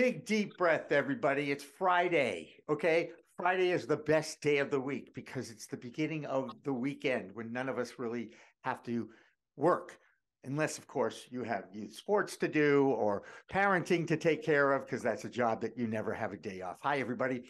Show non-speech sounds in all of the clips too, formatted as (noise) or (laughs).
Big deep breath, everybody. It's Friday. Okay. Friday is the best day of the week because it's the beginning of the weekend when none of us really have to work unless of course you have youth sports to do or parenting to take care of because that's a job that you never have a day off hi everybody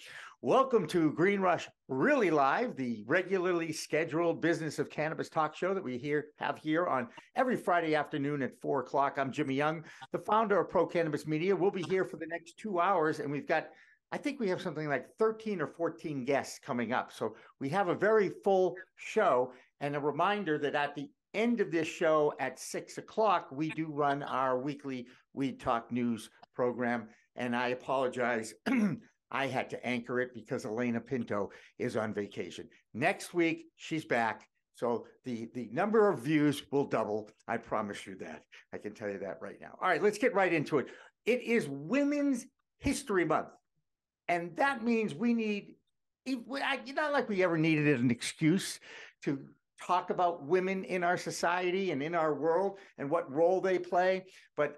welcome to green rush really live the regularly scheduled business of cannabis talk show that we here have here on every friday afternoon at four o'clock i'm jimmy young the founder of pro cannabis media we'll be here for the next two hours and we've got I think we have something like 13 or 14 guests coming up. So we have a very full show. And a reminder that at the end of this show at six o'clock, we do run our weekly Weed Talk News program. And I apologize. (clears throat) I had to anchor it because Elena Pinto is on vacation. Next week, she's back. So the, the number of views will double. I promise you that. I can tell you that right now. All right, let's get right into it. It is Women's History Month. And that means we need, not like we ever needed an excuse to talk about women in our society and in our world and what role they play. But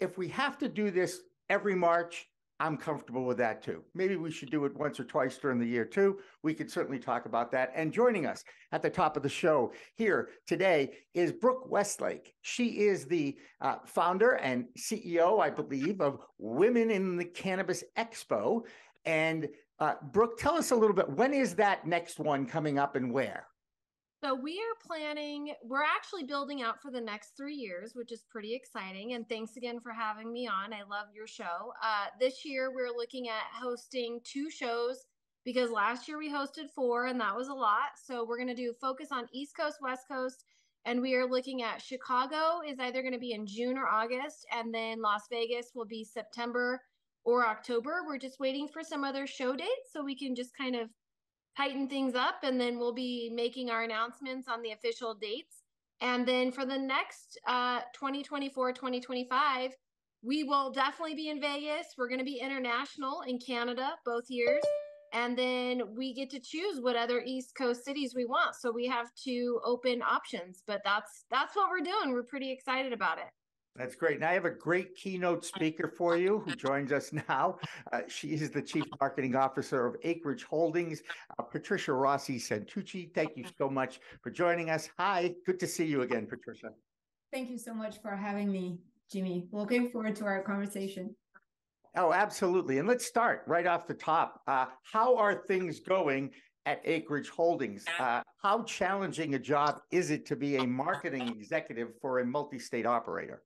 if we have to do this every March, I'm comfortable with that too. Maybe we should do it once or twice during the year too. We could certainly talk about that. And joining us at the top of the show here today is Brooke Westlake. She is the uh, founder and CEO, I believe, of Women in the Cannabis Expo. And uh, Brooke, tell us a little bit. When is that next one coming up and where? So we are planning, we're actually building out for the next three years, which is pretty exciting. And thanks again for having me on. I love your show. Uh, this year, we're looking at hosting two shows because last year we hosted four and that was a lot. So we're going to do focus on East Coast, West Coast. And we are looking at Chicago is either going to be in June or August. And then Las Vegas will be September or October. We're just waiting for some other show dates so we can just kind of tighten things up and then we'll be making our announcements on the official dates. And then for the next uh 2024 2025 we will definitely be in vegas. We're going to be international in canada both years. And then we get to choose what other east coast cities we want. So we have two open options but that's that's what we're doing. We're pretty excited about it that's great. And I have a great keynote speaker for you who joins us now. Uh, she is the Chief Marketing Officer of Acreage Holdings, uh, Patricia Rossi Santucci. Thank you so much for joining us. Hi, good to see you again, Patricia. Thank you so much for having me, Jimmy. Looking forward to our conversation. Oh, absolutely. And let's start right off the top. Uh, how are things going at Acreage Holdings? Uh, how challenging a job is it to be a marketing executive for a multi state operator?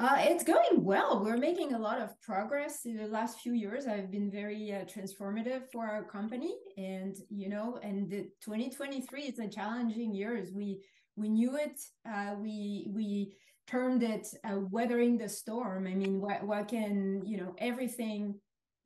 Uh, it's going well. We're making a lot of progress in the last few years. I've been very uh, transformative for our company, and you know, and the 2023 is a challenging year. We we knew it. Uh, we we termed it uh, weathering the storm. I mean, what what can you know? Everything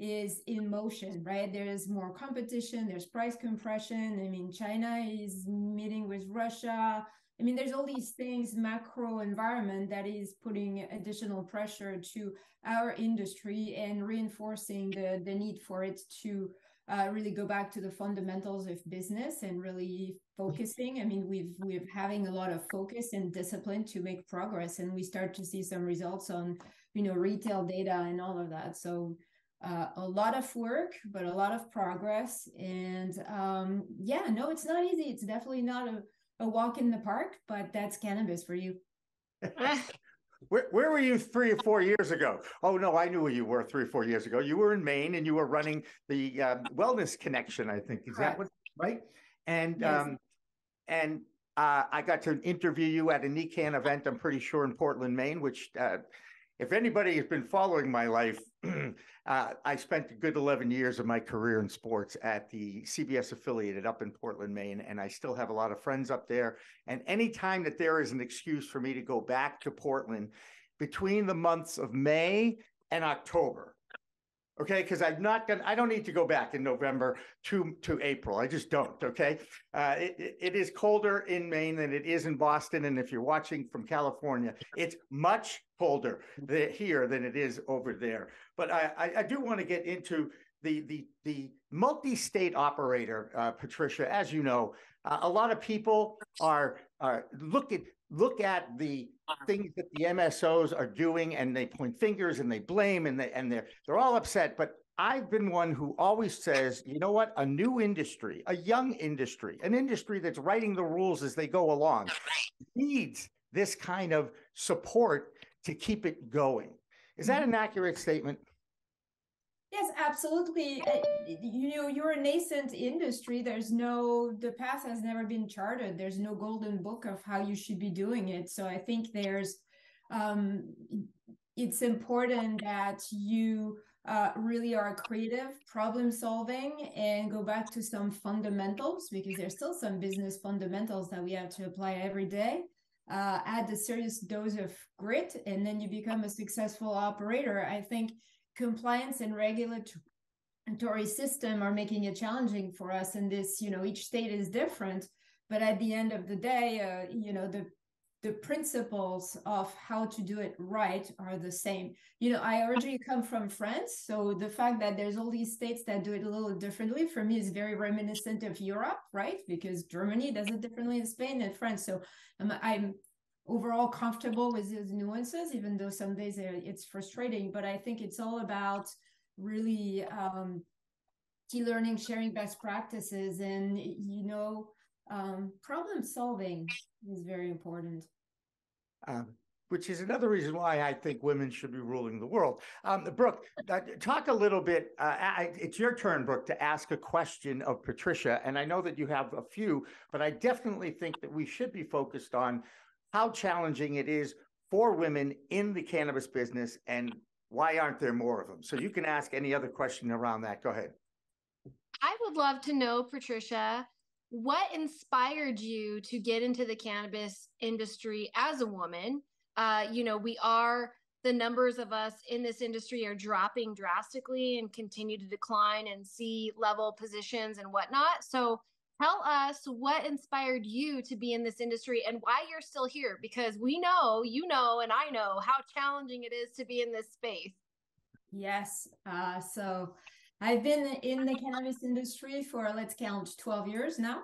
is in motion, right? There's more competition. There's price compression. I mean, China is meeting with Russia I mean, there's all these things, macro environment that is putting additional pressure to our industry and reinforcing the, the need for it to uh, really go back to the fundamentals of business and really focusing. I mean, we've we've having a lot of focus and discipline to make progress, and we start to see some results on you know retail data and all of that. So uh, a lot of work, but a lot of progress. And um, yeah, no, it's not easy. It's definitely not a a walk in the park, but that's cannabis for you. (laughs) where, where were you three or four years ago? Oh no, I knew where you were three or four years ago. You were in Maine and you were running the um, Wellness Connection. I think is Correct. that what right? And yes. um, and uh, I got to interview you at a NECANN event. I'm pretty sure in Portland, Maine, which uh, if anybody has been following my life, (clears throat) uh, I spent a good 11 years of my career in sports at the CBS affiliated up in Portland, Maine, and I still have a lot of friends up there. And anytime that there is an excuse for me to go back to Portland between the months of May and October, okay? Because i'm not gonna i don't need to go back in november to to april. I just don't okay? Uh, it, it is colder in maine than it is in boston and if you're watching from california it's much colder here than it is over there. But i i, I do want to get into the the the multi-state operator uh, patricia. As you know uh, a lot of people are are looking look at the um, things that the MSOs are doing and they point fingers and they blame and they and they're they're all upset. But I've been one who always says, you know what, a new industry, a young industry, an industry that's writing the rules as they go along, needs this kind of support to keep it going. Is that mm-hmm. an accurate statement? Yes, absolutely. Uh, you know, you're a nascent industry. There's no, the path has never been charted. There's no golden book of how you should be doing it. So I think there's, um, it's important that you uh, really are creative, problem solving, and go back to some fundamentals because there's still some business fundamentals that we have to apply every day. Uh, add a serious dose of grit, and then you become a successful operator. I think compliance and regulatory system are making it challenging for us and this you know each state is different but at the end of the day uh, you know the the principles of how to do it right are the same. You know i originally come from france so the fact that there's all these states that do it a little differently for me is very reminiscent of europe right? Because germany does it differently in spain and france. So um, i'm overall comfortable with those nuances, even though some days it's frustrating. But I think it's all about really um, key learning, sharing best practices, and you know, um, problem solving is very important. Um, which is another reason why I think women should be ruling the world. Um, Brooke, uh, talk a little bit. Uh, I, it's your turn, Brooke, to ask a question of Patricia. And I know that you have a few, but I definitely think that we should be focused on how challenging it is for women in the cannabis business and why aren't there more of them? So you can ask any other question around that. Go ahead. I would love to know, Patricia, what inspired you to get into the cannabis industry as a woman? Uh, you know, we are the numbers of us in this industry are dropping drastically and continue to decline and c-level positions and whatnot. So tell us what inspired you to be in this industry and why you're still here because we know you know and i know how challenging it is to be in this space. Yes uh, so i've been in the cannabis industry for let's count 12 years now.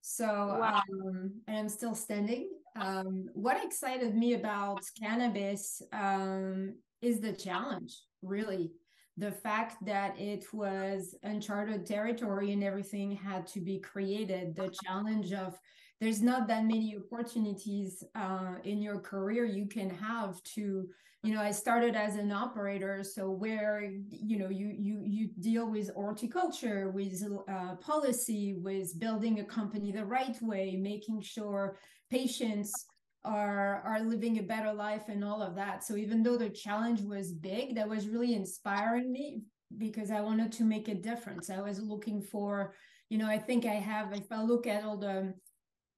So wow. um, and i'm still standing. Um, what excited me about cannabis um, is the challenge really the fact that it was uncharted territory and everything had to be created the challenge of there's not that many opportunities uh, in your career you can have to you know i started as an operator so where you know you you you deal with horticulture with uh, policy with building a company the right way making sure patients are are living a better life and all of that. So even though the challenge was big that was really inspiring me because i wanted to make a difference. I was looking for you know i think i have if i look at all the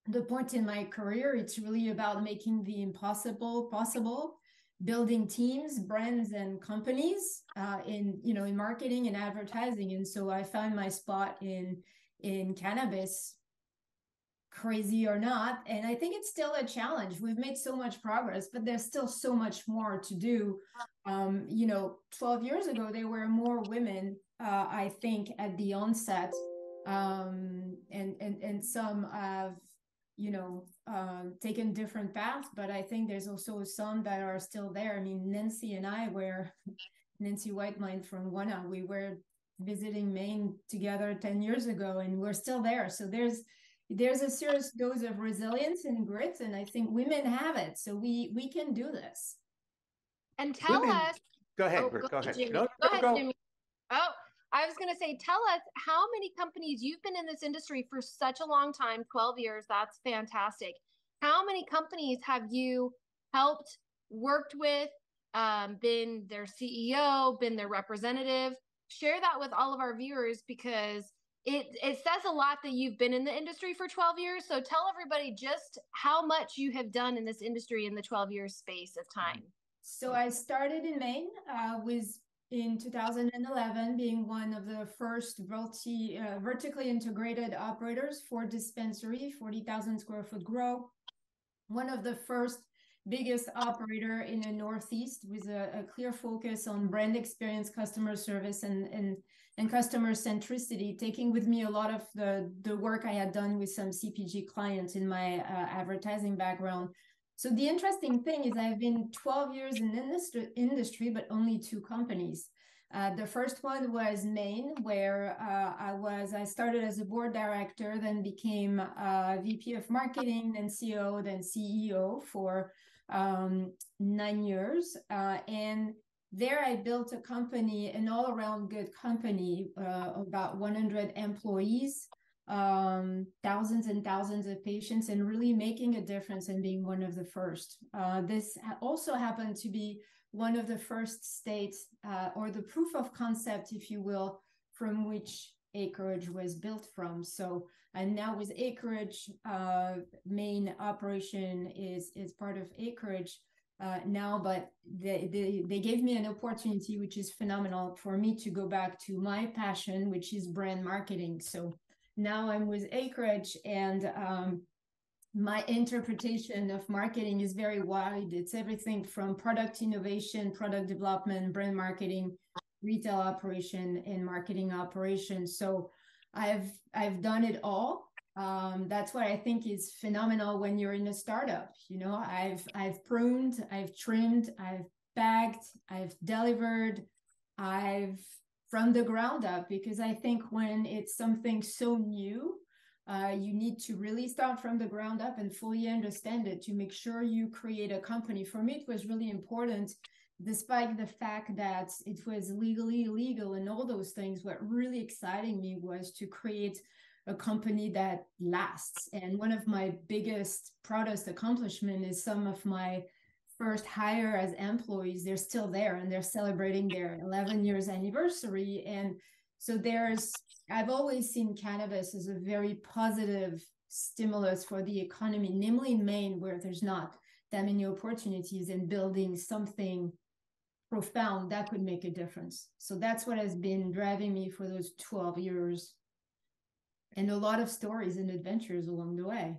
the point in my career it's really about making the impossible possible building teams brands and companies uh, in you know in marketing and advertising. And so i found my spot in in cannabis crazy or not. And I think it's still a challenge. We've made so much progress, but there's still so much more to do. Um, you know, 12 years ago, there were more women, uh, I think, at the onset. Um, and, and, and some have, you know, uh, taken different paths, but I think there's also some that are still there. I mean, Nancy and I were, (laughs) Nancy Whiteman from Wana, we were visiting Maine together 10 years ago and we're still there. So there's, there's a serious dose of resilience and grit and i think women have it so we we can do this. And tell women, us go ahead oh, go, go, ahead, no, go, ahead go. Jimmy. oh i was going to say tell us how many companies you've been in this industry for such a long time 12 years that's fantastic. How many companies have you helped worked with um, been their ceo been their representative? Share that with all of our viewers because it it says a lot that you've been in the industry for 12 years so tell everybody just how much you have done in this industry in the 12 years space of time. So i started in maine uh, with in 2011 being one of the first verti- uh, vertically integrated operators for dispensary 40000 square foot grow. One of the first biggest operator in the Northeast with a, a clear focus on brand experience, customer service, and and and customer centricity, taking with me a lot of the the work I had done with some CPG clients in my uh, advertising background. So the interesting thing is I've been 12 years in industry, industry but only two companies. Uh, the first one was Maine, where uh, I was. I started as a board director, then became uh, VP of marketing, then CEO, then CEO for um, nine years. Uh, and there, I built a company, an all-around good company, uh, about 100 employees, um, thousands and thousands of patients, and really making a difference and being one of the first. this also happened to be one of the first states uh, or the proof of concept, if you will, from which Acreage was built from. So, and now with Acreage, uh, Maine operation is is part of Acreage uh, now, but they, they they gave me an opportunity, which is phenomenal for me to go back to my passion, which is brand marketing. So now I'm with Acreage, and um, my interpretation of marketing is very wide. It's everything from product innovation, product development, brand marketing, retail operation, and marketing operations. So I've I've done it all. Um, that's what I think is phenomenal when you're in a startup. You know, I've I've pruned, I've trimmed, I've bagged, I've delivered, I've from the ground up because I think when it's something so new uh, you need to really start from the ground up and fully understand it to make sure you create a company. For me, it was really important, despite the fact that it was legally illegal and all those things. What really exciting me was to create a company that lasts. And one of my biggest, proudest accomplishment is some of my first hire as employees. They're still there and they're celebrating their 11 years anniversary. And so there's, I've always seen cannabis as a very positive stimulus for the economy, namely in Maine, where there's not that many opportunities in building something profound that could make a difference. So that's what has been driving me for those 12 years and a lot of stories and adventures along the way.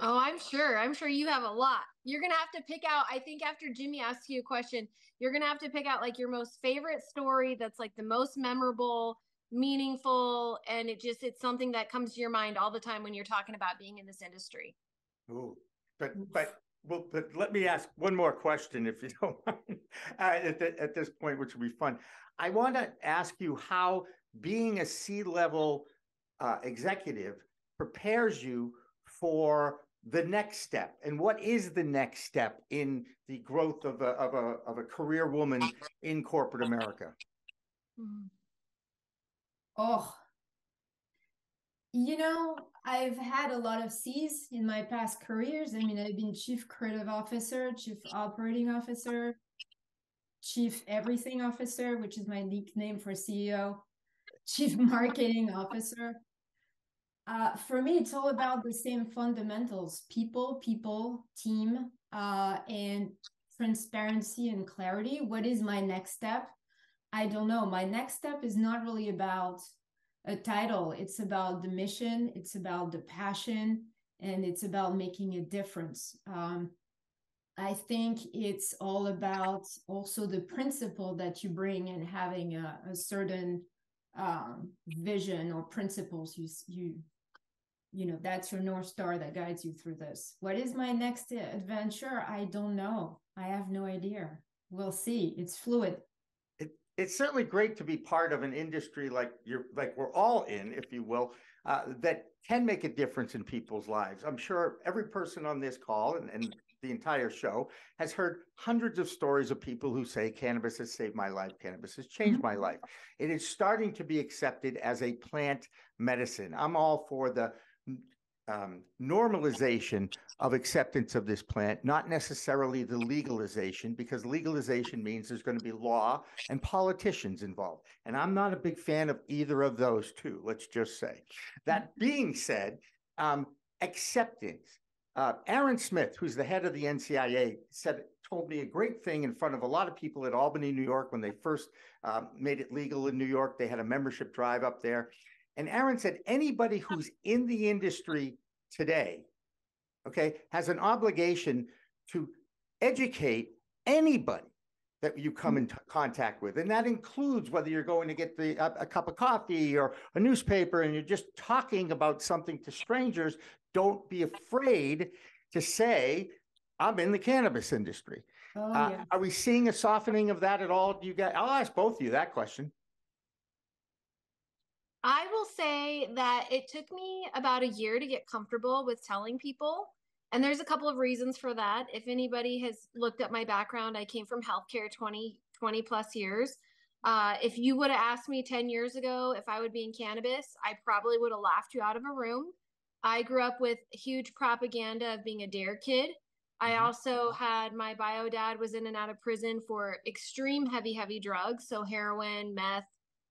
Oh, I'm sure. I'm sure you have a lot. You're going to have to pick out, I think after Jimmy asks you a question, you're going to have to pick out like your most favorite story that's like the most memorable meaningful and it just it's something that comes to your mind all the time when you're talking about being in this industry Ooh, but but well but let me ask one more question if you (laughs) don't mind uh, at, the, at this point which will be fun i want to ask you how being a c-level uh, executive prepares you for the next step and what is the next step in the growth of a of a of a career woman in corporate america mm-hmm. Oh, you know, I've had a lot of C's in my past careers. I mean, I've been chief creative officer, chief operating officer, chief everything officer, which is my nickname for CEO, chief marketing officer. Uh, for me, it's all about the same fundamentals people, people, team, uh, and transparency and clarity. What is my next step? I don't know. My next step is not really about a title. It's about the mission, it's about the passion, and it's about making a difference. Um, I think it's all about also the principle that you bring and having a, a certain um, vision or principles you you you know that's your north star that guides you through this what is my next adventure i don't know i have no idea we'll see it's fluid it's certainly great to be part of an industry like you're like we're all in, if you will, uh, that can make a difference in people's lives. I'm sure every person on this call and, and the entire show has heard hundreds of stories of people who say cannabis has saved my life, cannabis has changed mm-hmm. my life. It is starting to be accepted as a plant medicine. I'm all for the um, normalization of acceptance of this plant, not necessarily the legalization, because legalization means there's going to be law and politicians involved. And I'm not a big fan of either of those two, let's just say. That being said, um, acceptance. Uh, Aaron Smith, who's the head of the NCIA, said told me a great thing in front of a lot of people at Albany, New York, when they first um, made it legal in New York. They had a membership drive up there. And Aaron said anybody who's in the industry today, okay, has an obligation to educate anybody that you come in contact with. And that includes whether you're going to get the, a, a, cup of coffee or a newspaper and you're just talking about something to strangers. Don't be afraid to say, I'm in the cannabis industry. Oh, uh. Are we seeing a softening of that at all? Do you get, I'll ask both of you that question. I will say that it took me about a year to get comfortable with telling people. And there's a couple of reasons for that. If anybody has looked at my background, I came from healthcare 20, 20 plus years. Uh, if you would have asked me 10 years ago if I would be in cannabis, I probably would have laughed you out of a room. I grew up with huge propaganda of being a DARE kid. I mm-hmm. also had my bio dad was in and out of prison for extreme heavy, heavy drugs. So heroin, meth,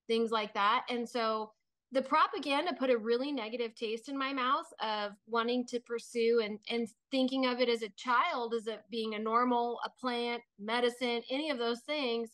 things like that. And so the propaganda put a really negative taste in my mouth of wanting to pursue and and thinking of it as a child as it being a normal a plant medicine any of those things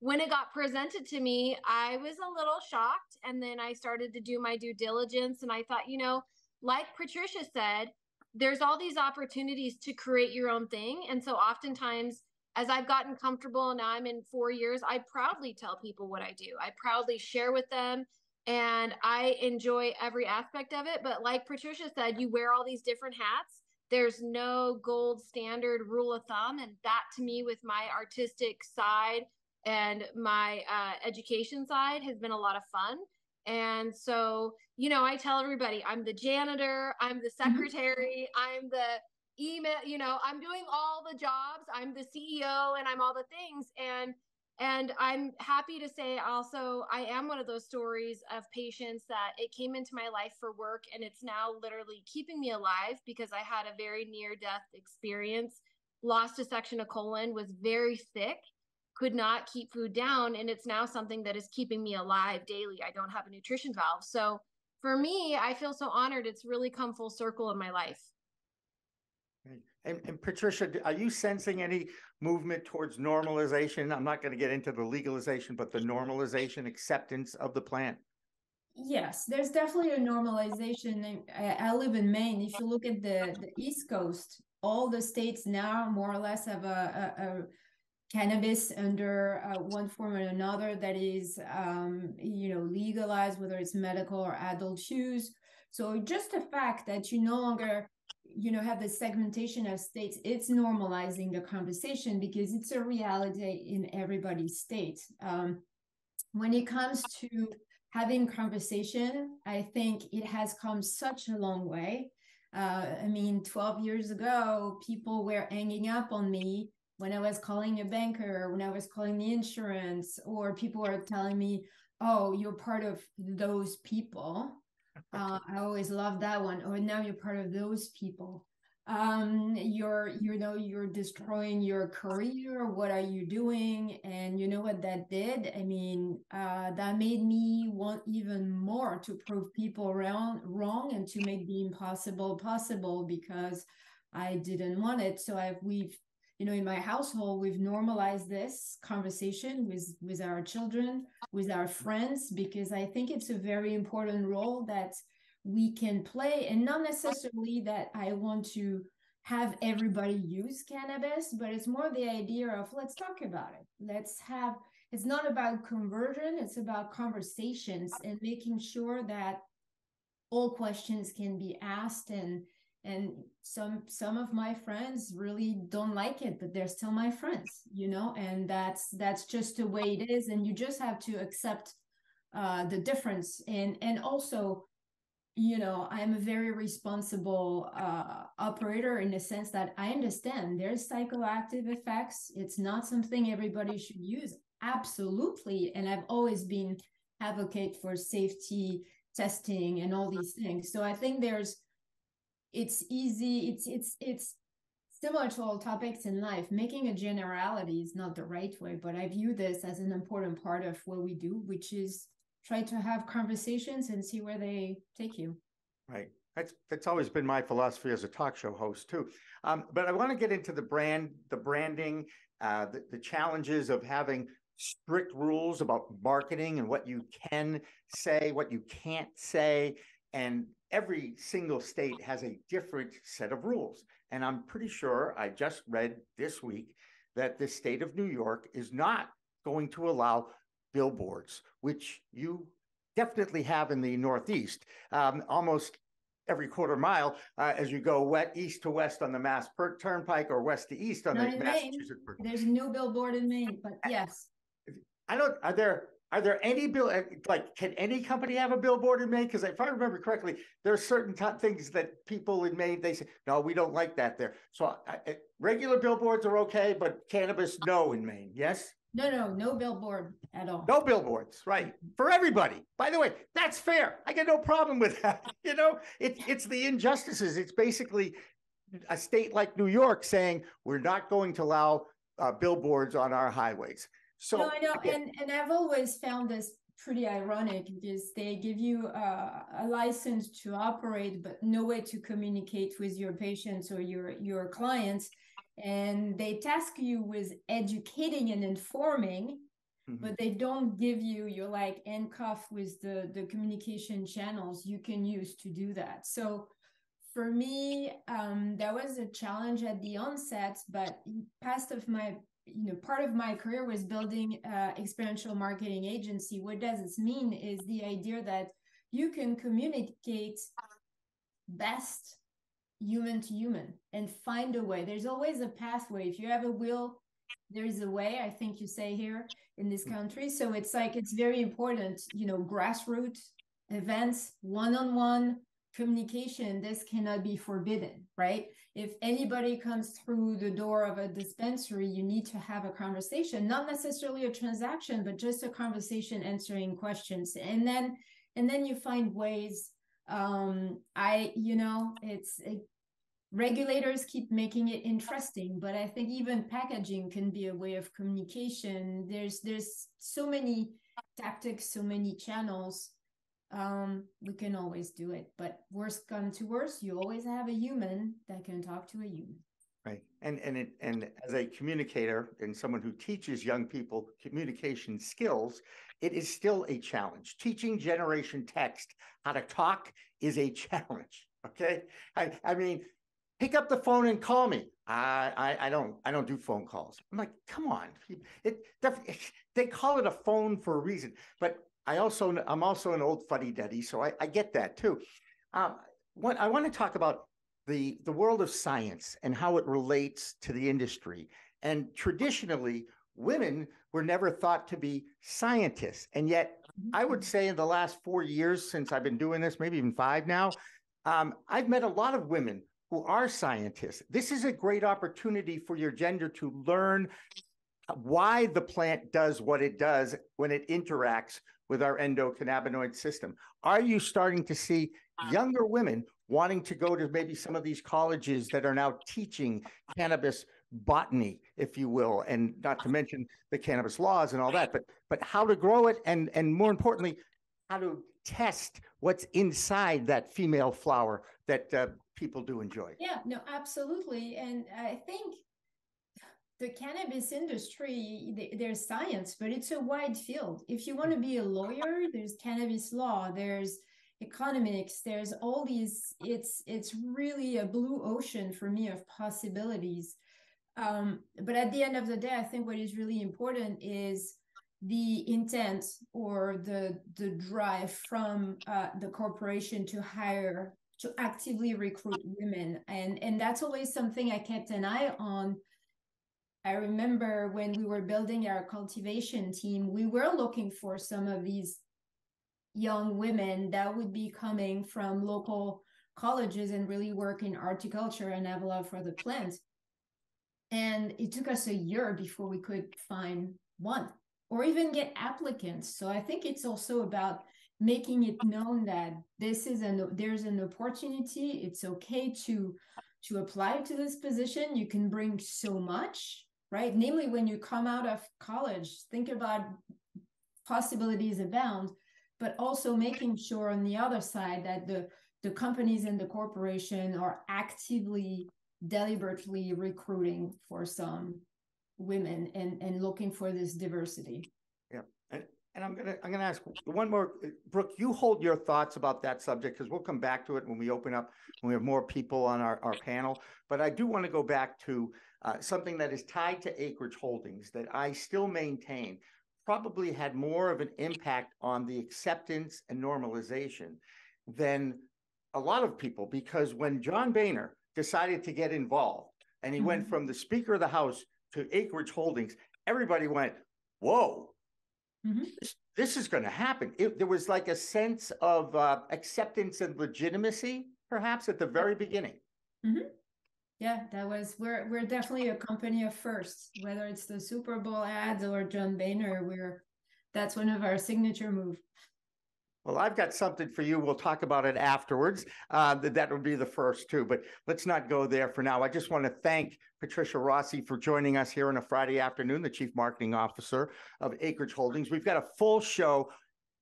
when it got presented to me i was a little shocked and then i started to do my due diligence and i thought you know like patricia said there's all these opportunities to create your own thing and so oftentimes as I've gotten comfortable now I'm in four years, I proudly tell people what I do. I proudly share with them and I enjoy every aspect of it. But like Patricia said, you wear all these different hats. There's no gold standard rule of thumb. And that to me, with my artistic side and my uh, education side, has been a lot of fun. And so, you know, I tell everybody I'm the janitor, I'm the mm-hmm. secretary. I'm the email, you know, I'm doing all the jobs, I'm the CEO, and I'm all the things. And and I'm happy to say also, I am one of those stories of patients that it came into my life for work and it's now literally keeping me alive because I had a very near death experience, lost a section of colon, was very sick, could not keep food down. And it's now something that is keeping me alive daily. I don't have a nutrition valve. So for me, I feel so honored. It's really come full circle in my life. And, and, Patricia, are you sensing any movement towards normalization? I'm not going to get into the legalization, but the normalization acceptance of the plant. Yes, there's definitely a normalization. I, live in Maine. If you look at the, the East Coast, all the states now more or less have a, a, a cannabis under uh, one form or another that is, um, you know, legalized, whether it's medical or adult use. So just the fact that you no longer you know have the segmentation of states it's normalizing the conversation because it's a reality in everybody's state. Um, when it comes to having conversation i think it has come such a long way. Uh, i mean 12 years ago people were hanging up on me when i was calling a banker when i was calling the insurance or people were telling me oh you're part of those people uh, I always love that one. Or oh, now you're part of those people. Um, you're you know you're destroying your career. What are you doing? And you know what that did? I mean, uh, that made me want even more to prove people around wrong and to make the impossible possible because I didn't want it. So I've we've you know in my household we've normalized this conversation with with our children with our friends because i think it's a very important role that we can play and not necessarily that i want to have everybody use cannabis but it's more the idea of let's talk about it. Let's have it's not about conversion it's about conversations and making sure that all questions can be asked and and some some of my friends really don't like it but they're still my friends you know? And that's that's just the way it is. And you just have to accept uh the difference. And and also you know i'm a very responsible uh operator in the sense that i understand there's psychoactive effects. It's not something everybody should use. Absolutely. And i've always been advocate for safety testing and all these things. So i think there's it's easy it's it's it's similar to all topics in life. Making a generality is not the right way but i view this as an important part of what we do which is try to have conversations and see where they take you. Right. That's that's always been my philosophy as a talk show host too. Um, but i want to get into the brand the branding uh, the, the challenges of having strict rules about marketing and what you can say what you can't say and every single state has a different set of rules. And I'm pretty sure I just read this week that the state of New York is not going to allow billboards, which you definitely have in the Northeast. Um, almost every quarter mile uh, as you go west, east to west on the Mass Turnpike or west to east on Not the Massachusetts. Maine. There's no billboard in Maine, but yes. I don't. Are there are there any bill uh, like can any company have a billboard in Maine? Because if I remember correctly, there are certain things that people in Maine they say no, we don't like that there. So uh, regular billboards are okay, but cannabis no in Maine. Yes. No, no, no billboard at all. No billboards, right? For everybody. By the way, that's fair. I got no problem with that. (laughs) You know, it's it's the injustices. It's basically a state like New York saying we're not going to allow uh, billboards on our highways. So no, I know, again, and and I've always found this pretty ironic because they give you uh, a license to operate, but no way to communicate with your patients or your your clients, and they task you with educating and informing. Mm-hmm. But they don't give you you're like handcuff with the the communication channels you can use to do that. So for me, um, that was a challenge at the onset, but past of my you know part of my career was building uh, experiential marketing agency. What does this mean is the idea that you can communicate best human to human and find a way. There's always a pathway. If you have a will there's a way i think you say here in this country. So it's like it's very important you know grassroots events one-on-one communication. This cannot be forbidden right if anybody comes through the door of a dispensary, you need to have a conversation, not necessarily a transaction, but just a conversation answering questions. And then and then you find ways um I you know, it's it, regulators keep making it interesting, but I think even packaging can be a way of communication. There's there's so many tactics, so many channels um, we can always do it. But worst come to worst, you always have a human that can talk to a human. Right. And and it, and as a communicator and someone who teaches young people communication skills, it is still a challenge. Teaching generation text how to talk is a (laughs) challenge. Okay. I, I mean, pick up the phone and call me. I, I, I don't I don't do phone calls. I'm like, come on. It, it (laughs) they call it a phone for a reason. But I also I'm also an old fuddy duddy, so I, I get that too. Um, what I want to talk about the the world of science and how it relates to the industry. And traditionally, women were never thought to be scientists, and yet I would say in the last four years since I've been doing this, maybe even five now, um, I've met a lot of women who are scientists. This is a great opportunity for your gender to learn why the plant does what it does when it interacts with our endocannabinoid system? Are you starting to see younger women wanting to go to maybe some of these colleges that are now teaching cannabis botany, if you will, and not to mention the cannabis laws and all that, but but how to grow it and and more importantly, how to test what's inside that female flower that uh, people do enjoy. Yeah, no, absolutely, and I think the cannabis industry there's science but it's a wide field. If you want to be a lawyer there's cannabis law there's economics there's all these it's it's really a blue ocean for me of possibilities. Um, but at the end of the day i think what is really important is the intent or the the drive from uh, the corporation to hire to actively recruit women. And and that's always something i kept an eye on I remember when we were building our cultivation team, we were looking for some of these young women that would be coming from local colleges and really work in horticulture and have a love for the plant. And it took us a year before we could find one or even get applicants. So I think it's also about making it known that this is an there's an opportunity. It's okay to to apply to this position. You can bring so much right? Namely, when you come out of college, think about possibilities abound, but also making sure on the other side that the the companies and the corporation are actively, deliberately recruiting for some women and and looking for this diversity. Yeah, and and I'm gonna I'm gonna ask one more. Brooke, you hold your thoughts about that subject because we'll come back to it when we open up when we have more people on our, our panel. But I do want to go back to uh, something that is tied to Acreage Holdings that I still maintain probably had more of an impact on the acceptance and normalization than a lot of people because when John Boehner decided to get involved and he mm-hmm. went from the Speaker of the House to Acreage Holdings, everybody went, "Whoa, mm-hmm. this, this, is going to happen." It, there was like a sense of uh, acceptance and legitimacy, perhaps at the very beginning. Mm-hmm. Yeah, that was we're we're definitely a company of firsts. Whether it's the Super Bowl ads or John Boehner, we're that's one of our signature moves. Well, I've got something for you. We'll talk about it afterwards. Uh, that would be the first too, but let's not go there for now. I just want to thank Patricia Rossi for joining us here on a Friday afternoon, the Chief Marketing Officer of Acreage Holdings. We've got a full show,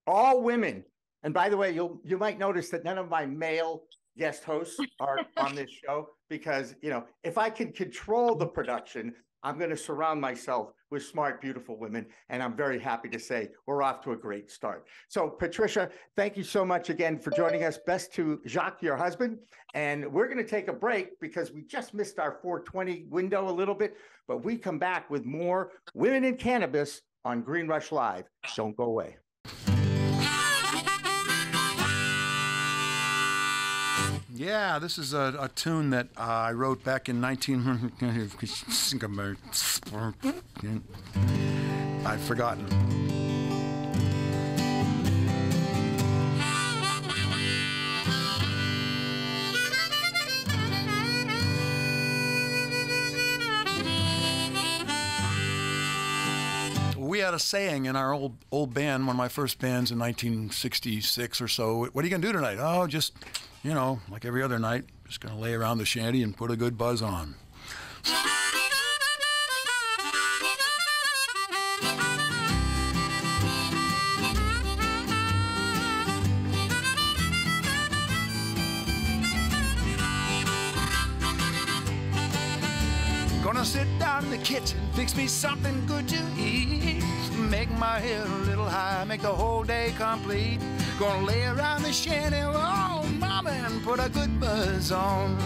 all women. And by the way, you'll you might notice that none of my male guest hosts are on this show because you know if I can control the production, I'm going to surround myself with smart, beautiful women. And I'm very happy to say we're off to a great start. So, Patricia, thank you so much again for joining us. Best to Jacques, your husband. And we're going to take a break because we just missed our 420 window a little bit. But we come back with more Women in Cannabis on Green Rush Live. Don't go away. Yeah, this is a, a tune that uh, I wrote back in 19. (laughs) I've forgotten. we had a saying in our old old band, one of my first bands in 1966 or so. What are you gonna do tonight? Oh, just you know, like every other night, just gonna lay around the shanty and put a good buzz on. Gonna sit down in the kitchen, fix me something good to eat. Make my head a little high, make the whole day complete. Gonna lay around the shanty, oh mama, and put a good buzz on.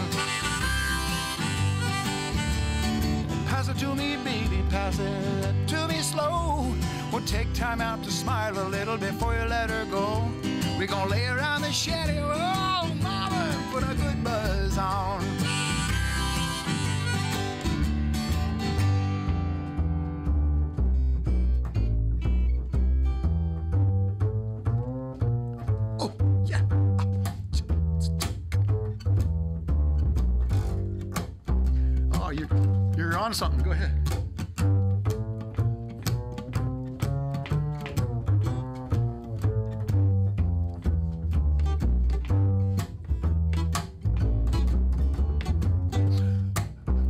Pass it to me, baby, pass it to me slow. We'll take time out to smile a little before you let her go. We gonna lay around the shanty, oh on something. Go ahead.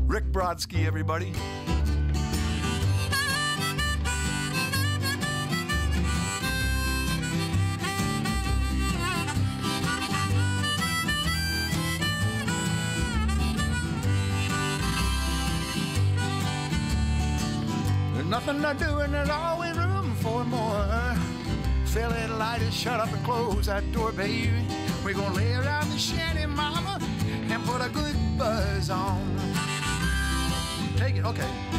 Rick Brodsky, everybody. Nothing to do and there's always room for more. Fill it, light it, shut up and close that door, baby. We're gonna lay around the shanty, mama, and put a good buzz on. Take it, okay.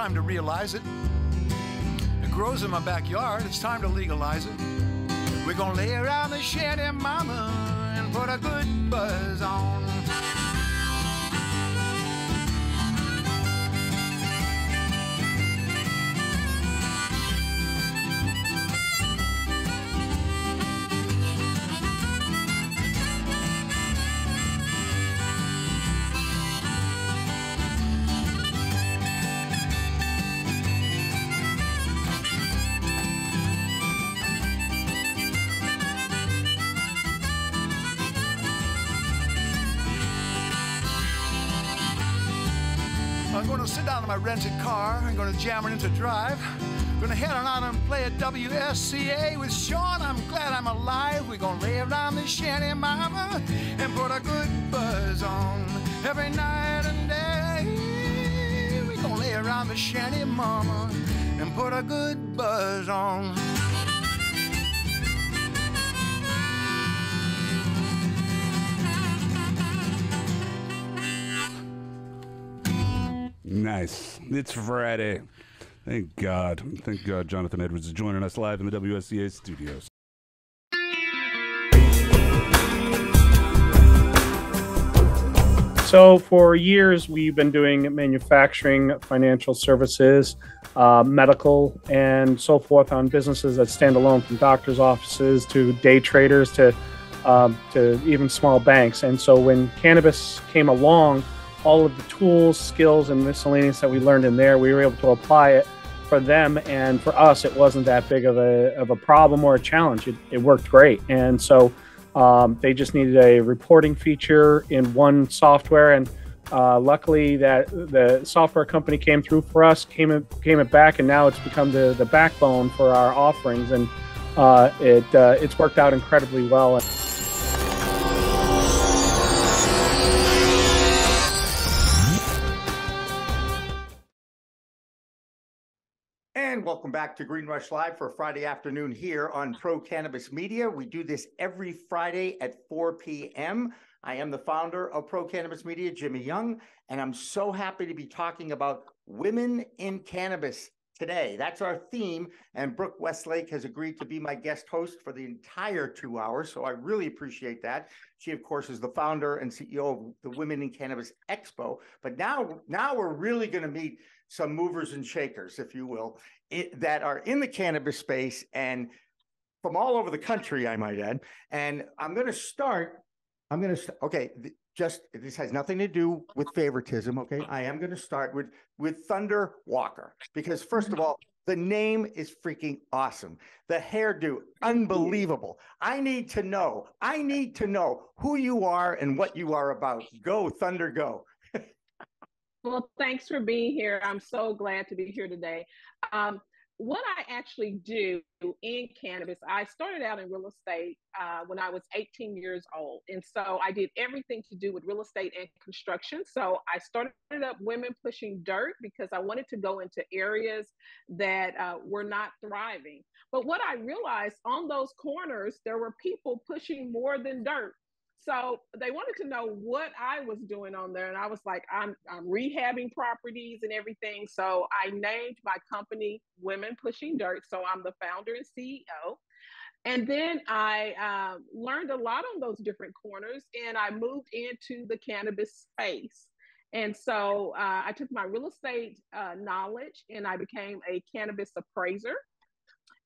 Time to realize it. It grows in my backyard. It's time to legalize it. We're gonna lay around the shanty, mama, and put a good buzz on. Rented car. I'm gonna jam it into drive. Gonna head on out and play at WSCA with Sean. I'm glad I'm alive. We're gonna lay around the shanty, mama, and put a good buzz on every night and day. We're gonna lay around the shanty, mama, and put a good buzz on. Nice. It's Friday. Thank God. Thank God Jonathan Edwards is joining us live in the WSCA studios. So, for years, we've been doing manufacturing, financial services, uh, medical, and so forth on businesses that stand alone, from doctors' offices to day traders to um, to even small banks. And so, when cannabis came along, all of the tools, skills, and miscellaneous that we learned in there, we were able to apply it for them. And for us, it wasn't that big of a, of a problem or a challenge. It, it worked great. And so um, they just needed a reporting feature in one software. And uh, luckily, that the software company came through for us, came came it back, and now it's become the, the backbone for our offerings. And uh, it uh, it's worked out incredibly well. And welcome back to Green Rush Live for a Friday afternoon here on Pro Cannabis Media. We do this every Friday at 4 p.m. I am the founder of Pro Cannabis Media, Jimmy Young, and I'm so happy to be talking about women in cannabis today. That's our theme, and Brooke Westlake has agreed to be my guest host for the entire two hours, so I really appreciate that. She, of course, is the founder and CEO of the Women in Cannabis Expo. But now, now we're really going to meet some movers and shakers, if you will, it, that are in the cannabis space and from all over the country, I might add. And I'm going to start. I'm going to okay. Just this has nothing to do with favoritism. Okay, I am going to start with with Thunder Walker because first of all, the name is freaking awesome. The hairdo, unbelievable. I need to know. I need to know who you are and what you are about. Go Thunder, go. Well, thanks for being here. I'm so glad to be here today. Um, what I actually do in cannabis, I started out in real estate uh, when I was 18 years old. And so I did everything to do with real estate and construction. So I started up Women Pushing Dirt because I wanted to go into areas that uh, were not thriving. But what I realized on those corners, there were people pushing more than dirt. So they wanted to know what I was doing on there. And I was like, I'm, I'm rehabbing properties and everything. So I named my company Women Pushing Dirt. So I'm the founder and CEO. And then I uh, learned a lot on those different corners and I moved into the cannabis space. And so uh, I took my real estate uh, knowledge and I became a cannabis appraiser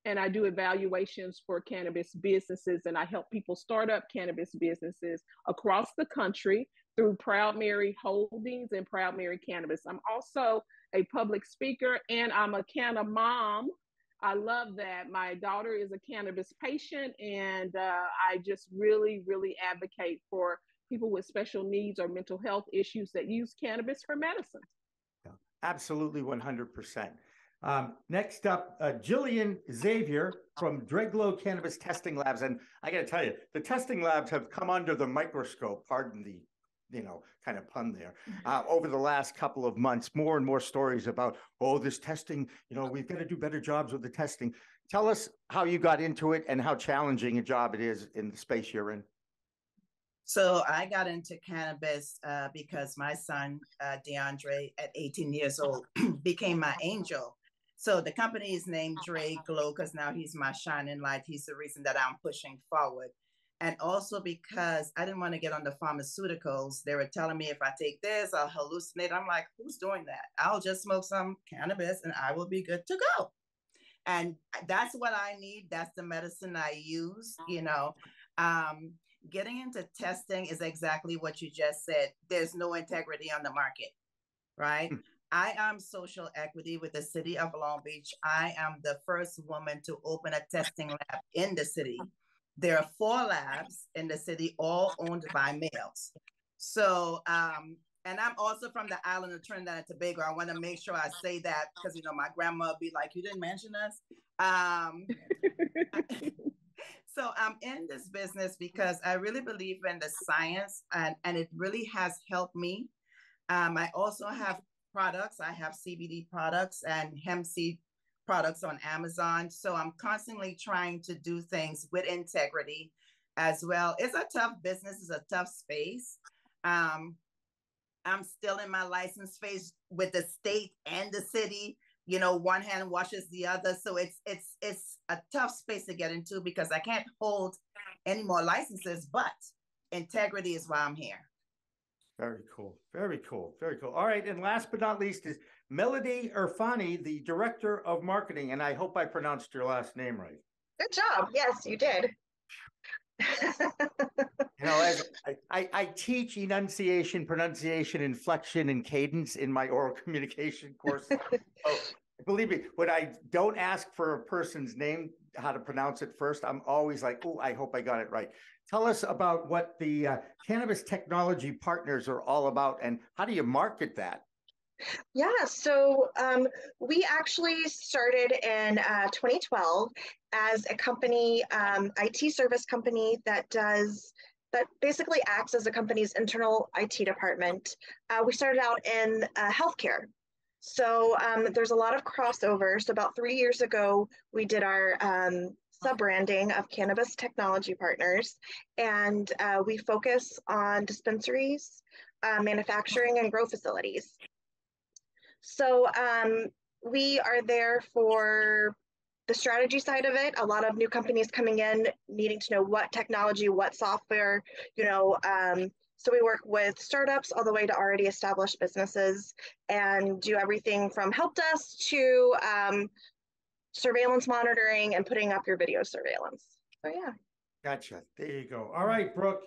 and I do evaluations for cannabis businesses and I help people start up cannabis businesses across the country through Proud Mary Holdings and Proud Mary Cannabis. I'm also a public speaker and I'm a canna mom. I love that. My daughter is a cannabis patient and uh, I just really, really advocate for people with special needs or mental health issues that use cannabis for medicine. Absolutely 100%. Um, next up, uh, Jillian Xavier from Dreglo Cannabis Testing Labs. And I got to tell you, the testing labs have come under the microscope, pardon the you know, kind of pun there. Mm-hmm. Uh, over the last couple of months, more and more stories about, oh, this testing, you know, we've got to do better jobs with the testing. Tell us how you got into it and how challenging a job it is in the space you're in. So I got into cannabis uh, because my son, uh, DeAndre, at 18 years old, (clears throat) became my angel. So the company is named uh-huh. Dre Glow because now he's my shining light. He's the reason that I'm pushing forward. And also because I didn't want to get on the pharmaceuticals. They were telling me if I take this, I'll hallucinate. I'm like, who's doing that? I'll just smoke some cannabis and I will be good to go. And that's what I need. That's the medicine I use, you know. Mm-hmm. Um, getting into testing is exactly what you just said. There's no integrity on the market, right? Hmm. I am social equity with the city of Long Beach. I am the first woman to open a testing lab in the city. There are four labs in the city, all owned by males. So um, and I'm also from the island of Trinidad and Tobago. I want to make sure I say that because you know my grandma be like, "You didn't mention us." Um, (laughs) so I'm in this business because I really believe in the science, and and it really has helped me. Um, I also have products. I have CBD products and hemp seed products on Amazon. So I'm constantly trying to do things with integrity as well. It's a tough business. It's a tough space. Um, I'm still in my license phase with the state and the city. You know, one hand washes the other, so it's it's it's a tough space to get into because I can't hold any more licenses. But integrity is why I'm here. Very cool. Very cool. Very cool. All right. And last but not least is Melody Erfani, the director of marketing. And I hope I pronounced your last name right. Good job. Yes, you did. (laughs) you know, as I, I, I, teach enunciation, pronunciation, inflection, and cadence in my oral (laughs) communication course. believe me, when I don't ask for a person's name, how to pronounce it first, I'm always like, oh, I hope I got it right. Tell us about what the uh, cannabis technology partners are all about and how do you market that? Yeah, so um, we actually started in uh, 2012 as a company, um, IT service company that does that basically acts as a company's internal IT department. Uh, we started out in uh, healthcare. So um, there's a lot of crossover. So about three years ago, we did our um, sub branding of Cannabis Technology Partners, and uh, we focus on dispensaries, uh, manufacturing, and grow facilities. So um, we are there for the strategy side of it. A lot of new companies coming in, needing to know what technology, what software, you know. Um, so we work with startups all the way to already established businesses and do everything from help desk to um, surveillance monitoring and putting up your video surveillance. So yeah. Gotcha. There you go. All right, Brooke,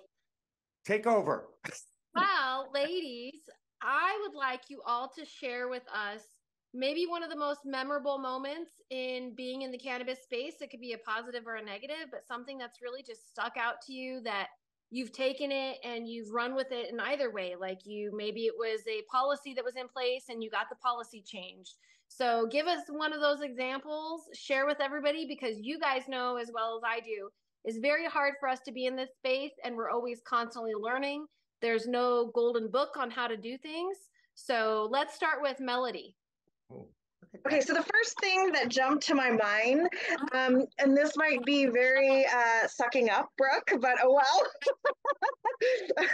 take over. (laughs) well, ladies, I would like you all to share with us maybe one of the most memorable moments in being in the cannabis space. It could be a positive or a negative, but something that's really just stuck out to you that you've taken it and you've run with it in either way. Like you, maybe it was a policy that was in place and you got the policy changed. So give us one of those examples, share with everybody because you guys know as well as I do, it's very hard for us to be in this space and we're always constantly learning. There's no golden book on how to do things. So let's start with Melody. Okay, so the first thing that jumped to my mind, um, and this might be very uh, sucking up, Brooke, but oh well.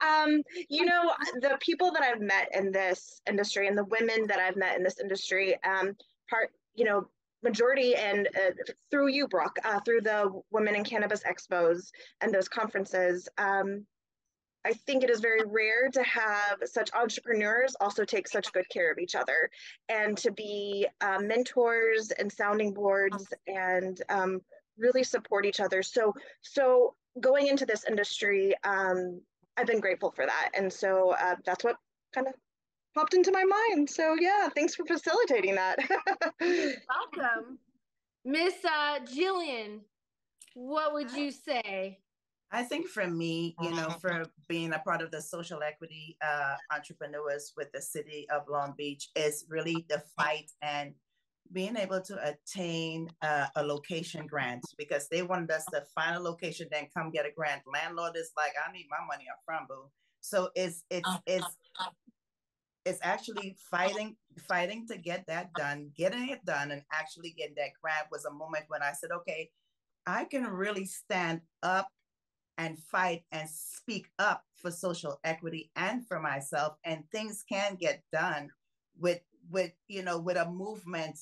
(laughs) um, you know, the people that I've met in this industry and the women that I've met in this industry, um, part, you know, majority and uh, through you, Brooke, uh, through the Women in Cannabis Expos and those conferences, um, I think it is very rare to have such entrepreneurs also take such good care of each other and to be uh, mentors and sounding boards and um, really support each other. So, so going into this industry, um, I've been grateful for that. And so uh, that's what kind of popped into my mind. So yeah, thanks for facilitating that. (laughs) Welcome. Miss uh, Jillian, what would you say? I think for me, you know, for being a part of the social equity uh, entrepreneurs with the city of Long Beach is really the fight and being able to attain uh, a location grant because they wanted us to find a location, then come get a grant. Landlord is like, I need my money up front, boo. So it's it's it's it's actually fighting fighting to get that done, getting it done, and actually getting that grant was a moment when I said, okay, I can really stand up and fight and speak up for social equity and for myself and things can get done with with you know with a movement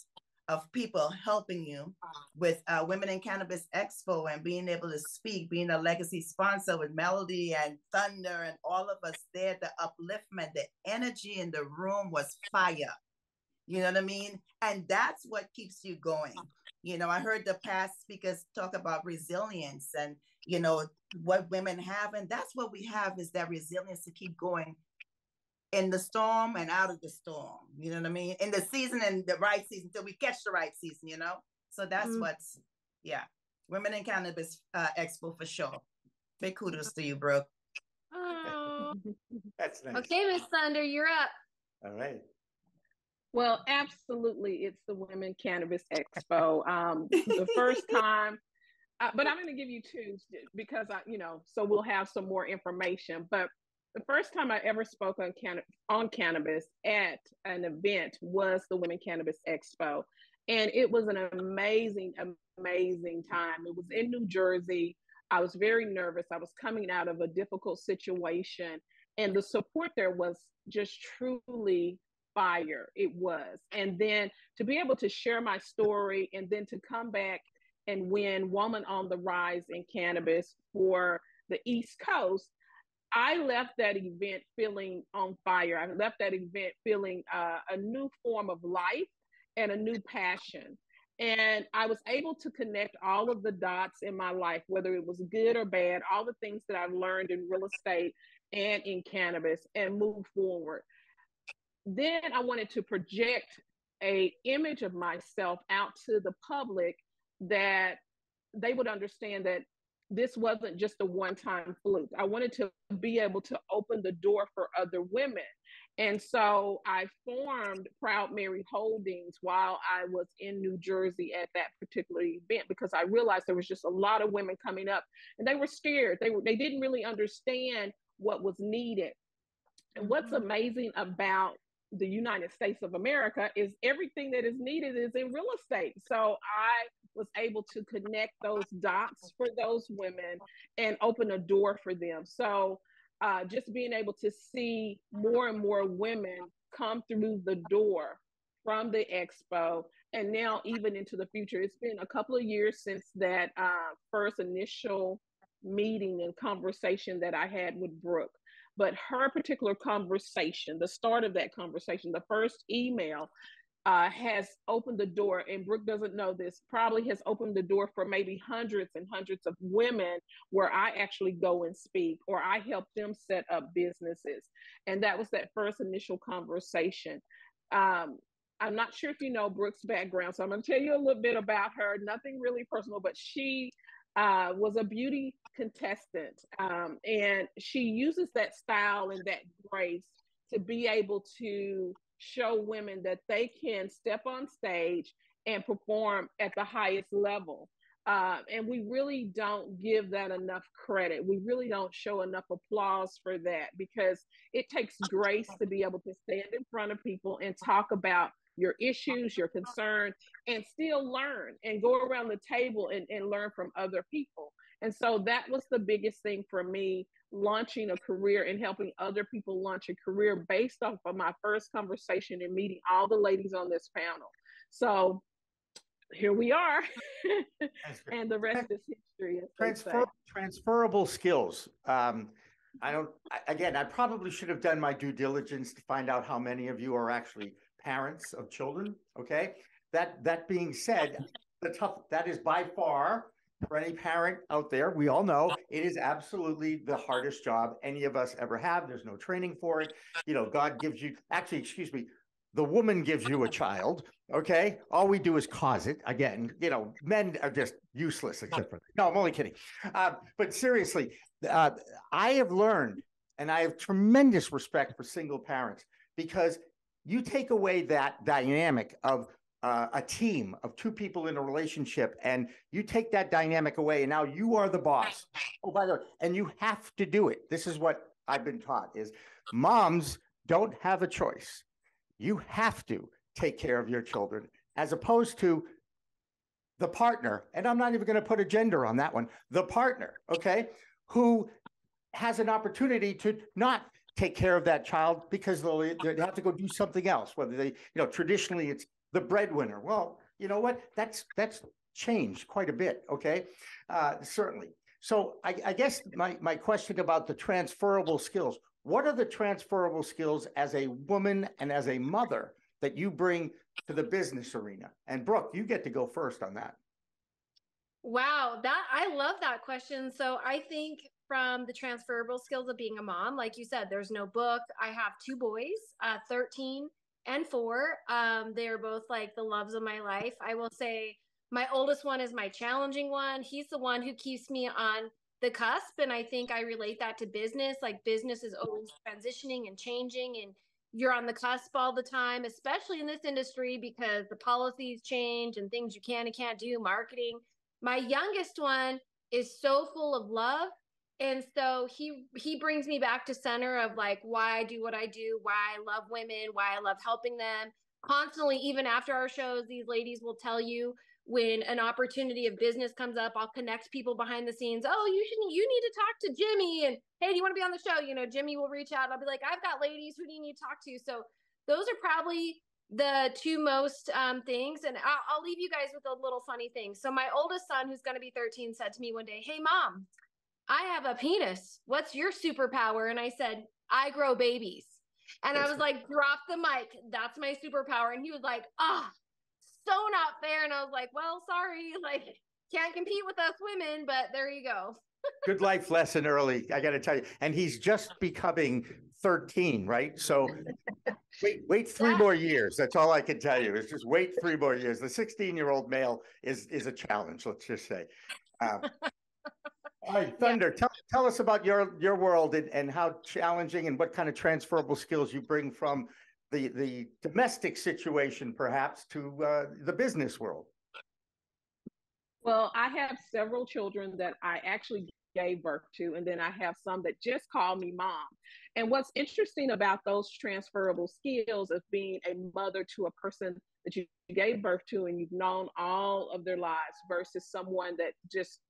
of people helping you with uh, women in cannabis expo and being able to speak being a legacy sponsor with melody and thunder and all of us there the upliftment the energy in the room was fire. You know what i mean? And that's what keeps you going. You know i heard the past speakers talk about resilience and you know what women have and that's what we have is that resilience to keep going in the storm and out of the storm you know what i mean in the season and the right season till we catch the right season you know so that's mm-hmm. what's yeah women in cannabis uh, expo for sure big kudos to you brooke oh That's nice. okay, Miss Thunder, you're up. All right. Well, absolutely. It's the Women Cannabis Expo. Um, the first (laughs) time, uh, but I'm going to give you two because I, you know, so we'll have some more information. But the first time I ever spoke on can on cannabis at an event was the Women Cannabis Expo, and it was an amazing, amazing time. It was in New Jersey. I was very nervous. I was coming out of a difficult situation, and the support there was just truly fire. It was, and then to be able to share my story, and then to come back and win Woman on the Rise in Cannabis for the East Coast I left that event feeling on fire. I left that event feeling uh, a new form of life and a new passion. And I was able to connect all of the dots in my life, whether it was good or bad, all the things that I've learned in real estate and in cannabis, and move forward. Then I wanted to project a image of myself out to the public that they would understand that this wasn't just a one time fluke. I wanted to be able to open the door for other women. And so I formed Proud Mary Holdings while I was in New Jersey at that particular event because I realized there was just a lot of women coming up and they were scared. They were they didn't really understand what was needed. And what's mm-hmm. amazing about the United States of America is everything that is needed is in real estate. So I was able to connect those dots for those women and open a door for them. So uh, just being able to see more and more women come through the door from the expo and now even into the future. It's been a couple of years since that uh, first initial meeting and conversation that I had with Brooke. But her particular conversation, the start of that conversation, the first email uh, has opened the door, and Brooke doesn't know this, probably has opened the door for maybe hundreds and hundreds of women where I actually go and speak or I help them set up businesses. And that was that first initial conversation. Um, I'm not sure if you know Brooke's background, so I'm going to tell you a little bit about her. Nothing really personal, but she uh, was a beauty contestant, um, and she uses that style and that grace to be able to show women that they can step on stage and perform at the highest level. Uh, and we really don't give that enough credit. We really don't show enough applause for that because it takes grace to be able to stand in front of people and talk about your issues, your concerns, and still learn and go around the table and, and learn from other people. And so that was the biggest thing for me launching a career and helping other people launch a career based off of my first conversation and meeting all the ladies on this panel. So here we are. (laughs) and the rest is history. Transfer, transferable skills. Um, I don't, again, I probably should have done my due diligence to find out how many of you are actually parents of children. Okay. That, that being said, the tough, that is by far for any parent out there, we all know it is absolutely the hardest job any of us ever have. There's no training for it. You know, God gives you, actually, excuse me, the woman gives you a child. Okay. All we do is cause it. Again, you know, men are just useless except for, no, I'm only kidding. Uh, but seriously, uh, I have learned and I have tremendous respect for single parents because you take away that dynamic of uh, a team of two people in a relationship and you take that dynamic away and now you are the boss. Oh by the way and you have to do it. This is what i've been taught is moms don't have a choice. You have to take care of your children as opposed to the partner and i'm not even going to put a gender on that one the partner okay who has an opportunity to not take care of that child because they'll they have to go do something else whether they you know traditionally it's the breadwinner. Well, you know what? That's that's changed quite a bit. Okay, uh, certainly. So I, I guess my my question about the transferable skills. What are the transferable skills as a woman and as a mother that you bring to the business arena? And Brooke, you get to go first on that. Wow, that I love that question. So I think from the transferable skills of being a mom, like you said, there's no book. I have two boys, uh, 13 and four. Um, they're both like the loves of my life. I will say my oldest one is my challenging one. He's the one who keeps me on the cusp. And I think I relate that to business. Like business is always transitioning and changing, and you're on the cusp all the time, especially in this industry because the policies change and things you can and can't do, marketing. My youngest one is so full of love and so he he brings me back to center of like why I do what I do, why I love women, why I love helping them. Constantly, even after our shows, these ladies will tell you when an opportunity of business comes up, I'll connect people behind the scenes. Oh, you should you need to talk to Jimmy and hey, do you want to be on the show? You know, Jimmy will reach out. I'll be like, I've got ladies who do you need to talk to? So those are probably the two most um, things. And I'll, I'll leave you guys with a little funny thing. So my oldest son, who's going to be 13, said to me one day, Hey, mom, I have a penis. What's your superpower? And I said, I grow babies. And I was like, drop the mic. That's my superpower. And he was like, ah, oh, so not fair. And I was like, well, sorry. (laughs) Like, can't compete with us women, but there you go. (laughs) Good life lesson early. I got to tell you. And he's just becoming 13, right? So (laughs) wait, wait three more years. That's all I can tell you. Is just wait three more years. The 16 year old male is is a challenge. Let's just say. Um, all right, Thunder, yeah. tell, tell us about your your world and, and how challenging and what kind of transferable skills you bring from the the domestic situation, perhaps, to uh, the business world. Well, I have several children that I actually gave birth to, and then I have some that just call me mom. And what's interesting about those transferable skills of being a mother to a person that you gave birth to and you've known all of their lives versus someone that just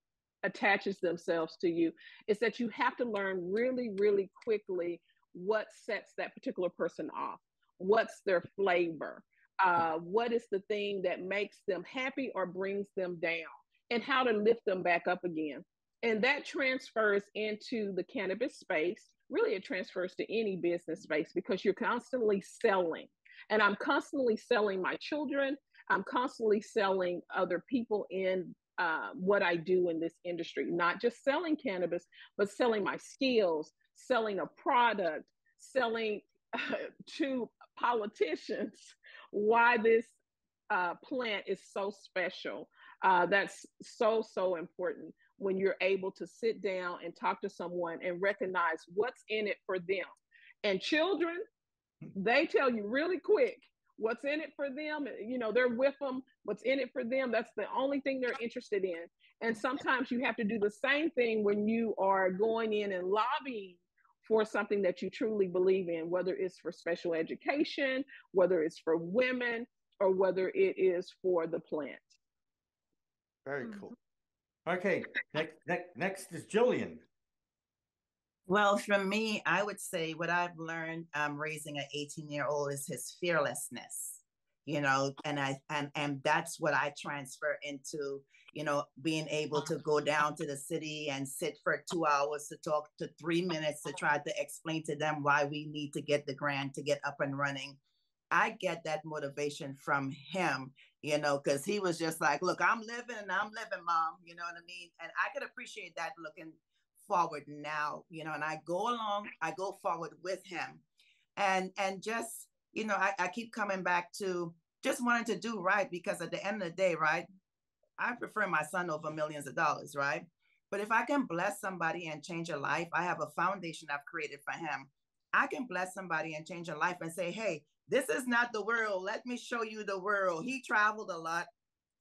attaches themselves to you is that you have to learn really, really quickly what sets that particular person off. What's their flavor? Uh, what is the thing that makes them happy or brings them down? And how to lift them back up again. And that transfers into the cannabis space. Really, it transfers to any business space because you're constantly selling. And I'm constantly selling my children. I'm constantly selling other people in uh, what I do in this industry, not just selling cannabis, but selling my skills, selling a product, selling uh, (laughs) to politicians why this uh, plant is so special. Uh, that's so, so important when you're able to sit down and talk to someone and recognize what's in it for them. And children, they tell you really quick what's in it for them you know they're with them what's in it for them that's the only thing they're interested in. And sometimes you have to do the same thing when you are going in and lobbying for something that you truly believe in whether it's for special education whether it's for women or whether it is for the plant. Very cool. Mm-hmm. Okay next next, next is jillian well, for me, I would say what I've learned um, raising an 18 year old is his fearlessness, you know, and I and and that's what I transfer into, you know, being able to go down to the city and sit for two hours to talk to three minutes to try to explain to them why we need to get the grant to get up and running. I get that motivation from him, you know, because he was just like, look, I'm living and I'm living, mom, you know what I mean? And I could appreciate that looking forward now, you know, and I go along, I go forward with him. And and just, you know, I, I keep coming back to just wanting to do right because at the end of the day, right, I prefer my son over millions of dollars, right? But if I can bless somebody and change a life, I have a foundation I've created for him. I can bless somebody and change a life and say, hey, this is not the world. Let me show you the world. He traveled a lot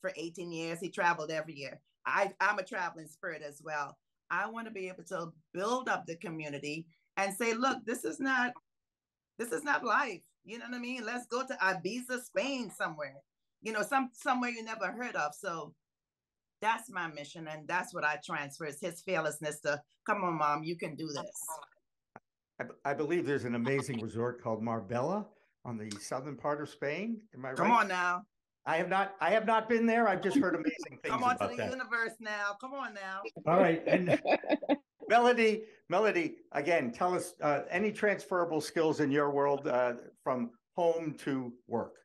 for 18 years. He traveled every year. I, I'm a traveling spirit as well. I want to be able to build up the community and say, look, this is not this is not life. You know what I mean? Let's go to Ibiza, Spain somewhere. You know, some somewhere you never heard of. So that's my mission and that's what I transfer is his fearlessness to come on, mom, you can do this. I, I believe there's an amazing resort called Marbella on the southern part of Spain. Am I right? Come on now. I have not. I have not been there. I've just heard amazing things. Come on to the that. universe now. Come on now. All right, and (laughs) Melody, Melody, again, tell us uh, any transferable skills in your world uh, from home to work.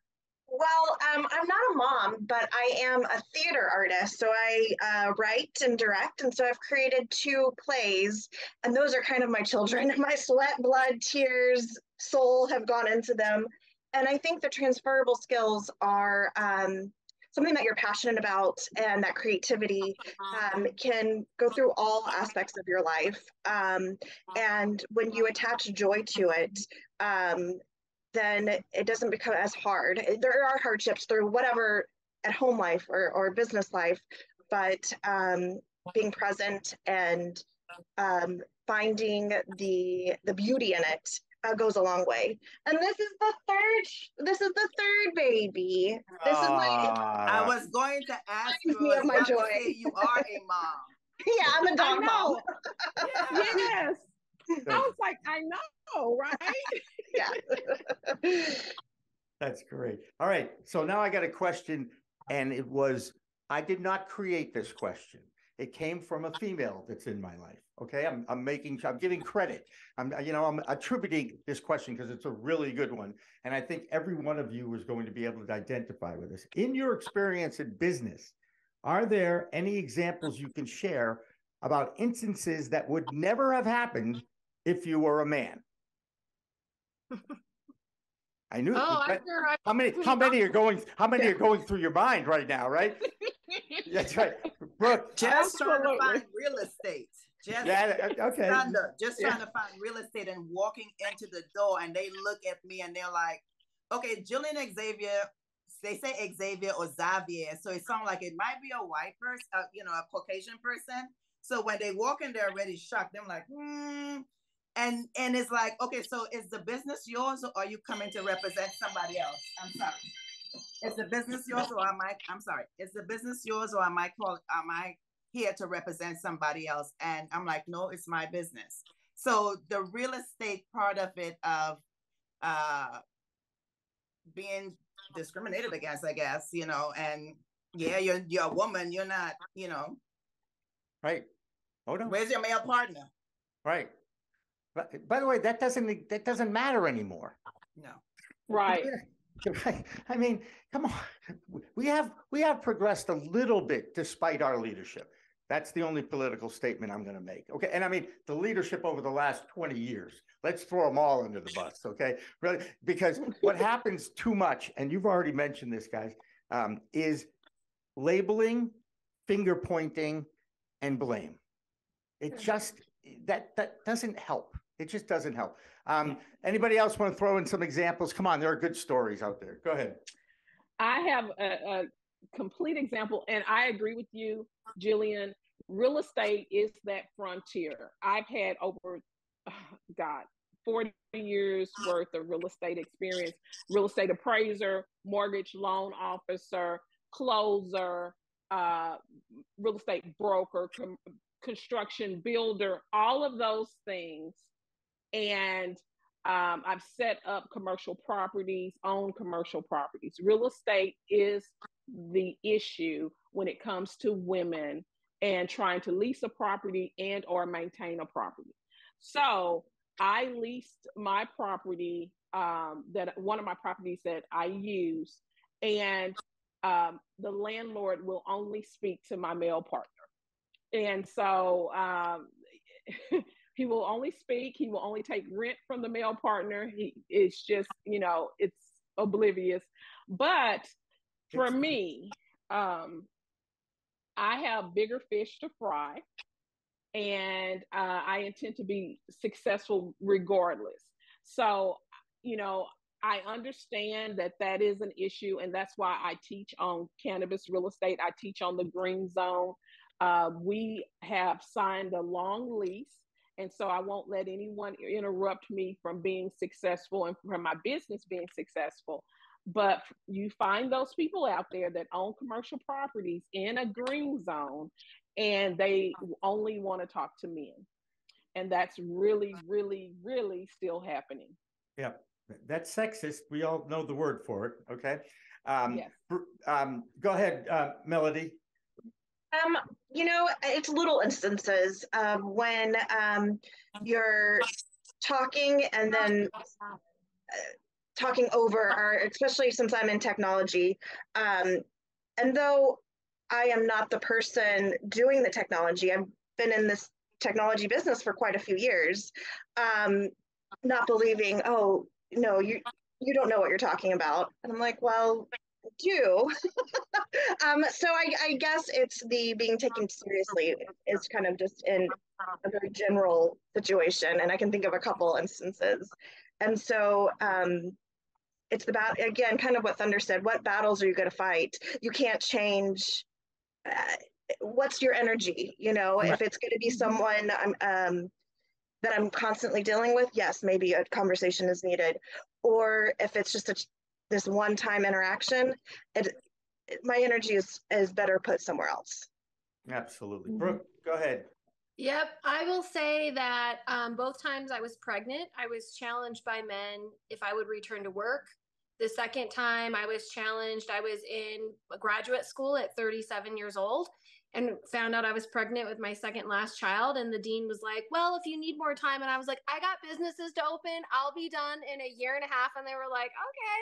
Well, um, I'm not a mom, but I am a theater artist. So I uh, write and direct. And so I've created two plays, and those are kind of my children. (laughs) My sweat, blood, tears, soul have gone into them and I think the transferable skills are um, something that you're passionate about and that creativity um, can go through all aspects of your life. Um, and when you attach joy to it, um, then it doesn't become as hard. There are hardships through whatever at home life or, or business life, but um, being present and um, finding the the beauty in it uh, goes a long way. And this is the third. This is the third baby. This is my. I was going to ask you. Me of my joy. You are a mom. (laughs) yeah, I'm a dog mom. (laughs) yes. I was like, I know, right? (laughs) yeah. That's great. All right. So now I got a question, and it was I did not create this question. It came from a female that's in my life. Okay, I'm I'm making I'm giving credit. I'm you know I'm attributing this question because it's a really good one, and I think every one of you is going to be able to identify with this. In your experience in business, are there any examples you can share about instances that would never have happened if you were a man? (laughs) I knew. Oh, that- I'm sure I- how many? How many are going? How many are going through your mind right now? Right? (laughs) That's right, Brooke. Just trying to Absolutely. find real estate. Just Yeah. Okay. trying to, just Yeah. trying to find real estate and walking into the door and they look at me and they're like, okay, Jillian Xavier, they say Xavier or Xavier. So it sounds like it might be a white person, uh, you know, a Caucasian person. So when they walk in, they're already shocked. They're like, hmm. And and it's like, okay, so is the business yours or are you coming to represent somebody else? I'm sorry. Is the business yours or am I, I'm sorry, is the business yours or am I call, am I here to represent somebody else? And I'm like, no, it's my business. So the real estate part of it of uh being discriminated against, I guess, you know, and yeah, you're you're a woman, you're not, you know, Right. Hold on. where's your male partner? Right. But by the way, that doesn't that doesn't matter anymore. No. Right. Right. I mean, come on. We have we have progressed a little bit despite our leadership. That's the only political statement I'm going to make. Okay. And I mean, the leadership over the last 20 years, let's throw them all under the bus. Okay. Really, because what (laughs) happens too much, and you've already mentioned this, guys, um, is labeling, finger pointing, and blame. It just, that, that doesn't help. It just doesn't help. Um, anybody else want to throw in some examples? Come on, there are good stories out there. Go ahead. I have a, a complete example, and I agree with you, Jillian. Real estate is that frontier. I've had over, (sighs) God, 40 years worth of real estate experience real estate appraiser, mortgage loan officer, closer, uh, real estate broker, com- construction builder, all of those things. And um, I've set up commercial properties, own commercial properties. Real estate is the issue when it comes to women and trying to lease a property and or maintain a property. So I leased my property um, that one of my properties that I use, and um, the landlord will only speak to my male partner. And so um, (laughs) he will only speak, he will only take rent from the male partner. He it's just, you know, it's oblivious. But for me, um, I have bigger fish to fry, and uh, I intend to be successful regardless. So, you know, I understand that that is an issue, and that's why I teach on cannabis real estate. I teach on the green zone. Uh, we have signed a long lease, and so I won't let anyone interrupt me from being successful and from my business being successful. But you find those people out there that own commercial properties in a green zone, and they only want to talk to men. And that's really, really, really still happening. Yeah, that's sexist. We all know the word for it. Okay. Um, Yes. um, go ahead, uh, Melody. Um, you know, it's little instances of when um, you're talking and then uh, talking over, our, especially since I'm in technology. Um, and though I am not the person doing the technology, I've been in this technology business for quite a few years. Um, not believing, oh no, you you don't know what you're talking about. And I'm like, well, I do. (laughs) um, so I, I, guess it's the being taken seriously is kind of just in a very general situation, and I can think of a couple instances. And so um, it's the battle again, kind of what Thunder said. What battles are you going to fight? You can't change. Uh, what's your energy? You know, right. if it's going to be someone I'm um, that I'm constantly dealing with, yes, maybe a conversation is needed. Or if it's just a this one time interaction, it, it, my energy is is better put somewhere else. Absolutely. Mm-hmm. Brooke, go ahead. Yep, I will say that um, both times I was pregnant, I was challenged by men if I would return to work. The second time I was challenged, I was in graduate school at 37 years old and found out I was pregnant with my second last child. And the dean was like, Well, if you need more time. And I was like, I got businesses to open. I'll be done in a year and a half. And they were like, Okay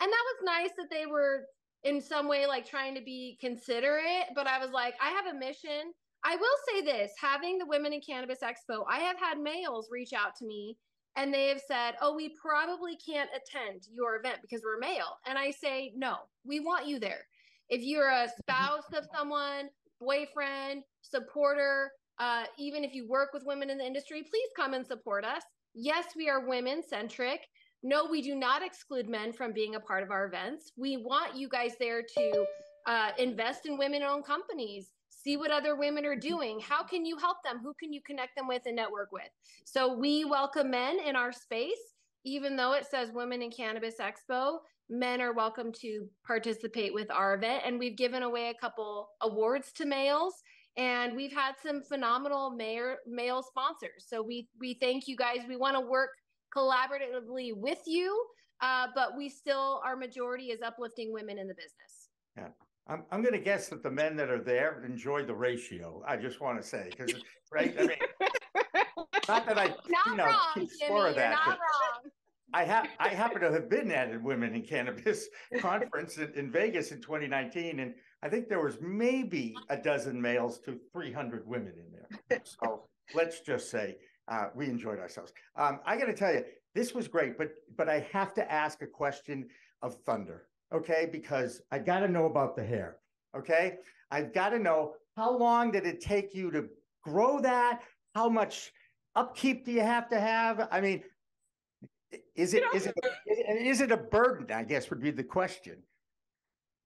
and that was nice that they were in some way like trying to be considerate but i was like i have a mission i will say this having the women in cannabis expo i have had males reach out to me and they have said oh we probably can't attend your event because we're male. And i say no we want you there. If you're a (laughs) spouse of someone boyfriend supporter uh, even if you work with women in the industry please come and support us. Yes we are women centric no, we do not exclude men from being a part of our events. We want you guys there to uh, invest in women owned companies, see what other women are doing. How can you help them? Who can you connect them with and network with? So we welcome men in our space, even though it says Women in Cannabis Expo. Men are welcome to participate with our event, and we've given away a couple awards to males and we've had some phenomenal mayor male sponsors so we we thank you guys we want to work collaboratively with you, uh, but we still, our majority is uplifting women in the business. Yeah. I'm, I'm going to guess that the men that are there enjoy the ratio. I just want to say, because, right? I mean, not that I, (laughs) not you know, wrong, keep score of that. Not wrong. I have I happen to have been at a women in cannabis (laughs) conference in, in, Vegas in 2019, and I think there was maybe a dozen males to 300 women in there. So let's just say uh, we enjoyed ourselves. Um, I got to tell you, this was great, but but I have to ask a question of Thunder, okay? Because I got to know about the hair, okay? I've got to know how long did it take you to grow that? How much upkeep do you have to have? I mean, is it is it is it a burden? I guess would be the question.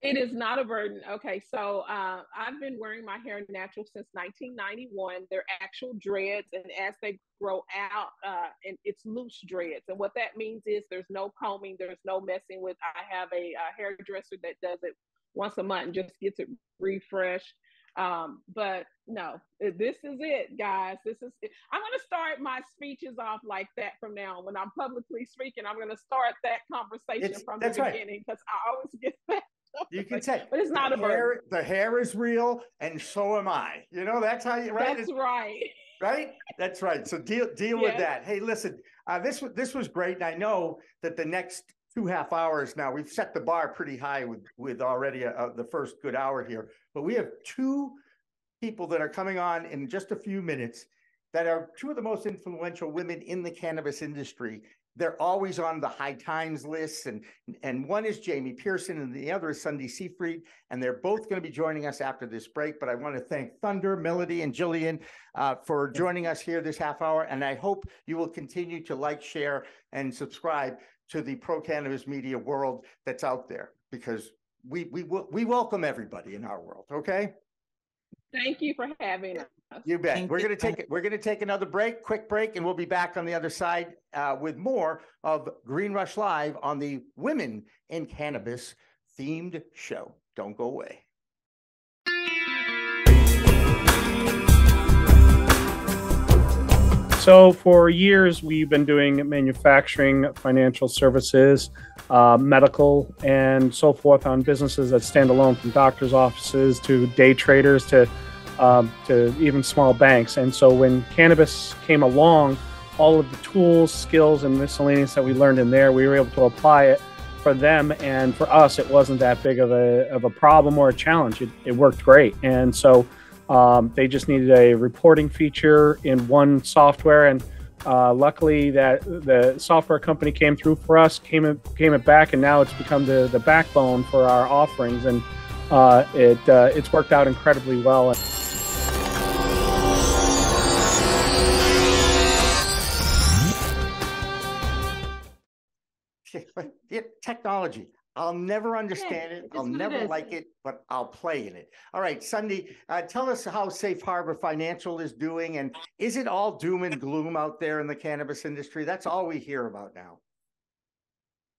It is not a burden. Okay, so uh, I've been wearing my hair natural since 1991. They're actual dreads, and as they grow out, uh, and it's loose dreads. And what that means is there's no combing, there's no messing with. I have a, a hairdresser that does it once a month and just gets it refreshed. Um, but no, this is it, guys. This is it. I'm going to start my speeches off like that from now on. When I'm publicly speaking, I'm going to start that conversation it's, from the beginning because right. I always get (laughs) that (laughs) you can say, but it's not a hair, The hair is real, and so am I. You know, that's how you right. That's right. (laughs) Right. That's right. So deal deal with that. Hey, listen, uh, this was this was great, and I know that the next two half hours now we've set the bar pretty high with with already a, uh, a, the first good hour here, but we have two people that are coming on in just a few minutes that are two of the most influential women in the cannabis industry they're always on the high times lists and and one is jamie pearson and the other is Sundie Seefried and they're both going to be joining us after this break but i want to thank thunder melody and jillian uh, for joining us here this half hour and i hope you will continue to like share and subscribe to the pro cannabis media world that's out there because we we we welcome everybody in our world okay? Thank you for having us you bet. Thank we're going to take it. we're going to take another break, quick break, and we'll be back on the other side uh, with more of Green Rush Live on the Women in Cannabis themed show. Don't go away. So, for years, we've been doing manufacturing, financial services, uh, medical, and so forth on businesses that stand alone from doctors' offices to day traders to um, to even small banks. And so when cannabis came along, all of the tools, skills, and miscellaneous that we learned in there, we were able to apply it for them. And for us, it wasn't that big of a, of a problem or a challenge. It, it worked great. And so um, they just needed a reporting feature in one software. And Uh, luckily, that the software company came through for us, came it, came it back, and now it's become the, the backbone for our offerings, and uh, it uh, it's worked out incredibly well. (laughs) Yeah, technology. I'll never understand it. I'll what it never like it, but I'll play in it. All right, Sundie, uh, tell us how Safe Harbor Financial is doing, and is it all doom and gloom out there in the cannabis industry? That's all we hear about now.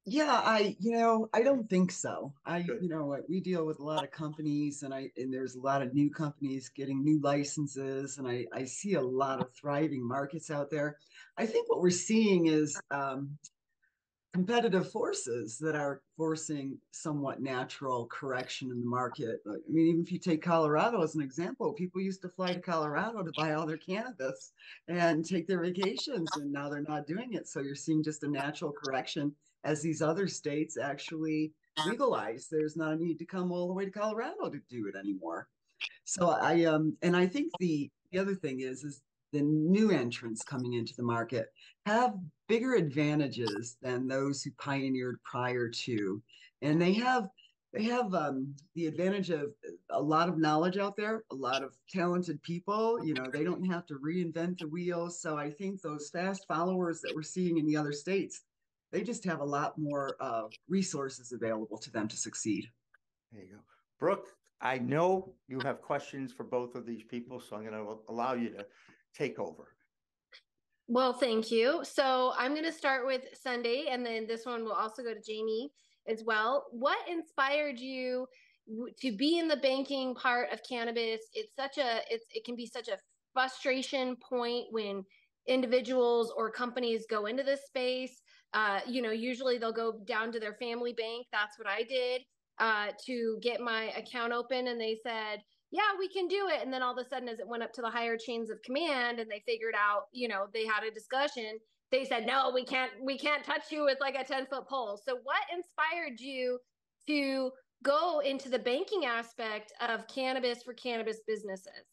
Yeah, I, you know, I don't think so. I, Good. you know, we deal with a lot of companies and I, and there's a lot of new companies getting new licenses and I, I see a lot of thriving markets out there. I think what we're seeing is, um, competitive forces that are forcing somewhat natural correction in the market. I mean, even if you take Colorado as an example, people used to fly to Colorado to buy all their cannabis and take their vacations, and now they're not doing it. So you're seeing just a natural correction as these other states actually legalize. There's not a need to come all the way to Colorado to do it anymore. So I um and I think the the other thing is is the new entrants coming into the market have bigger advantages than those who pioneered prior to. And they have they have um, the advantage of a lot of knowledge out there a lot of talented people you know they don't have to reinvent the wheel. So i think those fast followers that we're seeing in the other states they just have a lot more uh, resources available to them to succeed. There you go. Brooke, I know you have questions for both of these people, so I'm going to allow you to take over. Well, thank you. So I'm going to start with Sundie, and then this one will also go to Jamie as well. What inspired you to be in the banking part of cannabis? It's such a it's it can be such a frustration point when individuals or companies go into this space. Uh, you know, usually they'll go down to their family bank. That's what I did uh, to get my account open, and they said, yeah, we can do it. And then all of a sudden, as it went up to the higher chains of command and they figured out, you know, they had a discussion, they said, no, we can't, we can't touch you with like a 10 foot pole. So what inspired you to go into the banking aspect of cannabis for cannabis businesses?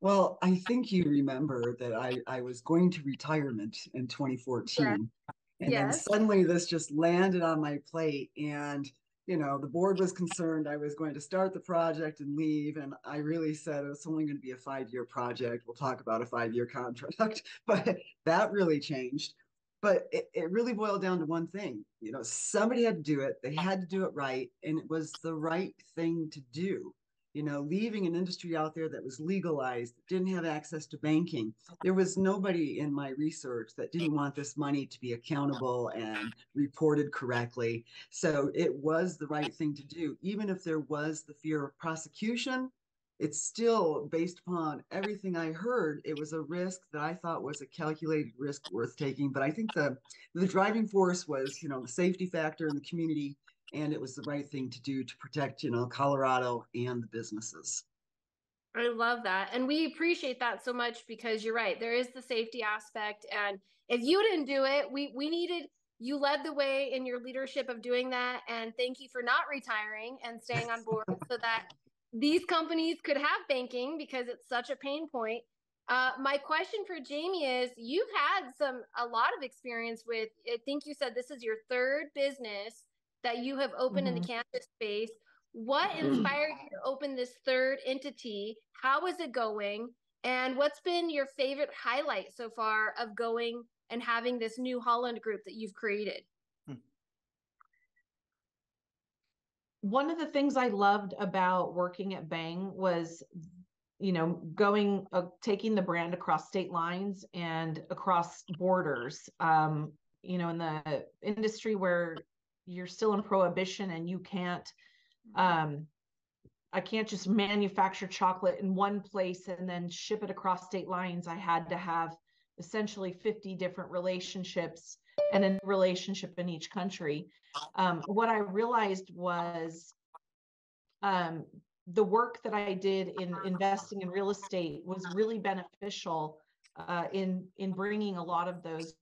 Well, I think you remember that I, I was going to retirement in 2014. And then suddenly this just landed on my plate. And, you know, the board was concerned I was going to start the project and leave. And I really said it's only going to be a five year project. We'll talk about a five year (laughs) contract. But that really changed. But it, it really boiled down to one thing. You know, somebody had to do it, they had to do it right. And it was the right thing to do you know, leaving an industry out there that was legalized, didn't have access to banking. There was nobody in my research that didn't want this money to be accountable and reported correctly. So it was the right thing to do. Even if there was the fear of prosecution, it's still based upon everything I heard. It was a risk that I thought was a calculated risk worth taking. But I think the the driving force was, you know, the safety factor in the community and it was the right thing to do to protect you know colorado and the businesses I love that. And we appreciate that so much because you're right. There is the safety aspect. And if you didn't do it, we we needed you led the way in your leadership of doing that. And thank you for not retiring and staying on board (laughs) so that these companies could have banking because it's such a pain point. Uh, my question for Jamie is you've had some a lot of experience with I think you said this is your third business that you have opened in the cannabis space. What (clears throat) inspired you to open this third entity? How is it going? And what's been your favorite highlight so far of going and having this New Holland group that you've created? one of the things I loved about working at Bhang was, you know, going, uh, taking the brand across state lines and across borders. Um, you know, in the industry where you're still in prohibition and you can't, um, I can't just manufacture chocolate in one place and then ship it across state lines. I had to have essentially 50 different relationships and a relationship in each country. Um, what I realized was um, the work that I did in investing in real estate was really beneficial uh, in in bringing a lot of those,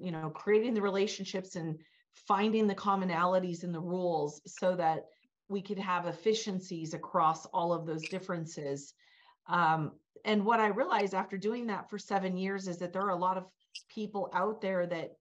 you know, creating the relationships and finding the commonalities in the rules so that we could have efficiencies across all of those differences. Um, and what I realized after doing that for seven years is that there are a lot of people out there that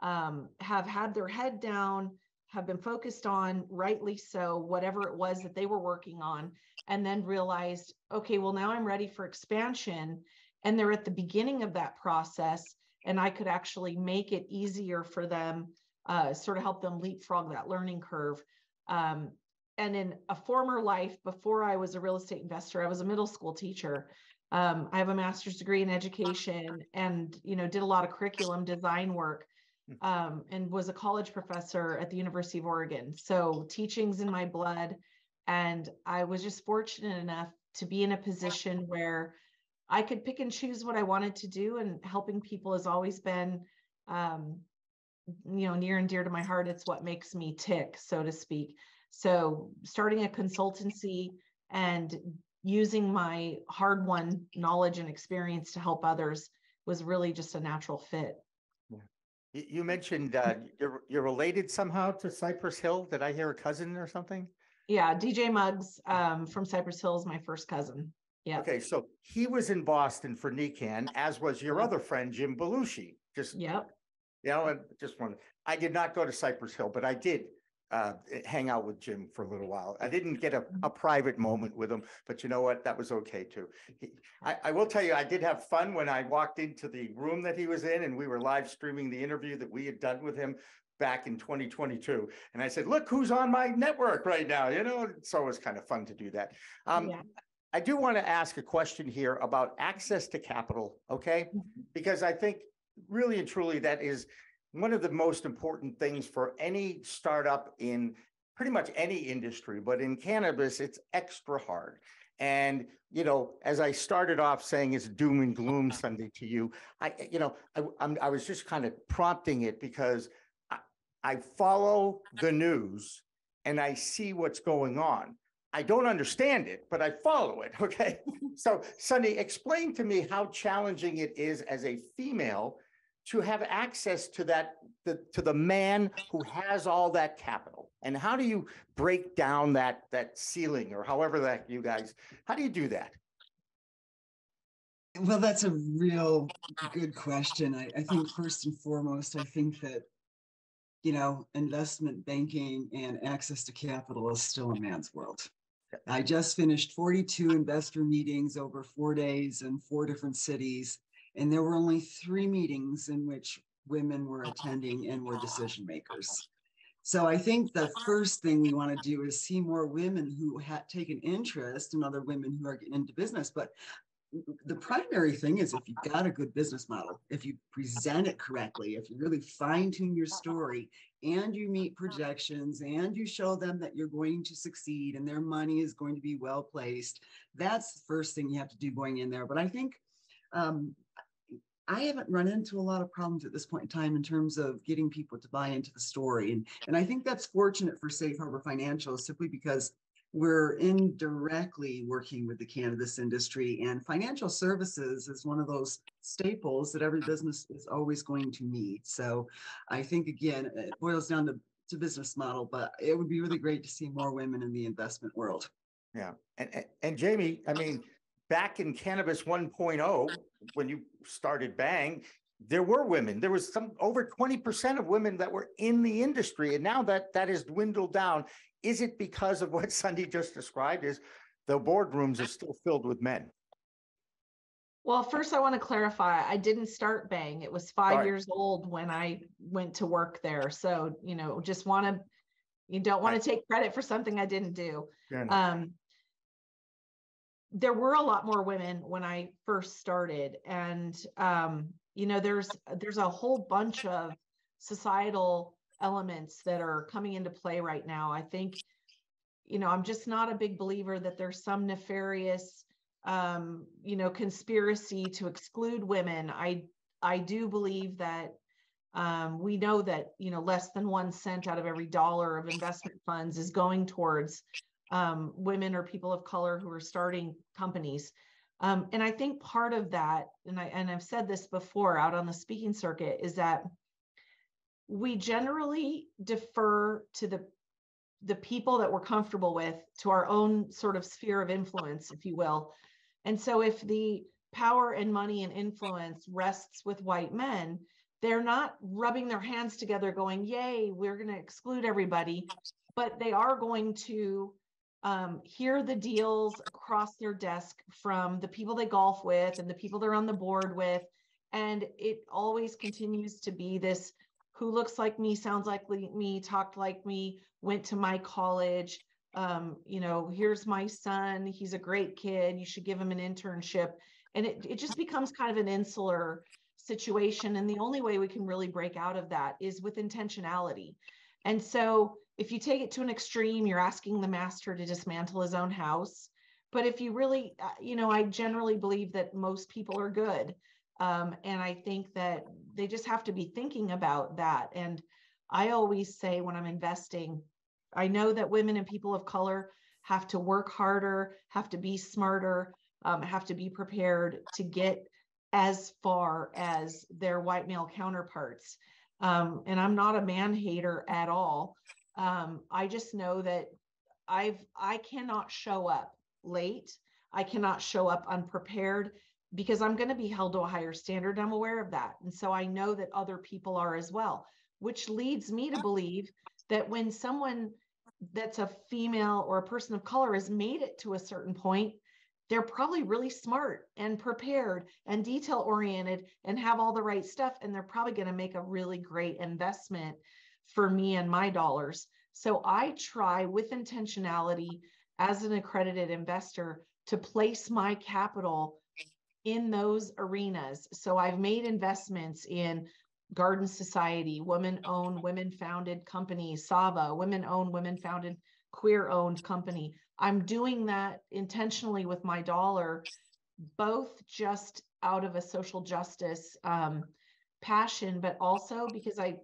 um, have had their head down, have been focused on, rightly so, whatever it was that they were working on, and then realized, okay, well, now I'm ready for expansion. And they're at the beginning of that process, and I could actually make it easier for them, uh, sort of help them leapfrog that learning curve. Um, and in a former life, before I was a real estate investor, I was a middle school teacher. Um, I have a master's degree in education, and you know, did a lot of curriculum design work um, and was a college professor at the University of Oregon. So teaching's in my blood. And I was just fortunate enough to be in a position where I could pick and choose what I wanted to do. And helping people has always been, um, you know, near and dear to my heart. It's what makes me tick, so to speak. So starting a consultancy and using my hard won knowledge and experience to help others was really just a natural fit. yeah. You mentioned uh, you're, you're related somehow to Cypress Hill. Did I hear a cousin or something? Yeah, DJ Muggs um, from Cypress Hill is my first cousin. Yeah. Okay, so he was in Boston for NECANN as was your other friend Jim Belushi. Just yep. And just one. I did not go to Cypress Hill, but I did uh, hang out with Jim for a little while. I didn't get a, a private moment with him, but you know what? That was okay too. He, I, I will tell you, I did have fun when I walked into the room that he was in and we were live streaming the interview that we had done with him back in 2022. And I said, look who's on my network right now, you know? So it was kind of fun to do that. Um, yeah. I do want to ask a question here about access to capital, okay? Mm-hmm. Because I think really and truly that is one of the most important things for any startup in pretty much any industry, but in cannabis, it's extra hard. And you know, as I started off saying, it's doom and gloom (laughs) Sundie to you. I, you know, I, I'm, I was just kind of prompting it because I, I follow the news and I see what's going on. I don't understand it, but I follow it. (laughs) Okay. (laughs) so, Sundie, explain to me how challenging it is as a female to have access to that the, to the man who has all that capital. And how do you break down that that ceiling or however that you guys how do you do that? Well that's a real good question. I, I think first and foremost i think that you know investment banking and access to capital is still a man's world. I just finished 42 investor meetings over four days in four different cities. And there were only three meetings in which women were attending and were decision makers. So I think the first thing we want to do is see more women who have taken interest in other women who are getting into business. But the primary thing is if you've got a good business model, if you present it correctly, if you really fine tune your story and you meet projections and you show them that you're going to succeed and their money is going to be well placed, that's the first thing you have to do going in there. But I think um, I haven't run into a lot of problems at this point in time in terms of getting people to buy into the story. And, and I think that's fortunate for Safe Harbor Financial simply because we're indirectly working with the cannabis industry and financial services is one of those staples that every business is always going to need. So I think again, it boils down to, to business model, but it would be really great to see more women in the investment world. Yeah. And, and, and Jamie, I mean, back in cannabis 1.0 when you started Bhang there were women. There was some over 20% of women that were in the industry. And now that that has dwindled down. Is it because of what (laughs) Sundie just described is the boardrooms are still filled with men? Well first i want to clarify i didn't start Bhang. It was five right. years old when i went to work there. So you know just want to you don't want to take credit for something i didn't do. Um, there were a lot more women when I first started, and um, you know, there's there's a whole bunch of societal elements that are coming into play right now. I think, you know, I'm just not a big believer that there's some nefarious, um, you know, conspiracy to exclude women. I I do believe that um, we know that you know less than one cent out of every dollar of investment funds is going towards um, women or people of color who are starting companies. Um, and I think part of that, and I and I've said this before out on the speaking circuit, is that we generally defer to the the people that we're comfortable with, to our own sort of sphere of influence, if you will. And so if the power and money and influence rests with white men, they're not rubbing their hands together going, Yay, we're going to exclude everybody. But they are going to um, hear the deals across their desk from the people they golf with and the people they're on the board with. And it always continues to be this who looks like me, sounds like me, talked like me, went to my college. Um, you know, here's my son. He's a great kid. You should give him an internship. And it, it just becomes kind of an insular situation. And the only way we can really break out of that is with intentionality. And so if you take it to an extreme, you're asking the master to dismantle his own house. But if you really, uh, you know, I generally believe that most people are good. Um, and I think that they just have to be thinking about that. And I always say when I'm investing, I know that women and people of color have to work harder, have to be smarter, um, have to be prepared to get as far as their white male counterparts. Um, and I'm not a man hater at all. Um, I just know that I've I cannot show up late. I cannot show up unprepared because I'm going to be held to a higher standard. I'm aware of that. And so I know that other people are as well, which leads me to believe that when someone that's a female or a person of color has made it to a certain point, they're probably really smart and prepared and detail oriented and have all the right stuff. And they're probably going to make a really great investment for me and my dollars. So I try with intentionality as an accredited investor to place my capital in those arenas. So I've made investments in Garden Society, women owned, women founded company, Sava, women owned, women founded, queer owned company. I'm doing that intentionally with my dollar, both just out of a social justice um, passion, but also because I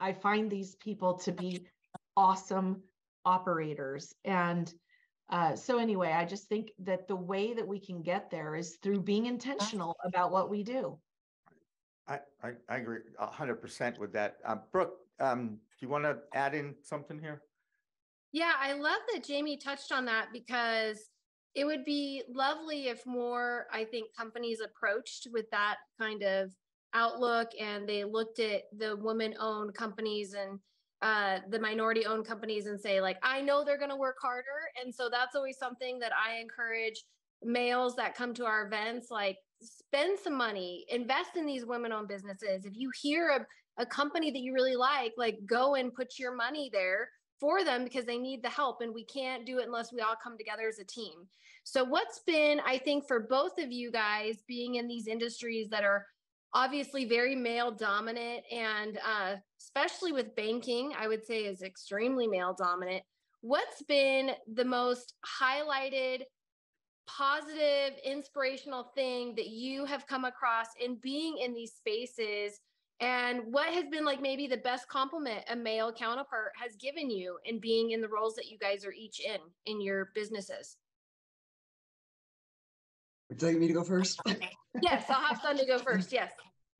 I find these people to be awesome operators. And uh, so, anyway, I just think that the way that we can get there is through being intentional about what we do. I, I, I agree hundred percent with that. Uh, Brooke, um, do you want to add in something here? Yeah, I love that Jamie touched on that because it would be lovely if more, I think, companies approached with that kind of outlook and they looked at the women owned companies and uh, the minority owned companies and say like i know they're going to work harder. And so that's always something that i encourage males that come to our events like spend some money invest in these women owned businesses. If you hear a, a company that you really like like go and put your money there for them because they need the help and we can't do it unless we all come together as a team. So what's been i think for both of you guys being in these industries that are obviously very male dominant and uh, especially with banking i would say is extremely male dominant. What's been the most highlighted positive inspirational thing that you have come across in being in these spaces? And what has been like maybe the best compliment a male counterpart has given you in being in the roles that you guys are each in in your businesses would you like me to go first? yes, I'll have Sundie go first. Yes.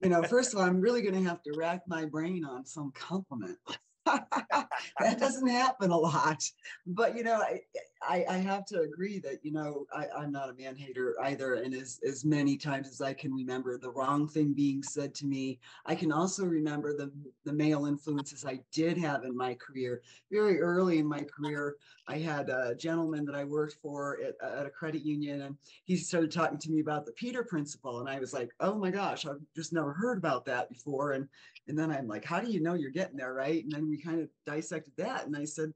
You know, first of all, I'm really going to have to rack my brain on some compliment. (laughs) that doesn't happen a lot. But you know, I, I, I have to agree that you know I, I'm not a man hater either, and as as many times as I can remember the wrong thing being said to me, I can also remember the the male influences I did have in my career. Very early in my career, I had a gentleman that I worked for at, at a credit union, and he started talking to me about the Peter Principle, and I was like, oh my gosh, I've just never heard about that before, and and then I'm like, how do you know you're getting there, right? And then we kind of dissected that, and I said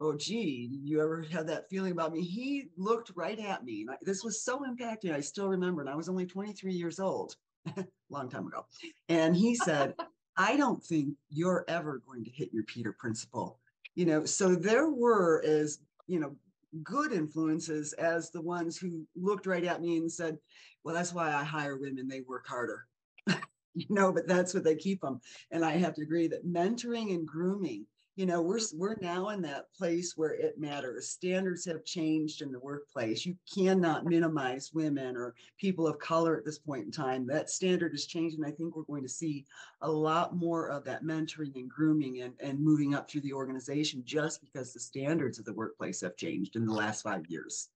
oh gee you ever had that feeling about me? He looked right at me and I, this was so impacting i still remember and i was only 23 years old (laughs) long time ago and he said (laughs) i don't think you're ever going to hit your peter principle. You know so there were as you know good influences as the ones who looked right at me and said well that's why i hire women they work harder. (laughs) You know but that's what they keep them and i have to agree that mentoring and grooming you know we're we're now in that place where it matters standards have changed in the workplace you cannot minimize women or people of color at this point in time that standard has changed and i think we're going to see a lot more of that mentoring and grooming and, and moving up through the organization just because the standards of the workplace have changed in the last five years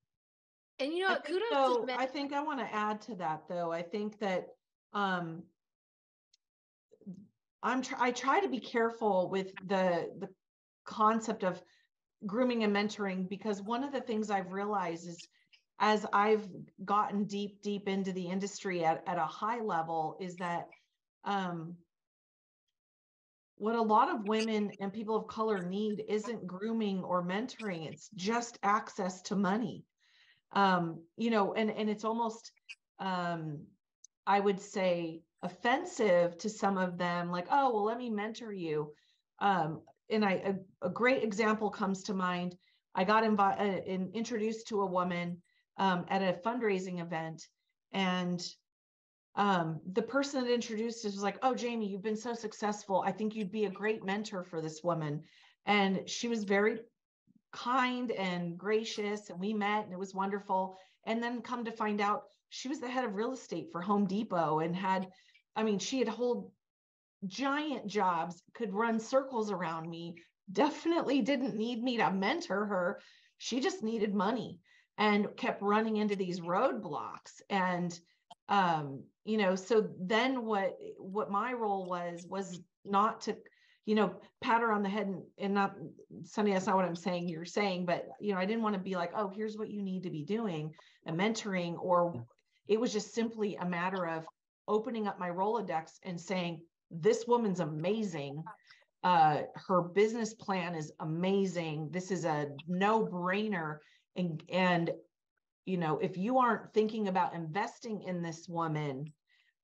And you know, I what, think, though, to men. I think I want to add to that though. I think that um I'm tr- I try to be careful with the the concept of grooming and mentoring because one of the things I've realized is as I've gotten deep deep into the industry at, at a high level is that um what a lot of women and people of color need isn't grooming or mentoring it's just access to money. Um you know and and it's almost um i would say offensive to some of them like oh well let me mentor you um and i a, a great example comes to mind i got invited uh, in, introduced to a woman um, at a fundraising event and um, the person that introduced us was like, Oh, Jamie, you've been so successful. I think you'd be a great mentor for this woman. And she was very kind and gracious. And we met and it was wonderful. And then come to find out she was the head of real estate for Home Depot and had, I mean, she had hold giant jobs, could run circles around me, definitely didn't need me to mentor her. She just needed money and kept running into these roadblocks. And um you know so then what what my role was was not to you know pat her on the head and, and not Sundie that's not what i'm saying you're saying but you know i didn't want to be like oh here's what you need to be doing and mentoring or it was just simply a matter of opening up my rolodex and saying this woman's amazing uh her business plan is amazing this is a no brainer and and you know, if you aren't thinking about investing in this woman,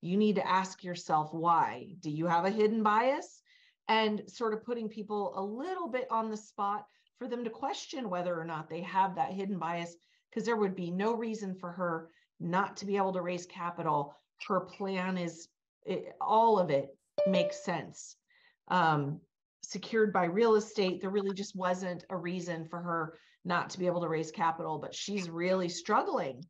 you need to ask yourself why. Do you have a hidden bias? And sort of putting people a little bit on the spot for them to question whether or not they have that hidden bias, because there would be no reason for her not to be able to raise capital. Her plan is it, all of it makes sense. Um, secured by real estate, there really just wasn't a reason for her not to be able to raise capital, but she's really struggling.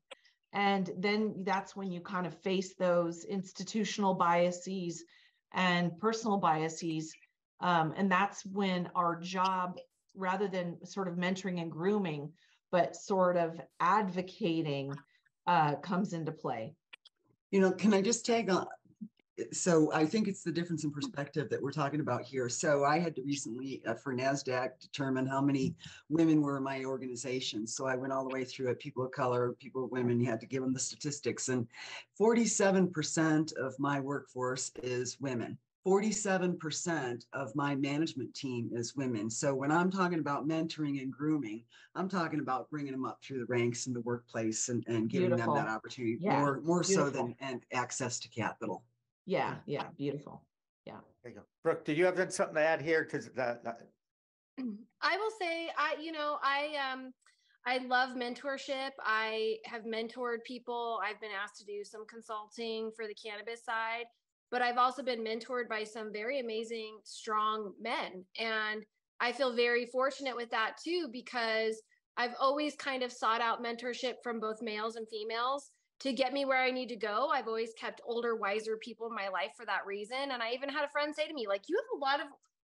And then that's when you kind of face those institutional biases and personal biases. Um, and that's when our job, rather than sort of mentoring and grooming, but sort of advocating, uh, comes into play. You know, can I just tag on? so I think it's the difference in perspective that we're talking about here. So I had to recently, uh, for NASDAQ, determine how many women were in my organization. So I went all the way through it, people of color, people women, you had to give them the statistics. And 47% of my workforce is women. 47% of my management team is women. So when I'm talking about mentoring and grooming, I'm talking about bringing them up through the ranks in the workplace and, and giving Beautiful. them that opportunity Yeah, more, more so than and access to capital. Yeah, yeah, beautiful. Yeah. There you go. Brooke, did you have something to add here? Because that, that- I will say, I you know, I um, I love mentorship. I have mentored people. I've been asked to do some consulting for the cannabis side, but I've also been mentored by some very amazing, strong men, and I feel very fortunate with that too because I've always kind of sought out mentorship from both males and females to get me where I need to go. I've always kept older, wiser people in my life for that reason. And I even had a friend say to me, like, you have a lot of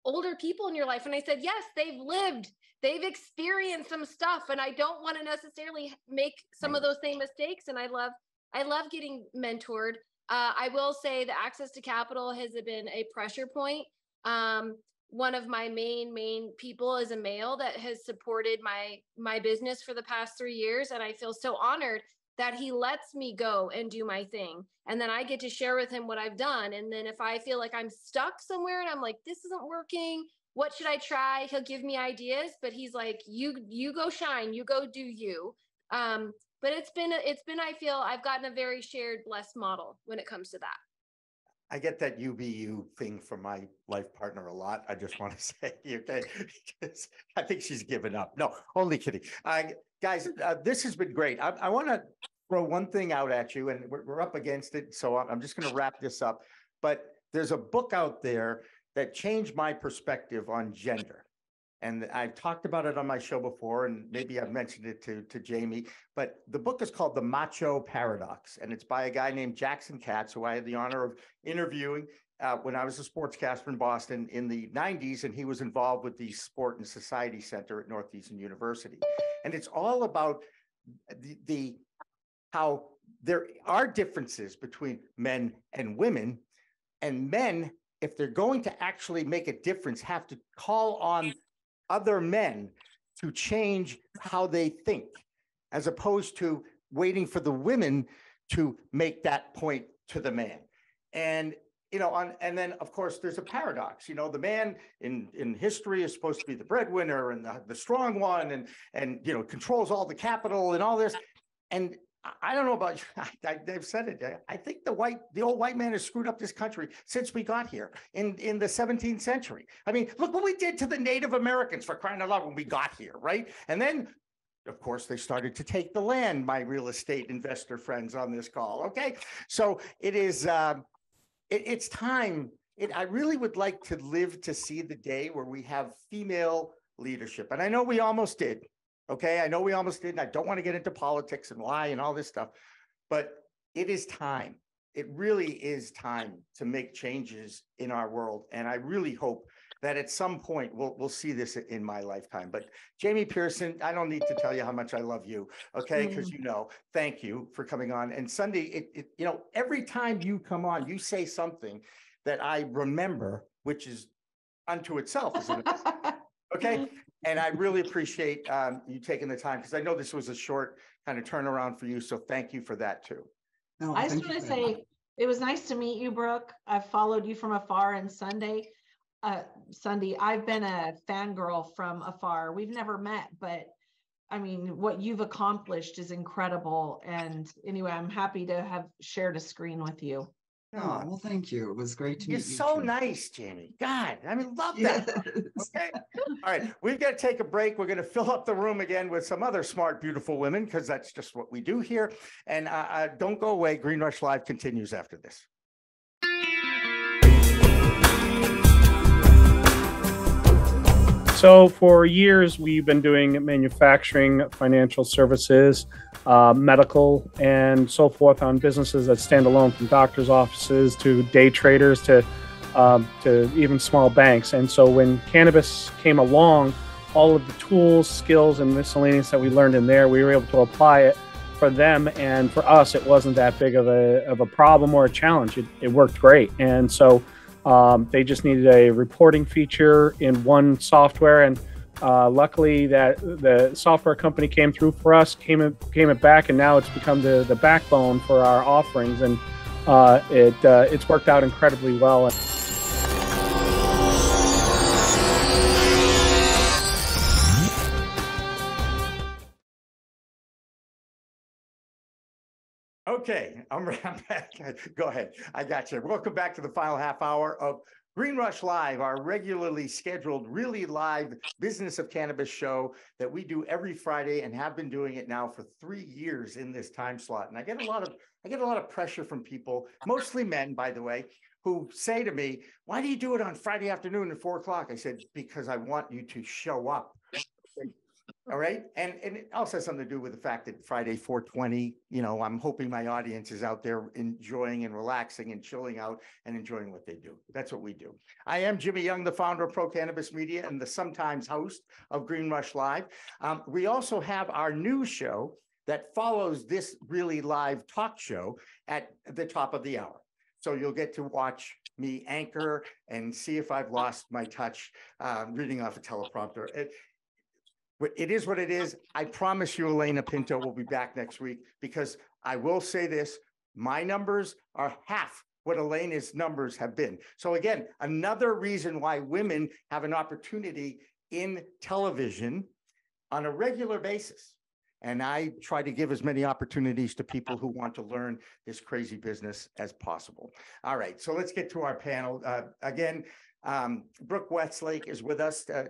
older people in your life. And I said, yes, they've lived, they've experienced some stuff. And I don't want to necessarily make some of those same mistakes. And I love, I love getting mentored. Uh, I will say the access to capital has been a pressure point. Um, one of my main main people is a male that has supported my my business for the past three years and i feel so honored that he lets me go and do my thing. And then I get to share with him what I've done. And then if I feel like I'm stuck somewhere and I'm like, this isn't working, what should I try? He'll give me ideas, but he's like, you, you go shine, you go do you. Um, but it's been, it's been, I feel I've gotten a very shared blessed model when it comes to that. I get that UBU thing from my life partner a lot. I just want to (laughs) say, okay, I think she's given up. No, only kidding. Uh, guys, uh, this has been great. I, I want to throw one thing out at you, and we're, we're up against it. So I'm just going to wrap this up. But there's a book out there that changed my perspective on gender. And I've talked about it on my show before, and maybe I've mentioned it to, to Jamie. But the book is called The Macho Paradox, and it's by a guy named Jackson Katz, who I had the honor of interviewing uh, when I was a sportscaster in Boston in the 90s, and he was involved with the Sport and Society Center at Northeastern University. And it's all about the, the how there are differences between men and women, and men, if they're going to actually make a difference, have to call on other men to change how they think, as opposed to waiting for the women to make that point to the man. And you know, on and then of course there's a paradox. You know, the man in in history is supposed to be the breadwinner and the, the strong one, and and you know controls all the capital and all this. And I don't know about you. (laughs) I, have said it. I think the white, the old white man has screwed up this country since we got here in, in the 17th century. I mean, look what we did to the Native Americans for crying out loud when we got here, right? And then, of course, they started to take the land. My real estate investor friends on this call. Okay, so it is. Uh, it, it's time. It, I really would like to live to see the day where we have female leadership, and I know we almost did. Okay, I know we almost did. And I don't want to get into politics and why and all this stuff, but it is time. It really is time to make changes in our world, and I really hope that at some point we'll we'll see this in my lifetime. But Jamie Pearson, I don't need to tell you how much I love you, okay? Because mm. you know, thank you for coming on. And Sundie, it, it you know, every time you come on, you say something that I remember, which is unto itself. (laughs) okay. And I really appreciate um, you taking the time because I know this was a short kind of turnaround for you. So thank you for that too. No, I just want to say it was nice to meet you, Brooke. I've followed you from afar and Sundie uh, Sundie, I've been a fangirl from afar. We've never met, but I mean, what you've accomplished is incredible. And anyway, I'm happy to have shared a screen with you. Oh, well, thank you. It was great to You're meet you. so nice, Jamie. God, I mean, love that. Yes. (laughs) Okay. All right. We've got to take a break. We're going to fill up the room again with some other smart, beautiful women because that's just what we do here. And uh, uh, don't go away. Green Rush Live continues after this. So, for years, we've been doing manufacturing, financial services, uh, medical, and so forth on businesses that stand alone, from doctors' offices to day traders to um, to even small banks. And so, when cannabis came along, all of the tools, skills, and miscellaneous that we learned in there, we were able to apply it for them. And for us, it wasn't that big of a, of a problem or a challenge. It, it worked great. And so, um, they just needed a reporting feature in one software, and uh, luckily that the software company came through for us, came it, came it back, and now it's become the, the backbone for our offerings, and uh, it uh, it's worked out incredibly well. Okay, I'm, (laughs) back. Go ahead. I got you. Welcome back to the final half hour of Green Rush Live, our regularly scheduled, really live business of cannabis show that we do every Friday and have been doing it now for three years in this time slot. And I get a lot of I get a lot of pressure from people, mostly men, by the way, who say to me, "Why do you do it on Friday afternoon at four o'clock?" I said, "Because I want you to show up." All right. And, and it also has something to do with the fact that Friday 420, you know, I'm hoping my audience is out there enjoying and relaxing and chilling out and enjoying what they do. That's what we do. I am Jimmy Young, the founder of Pro Cannabis Media and the sometimes host of Green Rush Live. Um, we also have our new show that follows this really live talk show at the top of the hour. So you'll get to watch me anchor and see if I've lost my touch uh, reading off a teleprompter. It, it is what it is. I promise you, Elena Pinto will be back next week because I will say this my numbers are half what Elena's numbers have been. So, again, another reason why women have an opportunity in television on a regular basis. And I try to give as many opportunities to people who want to learn this crazy business as possible. All right, so let's get to our panel. Uh, again, um, Brooke Westlake is with us. Uh,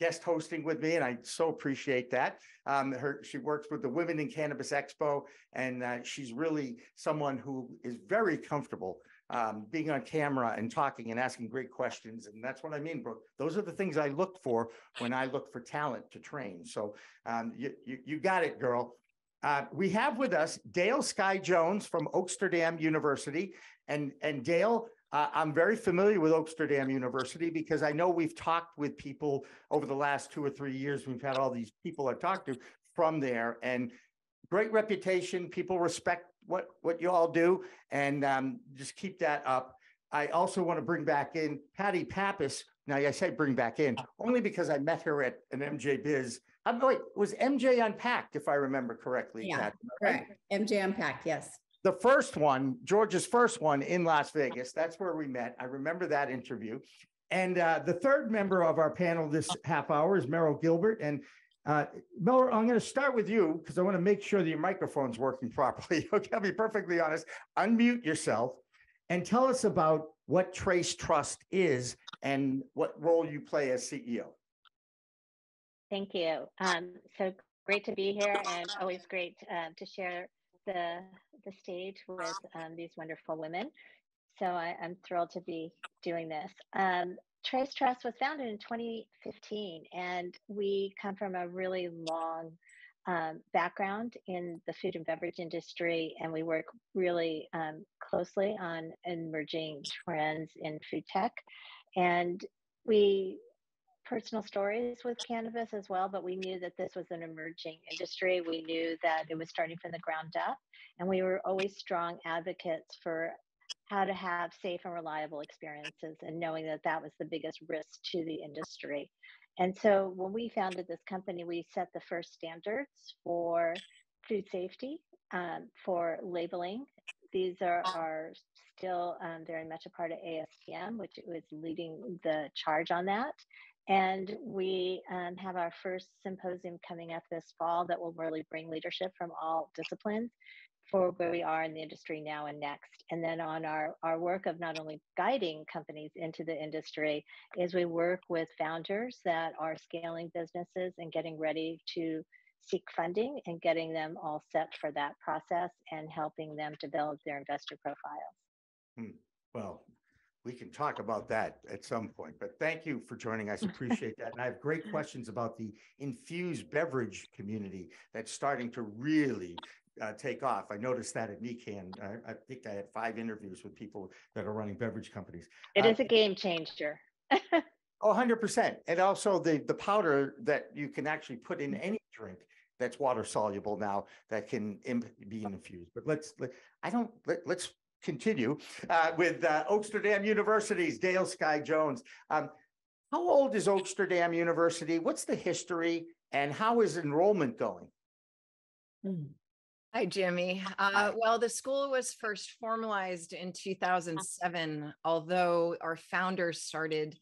guest hosting with me, and I so appreciate that. Um, her she works with the Women in Cannabis Expo, and uh, she's really someone who is very comfortable um, being on camera and talking and asking great questions. And that's what I mean, Brooke. Those are the things I look for when I look for talent to train. So um, you, you, you got it, girl. Uh, we have with us Dale Sky Jones from Oaksterdam University. And, and Dale, uh, I'm very familiar with Oaksterdam University because I know we've talked with people over the last two or three years. We've had all these people I've talked to from there, and great reputation. People respect what what you all do, and um, just keep that up. I also want to bring back in Patty Pappas. Now, I say bring back in only because I met her at an MJ Biz. I'm wait, was MJ Unpacked, if I remember correctly? Yeah, Pat, correct. MJ Unpacked, yes. The first one, George's first one in Las Vegas. That's where we met. I remember that interview. And uh, the third member of our panel this half hour is Merril Gilbert. And uh, I'm going to start with you because I want to make sure that your microphone's working (laughs) properly. okay, I'll be perfectly honest. Unmute yourself and tell us about what Trace Trust is and what role you play as CEO. Thank you. Um, so great to be here and always great uh, to share the, the stage with um, these wonderful women. So I, am thrilled to be doing this. Um, Trace Trust was founded in 2015, and we come from a really long um, background in the food and beverage industry, and we work really um, closely on emerging trends in food tech. And we personal stories with cannabis as well, but we knew that this was an emerging industry. We knew that it was starting from the ground up, and we were always strong advocates for how to have safe and reliable experiences and knowing that that was the biggest risk to the industry. And so when we founded this company, we set the first standards for food safety, um, for labeling. These are, are still um, very much a part of ASTM, which was leading the charge on that. And we um, have our first symposium coming up this fall that will really bring leadership from all disciplines for where we are in the industry now and next. And then on our, our work of not only guiding companies into the industry, is we work with founders that are scaling businesses and getting ready to seek funding and getting them all set for that process and helping them develop their investor profiles. Hmm. Well, we can talk about that at some point, but thank you for joining us. (laughs) Appreciate that. And I have great questions about the infused beverage community that's starting to really uh, take off. I noticed that at NECANN. I, I, think I had five interviews with people that are running beverage companies. It uh, is a game changer. (laughs) oh, 100%. And also the, the powder that you can actually put in any drink that's water soluble now that can be infused. But let's, let, I don't, let, us continue uh, with uh, Oaksterdam University's Dale Sky Jones. Um, how old is Oaksterdam University? What's the history and how is enrollment going? Mm. Hi, Jimmy. Uh, well, the school was first formalized in 2007, although our founders started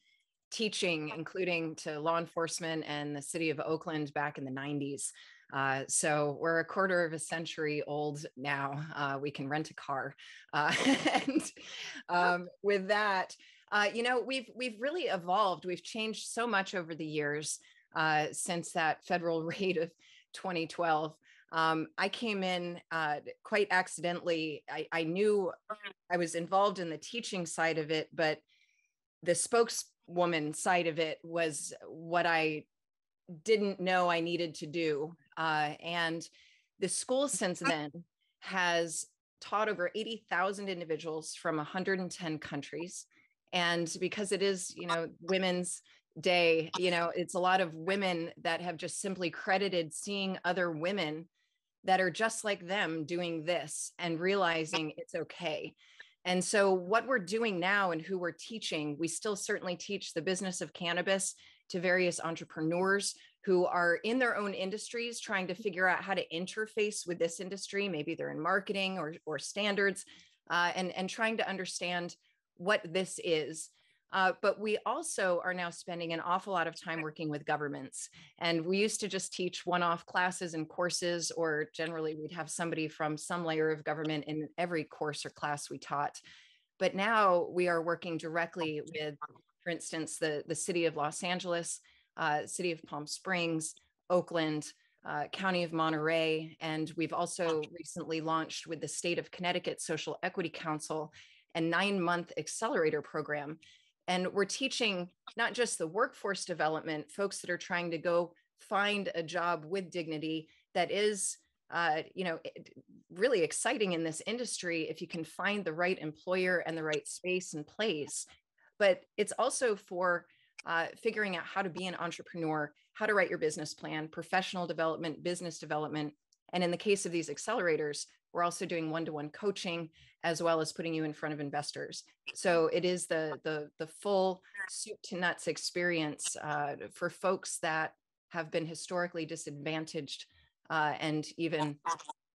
teaching, including to law enforcement and the city of Oakland back in the 90s. Uh, so we're a quarter of a century old now. Uh, we can rent a car, uh, (laughs) and um, (laughs) with that, uh, you know, we've we've really evolved. We've changed so much over the years uh, since that federal (laughs) raid of 2012. Um, I came in uh, quite accidentally. I, I, knew I was involved in the teaching side of it, but the spokeswoman side of it was what I didn't know I needed to do. Uh, and the school since then has taught over 80,000 individuals from 110 countries. And because it is, you know, women's day, you know, it's a lot of women that have just simply credited seeing other women that are just like them doing this and realizing it's okay. And so, what we're doing now and who we're teaching, we still certainly teach the business of cannabis to various entrepreneurs who are in their own industries trying to figure out how to interface with this industry. Maybe they're in marketing or, or standards uh, and, and trying to understand what this is. Uh, but we also are now spending an awful lot of time working with governments. And we used to just teach one off classes and courses, or generally we'd have somebody from some layer of government in every course or class we taught. But now we are working directly with, for instance, the, the city of Los Angeles, uh, city of Palm Springs, Oakland, uh, County of Monterey, and we've also recently launched with the state of Connecticut Social Equity Council a nine month accelerator program. And we're teaching not just the workforce development, folks that are trying to go find a job with dignity that is uh, you know really exciting in this industry if you can find the right employer and the right space and place. But it's also for uh, figuring out how to be an entrepreneur how to write your business plan professional development business development And in the case of these accelerators, we're also doing one-to-one coaching as well as putting you in front of investors. So it is the the the full soup to nuts experience uh, for folks that have been historically disadvantaged uh, and even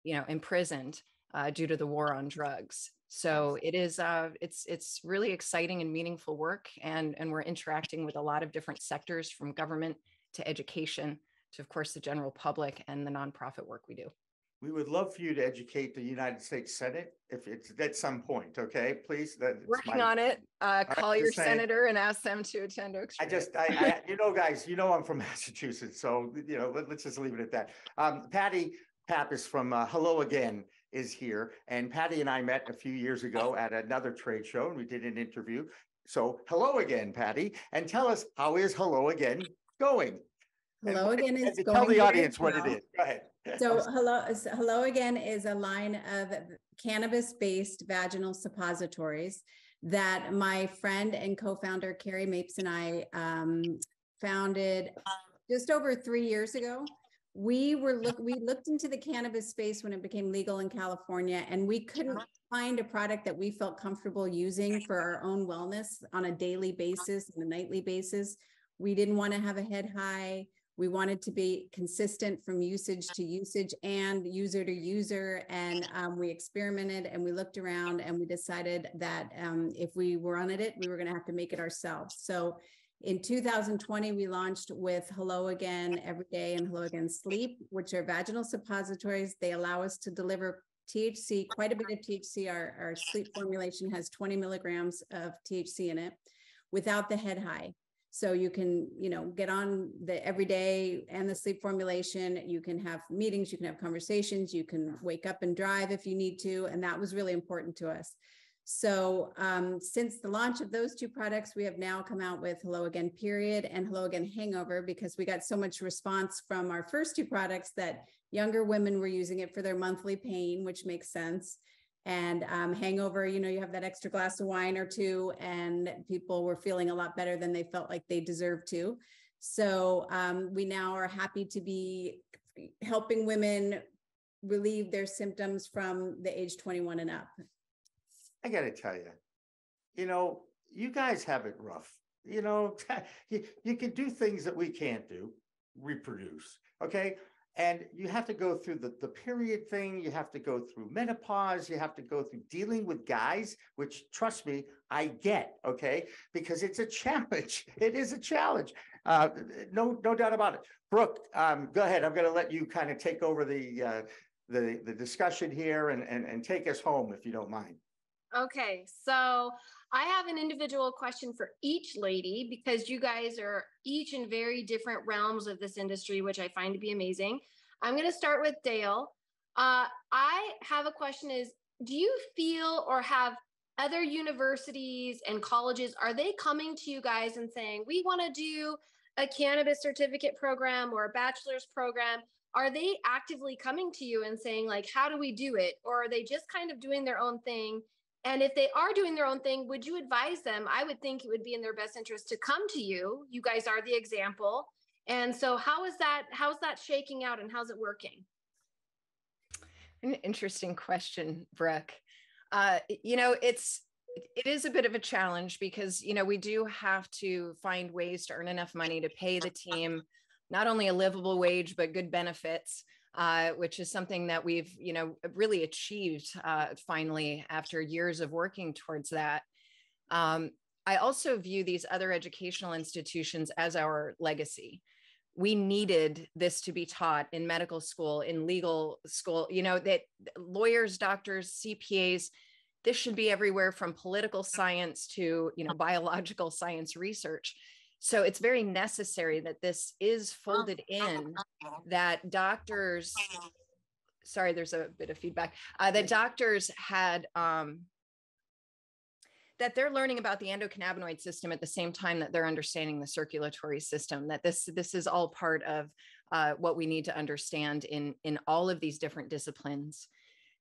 you know imprisoned uh, due to the war on drugs. So it is uh, it's it's really exciting and meaningful work, and and we're interacting with a lot of different sectors from government to education to of course the general public and the nonprofit work we do. We would love for you to educate the United States Senate if it's at some point, okay? Please. Working my- on it. Uh, right, call your saying. senator and ask them to attend Oak I just, I, I, you know, guys, you know, I'm from (laughs) Massachusetts, so, you know, let, us just leave it at that. Um, Patty Pappas from uh, Hello Again is here, and Patty and I met a few years ago at another trade show, and we did an interview. So, hello again, Patty, and tell us how is Hello Again going? Hello Again is to Tell the audience what it is. well. Go ahead. (laughs) So hello, hello again is a line of cannabis-based vaginal suppositories that my friend and co-founder Carrie Mapes and I um, founded just over three years ago. We were look we looked into the cannabis space when it became legal in California, and we couldn't find a product that we felt comfortable using for our own wellness on a daily basis and a nightly basis. We didn't want to have a head high. We wanted to be consistent from usage to usage and user to user. And um, we experimented and we looked around and we decided that um, if we were on it, we were going to have to make it ourselves. So in 2020, we launched with Hello Again Every Day and Hello Again Sleep, which are vaginal suppositories. They allow us to deliver THC, quite a bit of THC. Our, our sleep formulation has 20 milligrams of THC in it without the head high. So you can, you know, get on the everyday and the sleep formulation. You can have meetings, you can have conversations, you can wake up and drive if you need to. And that was really important to us. So um, since the launch of those two products, we have now come out with Hello Again Period and Hello Again Hangover because we got so much response from our first two products that younger women were using it for their monthly pain, which makes sense. And um, hangover, you know, you have that extra glass of wine or two, and people were feeling a lot better than they felt like they deserved to. So um, we now are happy to be helping women relieve their symptoms from the age 21 and up. I got to tell you, you know, you guys have it rough. You know, (laughs) you, you can do things that we can't do, reproduce. Okay. And you have to go through the, the period thing. You have to go through menopause. You have to go through dealing with guys, which trust me, I get. Okay. Because it's a (laughs) challenge. It is a challenge. Uh, no, no doubt about it. Brooke, um, go ahead. I'm going to let you kind of take over the, uh, the, the discussion here and, and, and take us home if you don't mind. Okay, so I have an individual question for each lady because you guys are each in very different realms of this industry, which I find to be amazing. I'm going to start with Dale. Uh, I have a question: Is do you feel or have other universities and colleges are they coming to you guys and saying we want to do a cannabis certificate program or a bachelor's program? Are they actively coming to you and saying like, how do we do it, or are they just kind of doing their own thing? And if they are doing their own thing, would you advise them? I would think it would be in their best interest to come to you. You guys are the example. And so how is that how's that shaking out and how's it working? An interesting question, Brooke. Uh, you know, it's it is a bit of a challenge because you know we do have to find ways to earn enough money to pay the team not only a livable wage but good benefits uh, which is something that we've you know really achieved uh, finally after years of working towards that. Um, i also view these other educational institutions as our legacy. We needed this to be taught in medical school in legal school you know that lawyers doctors cpas this should be everywhere from political science to you know biological science research so it's very necessary that this is folded in that doctors sorry there's a bit of feedback. Uh, that doctors had um, that they're learning about the endocannabinoid system at the same time that they're understanding the circulatory system that this this is all part of uh, what we need to understand in in all of these different disciplines.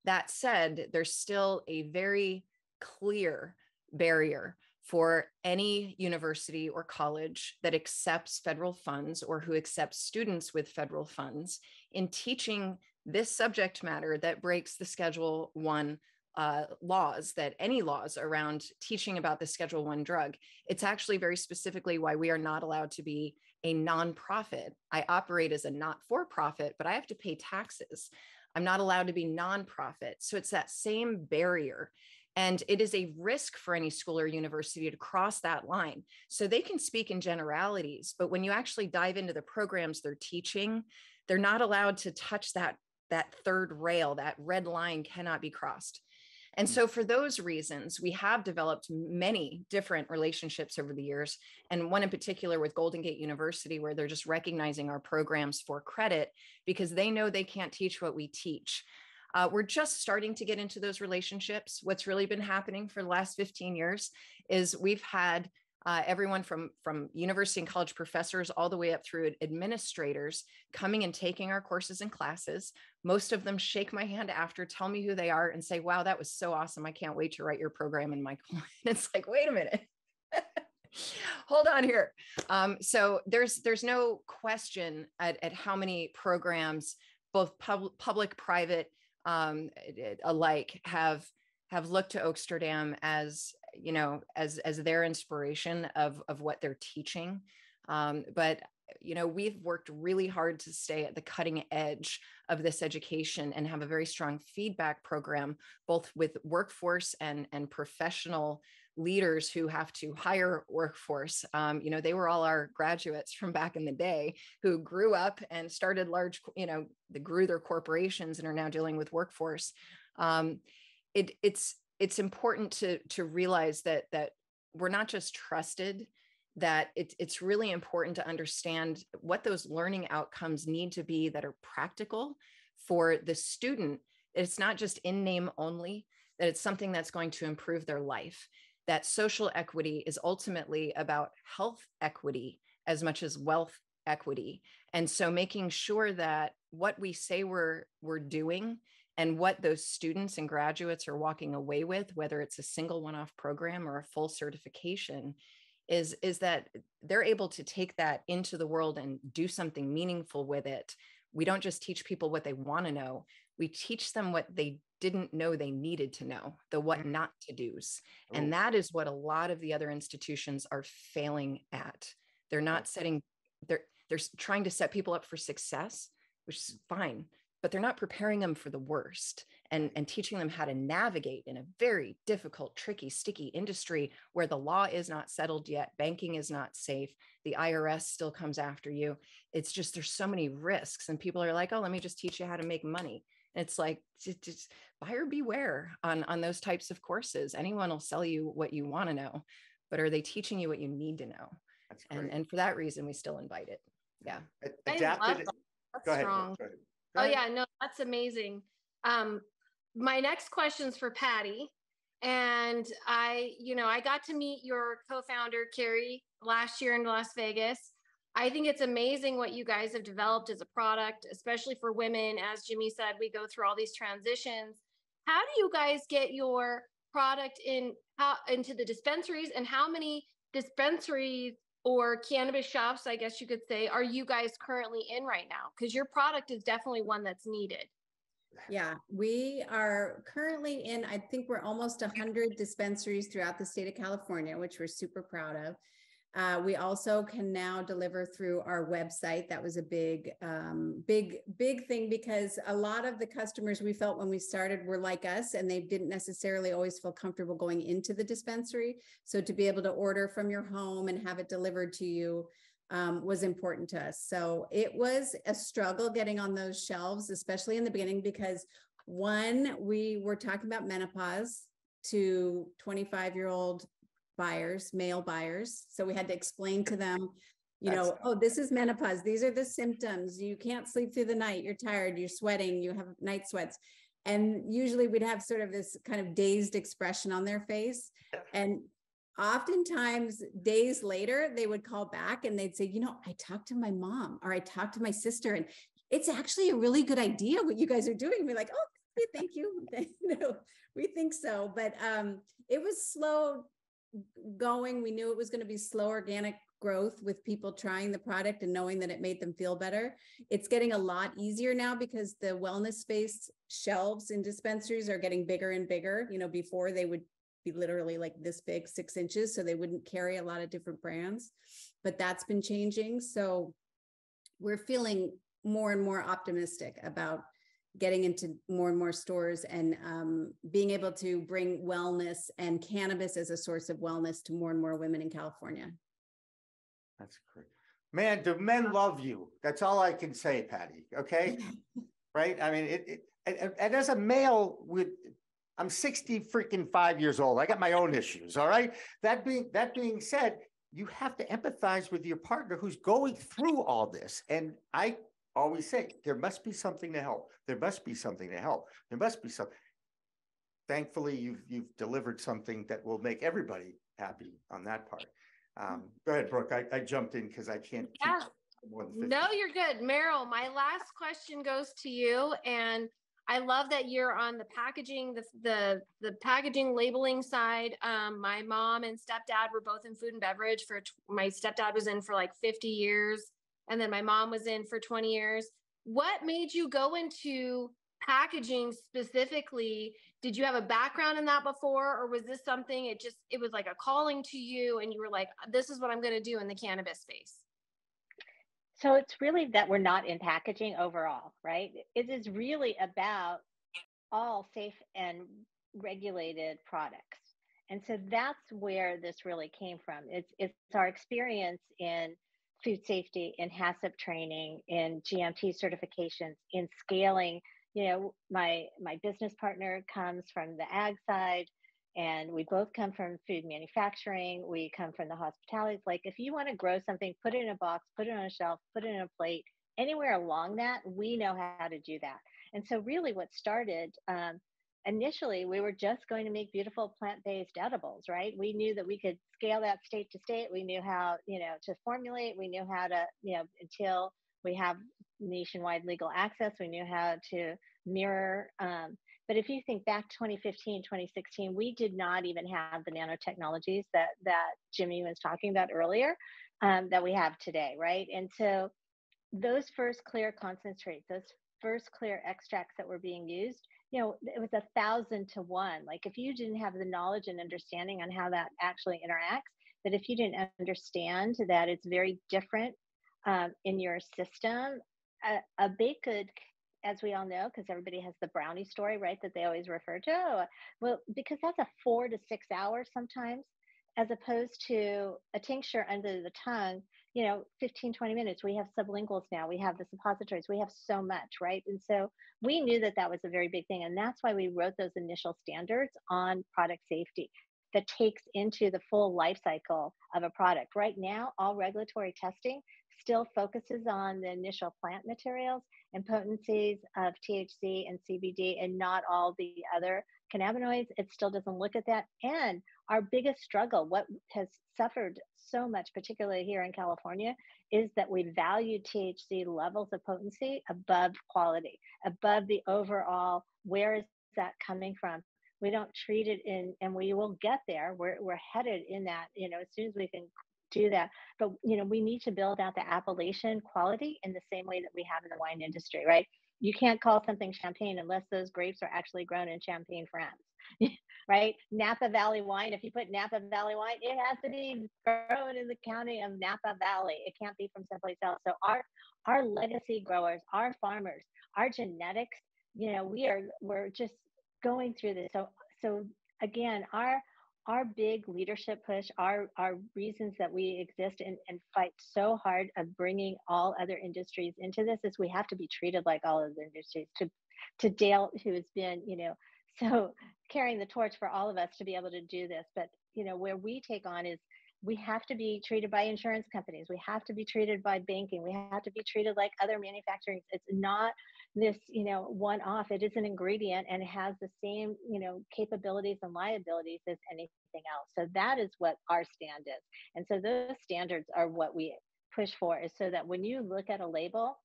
That said there's still a very clear barrier for any university or college that accepts federal funds or who accepts students with federal funds in teaching this subject matter that breaks the Schedule One uh, laws that any laws around teaching about the schedule one drug. It's actually very specifically why we are not allowed to be a nonprofit. I operate as a not for profit but i have to pay taxes. I'm not allowed to be nonprofit. So it's that same barrier and it is a risk for any school or university to cross that line so they can speak in generalities but when you actually dive into the programs they're teaching they're not allowed to touch that that third rail that red line cannot be crossed and Mm. so, for those reasons, we have developed many different relationships over the years, and one in particular with Golden Gate University, where they're just recognizing our programs for credit because they know they can't teach what we teach. Uh, we're just starting to get into those relationships. What's really been happening for the last 15 years is we've had uh, everyone from from university and college professors all the way up through administrators coming and taking our courses and classes. Most of them shake my hand after tell me who they are and say wow that was so awesome. I can't wait to write your program in my and (laughs) it's like wait a minute. (laughs) Hold on here. Um, so there's there's no question at, at how many programs both pub- public private um, alike have have looked to Oaksterdam as you know as as their inspiration of of what they're teaching. Um, but you know we've worked really hard to stay at the cutting edge of this education and have a very strong feedback program both with workforce and and professional leaders who have to hire workforce um, you know they were all our graduates from back in the day who grew up and started large you know they grew their corporations and are now dealing with workforce. Um, it, it's it's important to to realize that that we're not just trusted that it, it's really important to understand what those learning outcomes need to be that are practical for the student. It's not just in name only that it's something that's going to improve their life that social equity is ultimately about health equity as much as wealth equity. And so making sure that what we say we're we're doing and what those students and graduates are walking away with whether it's a single one-off program or a full certification is is that they're able to take that into the world and do something meaningful with it. We don't just teach people what they want to know. We teach them what they didn't know they needed to know the what mm. not to do's. And that is what a lot of the other institutions are failing at. They're not setting they're they're trying to set people up for success which is fine but they're not preparing them for the worst and, and teaching them how to navigate in a very difficult, tricky, sticky industry where the law is not settled yet, banking is not safe, the IRS still comes after you. It's just there's so many risks, and people are like, "Oh, let me just teach you how to make money." And it's like just, just buyer beware on on those types of courses. Anyone will sell you what you want to know, but are they teaching you what you need to know? And and for that reason, we still invite it. Yeah. I love Adapted. that. That's Go ahead. strong. Go ahead. Go Oh ahead. yeah, no, that's amazing. Um, my next question's for Patty, and I, you know, I got to meet your co-founder Carrie last year in Las Vegas. I think it's amazing what you guys have developed as a product, especially for women. As Jimmy said, we go through all these transitions. How do you guys get your product in how into the dispensaries, and how many dispensaries or cannabis shops, I guess you could say, are you guys currently in right now? Because your product is definitely one that's needed. Yeah, we are currently in, I think we're almost 100 dispensaries throughout the state of California, which we're super proud of. Uh, we also can now deliver through our website. That was a big, um, big, big thing because a lot of the customers we felt when we started were like us and they didn't necessarily always feel comfortable going into the dispensary. So to be able to order from your home and have it delivered to you um, was important to us. So it was a struggle getting on those shelves, especially in the beginning, because one, we were talking about menopause to 25 year old buyers, male buyers. So we had to explain to them, you know, oh, this is menopause. These are the symptoms. You can't sleep through the night. You're tired. You're sweating. You have night sweats. And usually we'd have sort of this kind of dazed expression on their face. And oftentimes days later they would call back and they'd say you know i talked to my mom or i talked to my sister and it's actually a really good idea what you guys are doing we're like oh thank you (laughs) no we think so but um it was slow going we knew it was going to be slow organic growth with people trying the product and knowing that it made them feel better. It's getting a lot easier now because the wellness space shelves in dispensaries are getting bigger and bigger. You know, before they would be literally like this big, six inches, so they wouldn't carry a lot of different brands. But that's been changing. So we're feeling more and more optimistic about getting into more and more stores and um, being able to bring wellness and cannabis as a source of wellness to more and more women in California. That's great. Man, do men love you? That's all I can say, Patty. Okay. (laughs) right. I mean, it, it and, and, as a male with, I'm 60 freaking five years old. I got my own issues. All right. That being, that being said, you have to empathize with your partner who's going through all this. And I always say there must be something to help. There must be something to help. There must be something. Thankfully, you've you've delivered something that will make everybody happy on that part. Um, go ahead, Brooke. I, I jumped in because I can't. Yeah. No, you're good. Merril, my last question goes to you. And I love that you're on the packaging, the the the packaging labeling side. Um, my mom and stepdad were both in food and beverage. For my stepdad was in for like 50 years and then my mom was in for 20 years. What made you go into packaging specifically? Did you have a background in that before, or was this something it just it was like a calling to you, and you were like, "This is what I'm going to do in the cannabis space"? So it's really that we're not in packaging overall, right? It is really about all safe and regulated products. And so that's where this really came from. It's it's our experience in food safety, in HACCP training, in GMP certifications, in scaling. You know, my my business partner comes from the ag side, and we both come from food manufacturing. We come from the hospitality. It's like if you want to grow something, put it in a box, put it on a shelf, put it in a plate. Anywhere along that, we know how to do that. And so, really, what started um, initially we were just going to make beautiful plant-based edibles right? We knew that we could scale that state to state. We knew how you know to formulate. We knew how to you know until we have nationwide legal access we knew how to mirror um, but if you think back 2015 2016 we did not even have the nanotechnologies that that jimmy was talking about earlier um, that we have today right? And so those first clear concentrates those first clear extracts that were being used you know, it was a thousand to one. Like if you didn't have the knowledge and understanding on how that actually interacts, that if you didn't understand that it's very different um, in your system, a, a baked good, as we all know, because everybody has the brownie story, right, that they always refer to. Oh, well, because that's a four to six hours sometimes, as opposed to a tincture under the tongue you know 15 20 minutes. We have sublinguals now. We have the suppositories. We have so much right? And so we knew that that was a very big thing. And that's why we wrote those initial standards on product safety that takes into the full life cycle of a product. Right now all regulatory testing still focuses on the initial plant materials and potencies of THC and CBD and not all the other cannabinoids. It still doesn't look at that. And our biggest struggle, what has suffered so much, particularly here in California, is that we value THC levels of potency above quality, above the overall where is that coming from? We don't treat it in, and we will get there. We're, we're headed in that, you know, as soon as we can do that. But, you know, we need to build out the appellation quality in the same way that we have in the wine industry, right? You can't call something champagne unless those grapes are actually grown in Champagne, France. (laughs) right? Napa Valley wine. If you put Napa Valley wine, it has to be grown in the county of Napa Valley. It can't be from someplace else. So our our legacy growers, our farmers, our genetics, you know, we are we're just going through this. So so again, our our big leadership push, our our reasons that we exist and, and fight so hard of bringing all other industries into this is we have to be treated like all other industries. To to Dale, who has been, you know, (laughs) so carrying the torch for all of us to be able to do this. But you know, where we take on is we have to be treated by insurance companies. We have to be treated by banking. We have to be treated like other manufacturing. It's not this, you know, one off. It is an ingredient and has the same, you know, capabilities and liabilities as anything else. So that is what our stand is. And so those standards are what we push for is so that when you look at a label,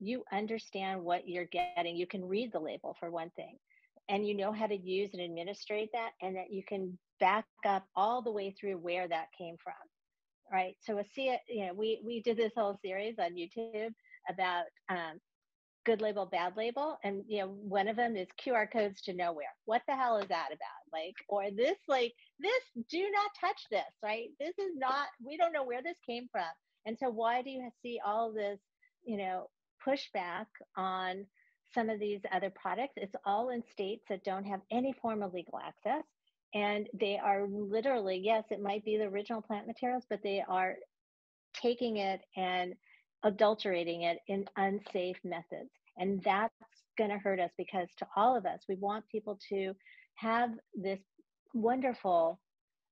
you understand what you're getting. You can read the label for one thing and you know how to use and administrate that and that you can back up all the way through where that came from right? So a see it, you know, we we did this whole series on YouTube about um, good label, bad label, and you know, one of them is QR codes to nowhere. What the hell is that about? Like, or this, like this, do not touch this, right? This is not. We don't know where this came from, and so why do you see all this, you know, pushback on some of these other products? It's all in states that don't have any form of legal access and they are literally yes it might be the original plant materials but they are taking it and adulterating it in unsafe methods. And that's going to hurt us because to all of us we want people to have this wonderful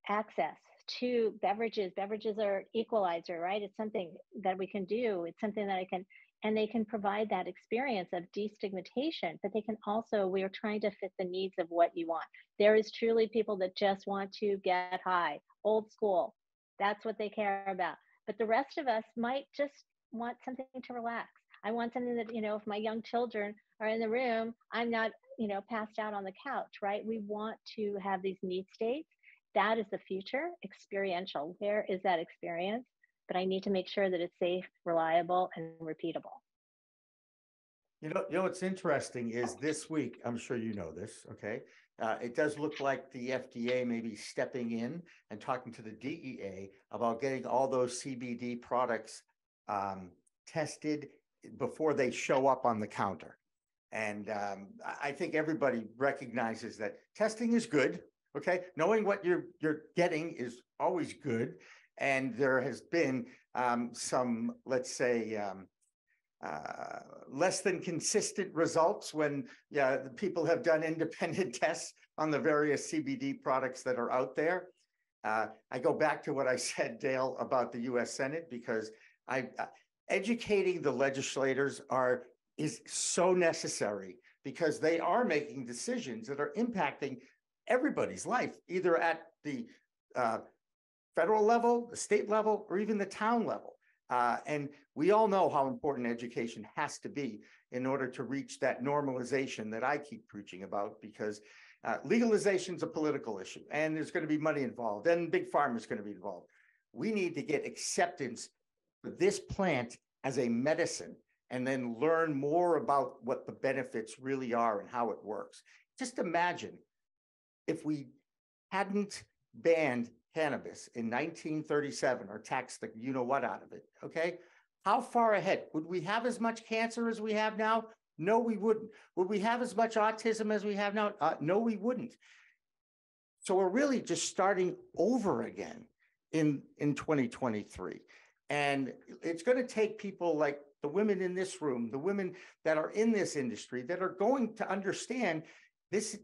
access to beverages. Beverages are equalizer right? It's something that we can do. It's something that i can and they can provide that experience of destigmatization but they can also we are trying to fit the needs of what you want. There is truly people that just want to get high old school. That's what they care about. But the rest of us might just want something to relax. I want something that you know if my young children are in the room i'm not you know passed out on the couch right? We want to have these need states. That is the future experiential. Where is that experience? But I need to make sure that it's safe, reliable, and repeatable. You know, you know what's interesting is this week, I'm sure you know this, okay? Uh, it does look like the FDA may be stepping in and talking to the DEA about getting all those CBD products um, tested before they show up on the counter. And um, I think everybody recognizes that testing is good. Okay, knowing what you're you're getting is always good, and there has been um, some, let's say, um, uh, less than consistent results when yeah, people have done independent (laughs) tests on the various CBD products that are out there. Uh, I go back to what I said, Dale, about the U.S. Senate because I uh, educating the legislators are is so necessary because they are making decisions that are impacting everybody's life, either at the uh, federal level, the state level, or even the town level. Uh, and we all know how important education has to be in order to reach that normalization that I keep preaching about because uh, legalization is a political issue and there's going to be money involved and big pharma is going to be involved. We need to get acceptance this plant as a medicine and then learn more about what the benefits really are and how it works. Just imagine if we hadn't banned cannabis in 1937 or taxed the you know what out of it. Okay. How far ahead? Would we have as much cancer as we have now? No, we wouldn't. Would we have as much autism as we have now? Uh, no, we wouldn't. So we're really just starting over again in, in 2023. And it's going to take people like the women in this room, the women that are in this industry that are going to understand this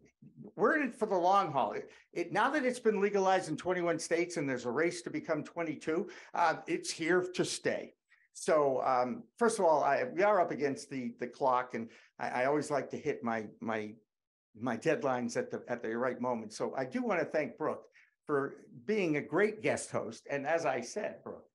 we're in it for the long haul. It, it, now that it's been legalized in 21 states and there's a race to become 22, uh, it's here to stay. So um, first of all, I, we are up against the the clock, and I, I, always like to hit my my my deadlines at the at the right moment. So I do want to thank Brooke for being a great guest host. And as I said, Brooke,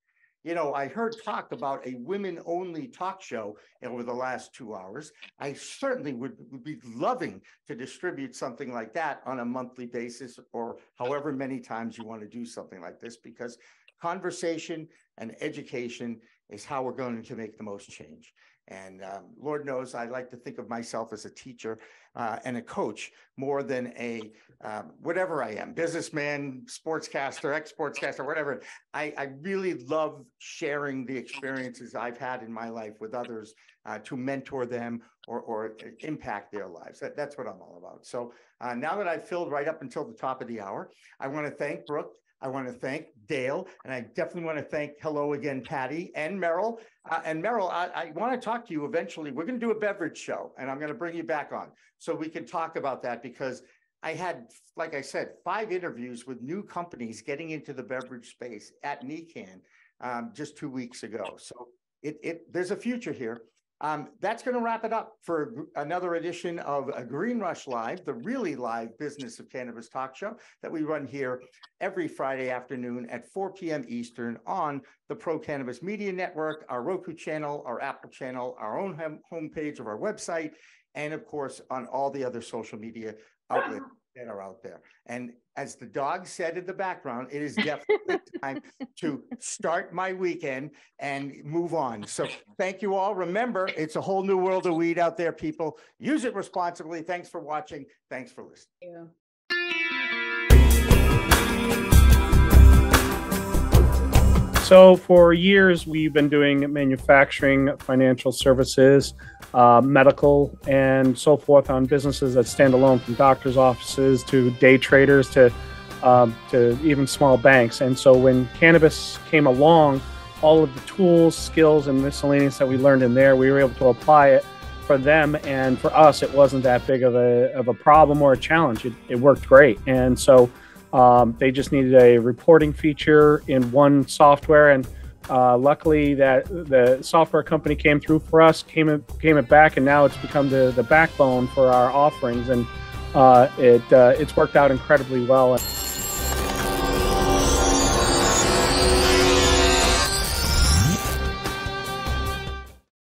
you know, I heard talk about a women only talk show over the last two hours. I certainly would, would, be loving to distribute something like that on a monthly basis or however many times you want to do something like this because conversation and education is how we're going to make the most change. And um, Lord knows I like to think of myself as a teacher uh, and a coach more than a um, whatever I am, businessman, sportscaster, ex-sportscaster, whatever. I, I, really love sharing the experiences I've had in my life with others uh, to mentor them or, or impact their lives. That, that's what I'm all about. So uh, now that I've filled right up until the top of the hour, I want to thank Brooke I want to thank Dale, and I definitely want to thank hello again, Patty and Merril. Uh, and Merril, I, I want to talk to you eventually. We're going to do a beverage show, and I'm going to bring you back on so we can talk about that because I had, like I said, five interviews with new companies getting into the beverage space at NECANN um, just two weeks ago. So it, it there's a future here. Um, that's going to wrap it up for another edition of a Green Rush Live, the really live business of cannabis talk show that we run here every Friday afternoon at 4 p.m. Eastern on the Pro Cannabis Media Network, our Roku channel, our Apple channel, our own home homepage of our website, and of course on all the other social media outlets that are out there. And as the dog said in the background, it is (laughs) definitely time to start my weekend and move on. So thank you all. Remember, it's a whole new world of weed out there, people. Use it responsibly. Thanks for watching. Thanks for listening. So, for years, we've been doing manufacturing, financial services, uh, medical, and so forth on businesses that stand alone, from doctors' offices to day traders to um, to even small banks. And so, when cannabis came along, all of the tools, skills, and miscellaneous that we learned in there, we were able to apply it for them. And for us, it wasn't that big of a, of a problem or a challenge. It, it worked great. And so, um, they just needed a reporting feature in one software, and uh, luckily that the software company came through for us, came it, came it back, and now it's become the, the backbone for our offerings, and uh, it uh, it's worked out incredibly well.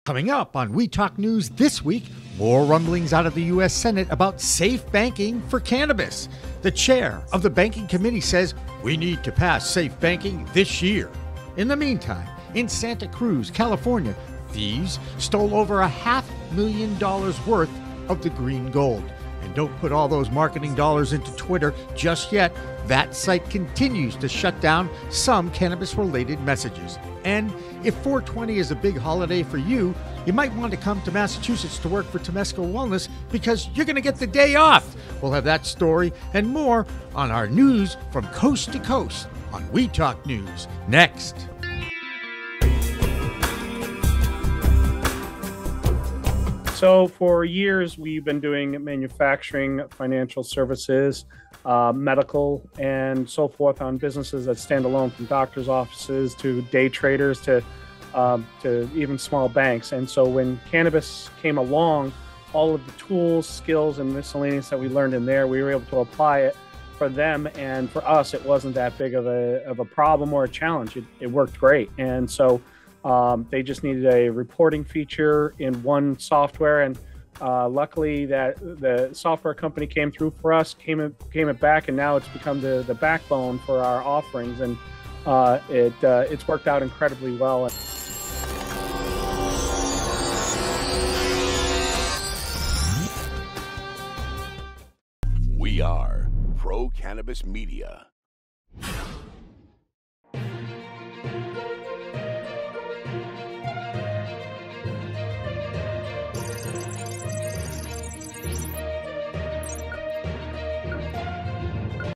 Coming up on Weed Talk News this week, more rumblings out of the U.S. Senate about safe banking for cannabis. The chair of the banking committee says we need to pass safe banking this year. In the meantime, in Santa Cruz, California, thieves stole over a half million dollars worth of the green gold. And don't put all those marketing dollars into Twitter just yet. That site continues to shut down some cannabis related messages. And if 420 is a big holiday for you, you might want to come to Massachusetts to work for Temescal Wellness because you're going to get the day off. We'll have that story and more on our news from coast to coast on Weed Talk News next. So, for years, we've been doing manufacturing, financial services, uh, medical, and so forth on businesses that stand alone, from doctors' offices to day traders to um, to even small banks. And so, when cannabis came along, all of the tools, skills, and miscellaneous that we learned in there, we were able to apply it for them. And for us, it wasn't that big of a, of a problem or a challenge. It, it worked great. And so, um, they just needed a reporting feature in one software, and uh, luckily that the software company came through for us, came it came it back, and now it's become the the backbone for our offerings, and uh, it uh, it's worked out incredibly well. We are Pro Cannabis Media.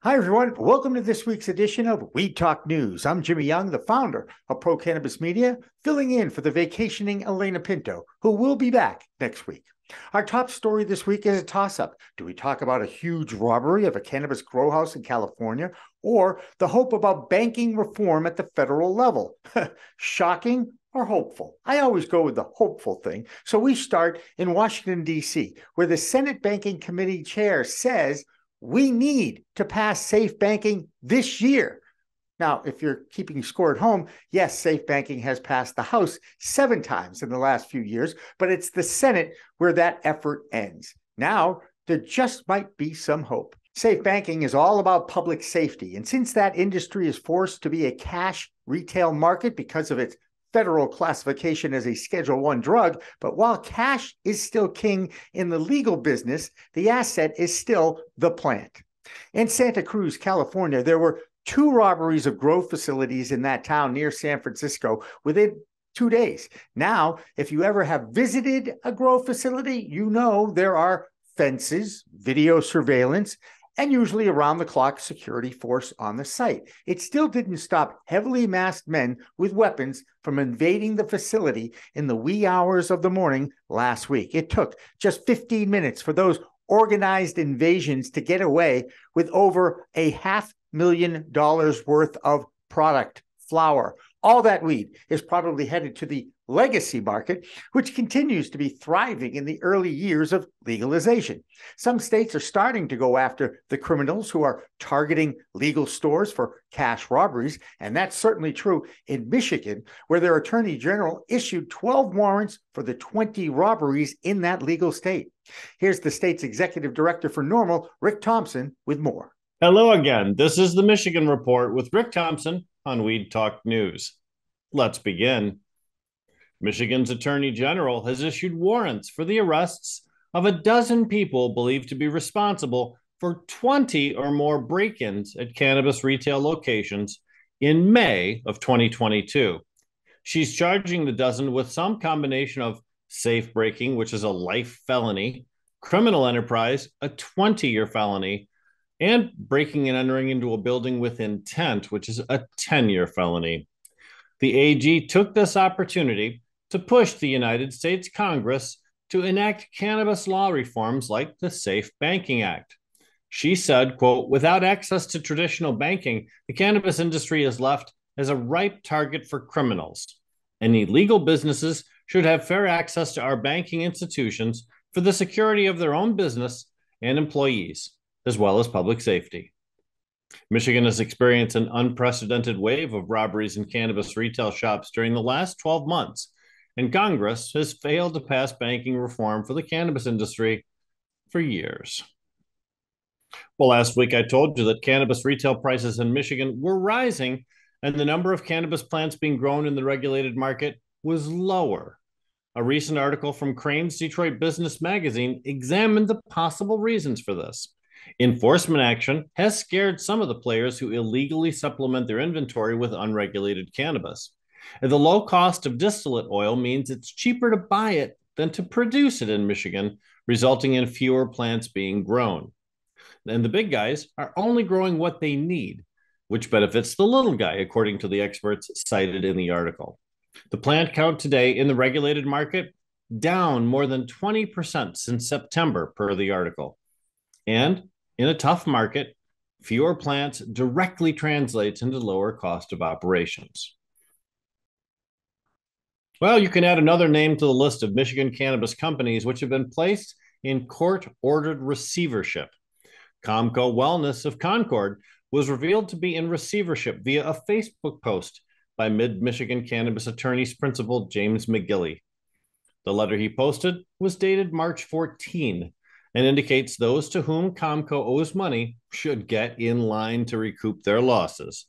Hi, everyone. Welcome to this week's edition of Weed Talk News. I'm Jimmy Young, the founder of Pro Cannabis Media, filling in for the vacationing Elena Pinto, who will be back next week. Our top story this week is a toss up. Do we talk about a huge robbery of a cannabis grow house in California or the hope about banking reform at the federal level? (laughs) Shocking or hopeful? I always go with the hopeful thing. So we start in Washington, D.C., where the Senate Banking Committee chair says we need to pass safe banking this year. Now, if you're keeping score at home, yes, safe banking has passed the House seven times in the last few years, but it's the Senate where that effort ends. Now, there just might be some hope. Safe banking is all about public safety. And since that industry is forced to be a cash retail market because of its federal classification as a Schedule One drug, but while cash is still king in the legal business, the asset is still the plant. In Santa Cruz, California, there were two robberies of grow facilities in that town near San Francisco within two days. Now, if you ever have visited a grow facility, you know there are fences, video surveillance, and usually around the clock security force on the site. It still didn't stop heavily masked men with weapons from invading the facility in the wee hours of the morning last week. It took just 15 minutes for those organized invasions to get away with over a half million dollars worth of product, flower. All that weed is probably headed to the legacy market, which continues to be thriving in the early years of legalization. Some states are starting to go after the criminals who are targeting legal stores for cash robberies, and that's certainly true in Michigan, where their attorney general issued 12 warrants for the 20 robberies in that legal state. Here's the state's executive director for NORML, Rick Thompson, with more. Hello again. This is the Michigan Report with Rick Thompson on Weed Talk News. Let's begin. Michigan's Attorney General has issued warrants for the arrests of a dozen people believed to be responsible for 20 or more break ins at cannabis retail locations in May of 2022. She's charging the dozen with some combination of safe breaking, which is a life felony, criminal enterprise, a 20 year felony, and breaking and entering into a building with intent, which is a 10 year felony. The AG took this opportunity to push the United States Congress to enact cannabis law reforms like the Safe Banking Act. She said, quote, without access to traditional banking, the cannabis industry is left as a ripe target for criminals. Any legal businesses should have fair access to our banking institutions for the security of their own business and employees, as well as public safety. Michigan has experienced an unprecedented wave of robberies in cannabis retail shops during the last 12 months, and Congress has failed to pass banking reform for the cannabis industry for years. Well, last week I told you that cannabis retail prices in Michigan were rising and the number of cannabis plants being grown in the regulated market was lower. A recent article from Crain's Detroit Business Magazine examined the possible reasons for this. Enforcement action has scared some of the players who illegally supplement their inventory with unregulated cannabis. And the low cost of distillate oil means it's cheaper to buy it than to produce it in Michigan, resulting in fewer plants being grown. And the big guys are only growing what they need, which benefits the little guy, according to the experts cited in the article. The plant count today in the regulated market down more than 20% since September, per the article. And in a tough market, fewer plants directly translates into lower cost of operations. Well, you can add another name to the list of Michigan cannabis companies which have been placed in court ordered receivership. Comco Wellness of Concord was revealed to be in receivership via a Facebook post by Mid Michigan Cannabis Attorneys Principal James McGilly. The letter he posted was dated March 14 and indicates those to whom Comco owes money should get in line to recoup their losses.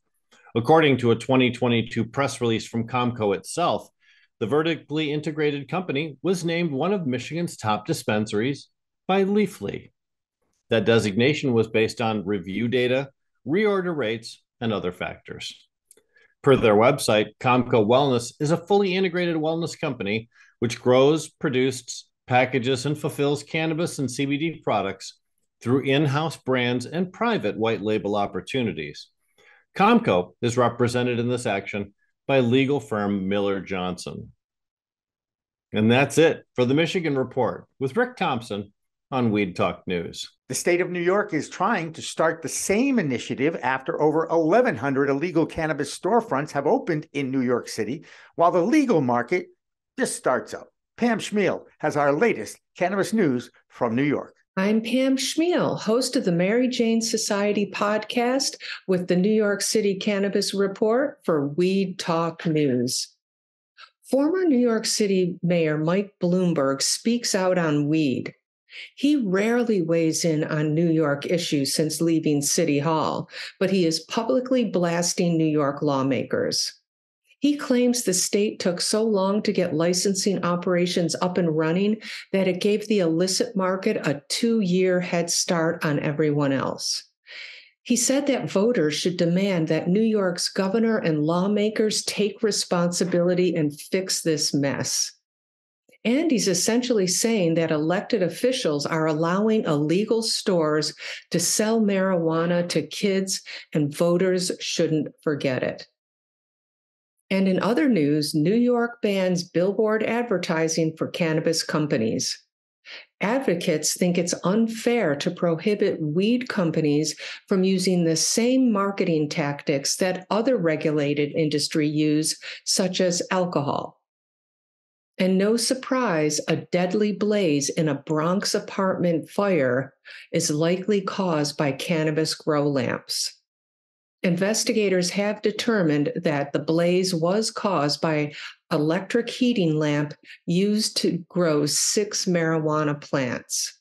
According to a 2022 press release from Comco itself, the vertically integrated company was named one of Michigan's top dispensaries by Leafly. That designation was based on review data, reorder rates, and other factors. Per their website, Comco Wellness is a fully integrated wellness company which grows, produces, packages, and fulfills cannabis and CBD products through in house brands and private white label opportunities. Comco is represented in this action by legal firm Miller Johnson. And that's it for the Michigan Report with Rick Thompson on Weed Talk News. The state of New York is trying to start the same initiative after over 1,100 illegal cannabis storefronts have opened in New York City, while the legal market just starts up. Pam Schmiel has our latest cannabis news from New York. I'm Pam Schmiel, host of the Mary Jane Society podcast with the New York City Cannabis Report for Weed Talk News. Former New York City Mayor Mike Bloomberg speaks out on weed. He rarely weighs in on New York issues since leaving City Hall, but he is publicly blasting New York lawmakers. He claims the state took so long to get licensing operations up and running that it gave the illicit market a two year head start on everyone else. He said that voters should demand that New York's governor and lawmakers take responsibility and fix this mess. And he's essentially saying that elected officials are allowing illegal stores to sell marijuana to kids, and voters shouldn't forget it. And in other news, New York bans billboard advertising for cannabis companies. Advocates think it's unfair to prohibit weed companies from using the same marketing tactics that other regulated industry use, such as alcohol. And no surprise, a deadly blaze in a Bronx apartment fire is likely caused by cannabis grow lamps. Investigators have determined that the blaze was caused by electric heating lamp used to grow six marijuana plants.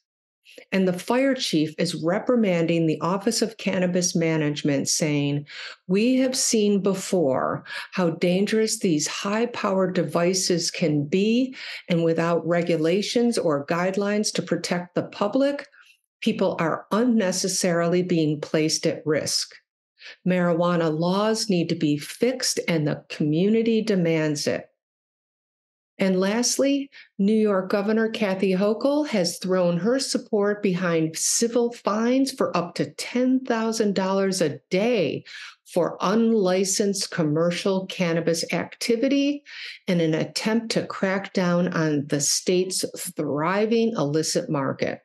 And the fire chief is reprimanding the Office of Cannabis Management, saying, We have seen before how dangerous these high powered devices can be. And without regulations or guidelines to protect the public, people are unnecessarily being placed at risk. Marijuana laws need to be fixed, and the community demands it. And lastly, New York Governor Kathy Hochul has thrown her support behind civil fines for up to $10,000 a day for unlicensed commercial cannabis activity in an attempt to crack down on the state's thriving illicit market.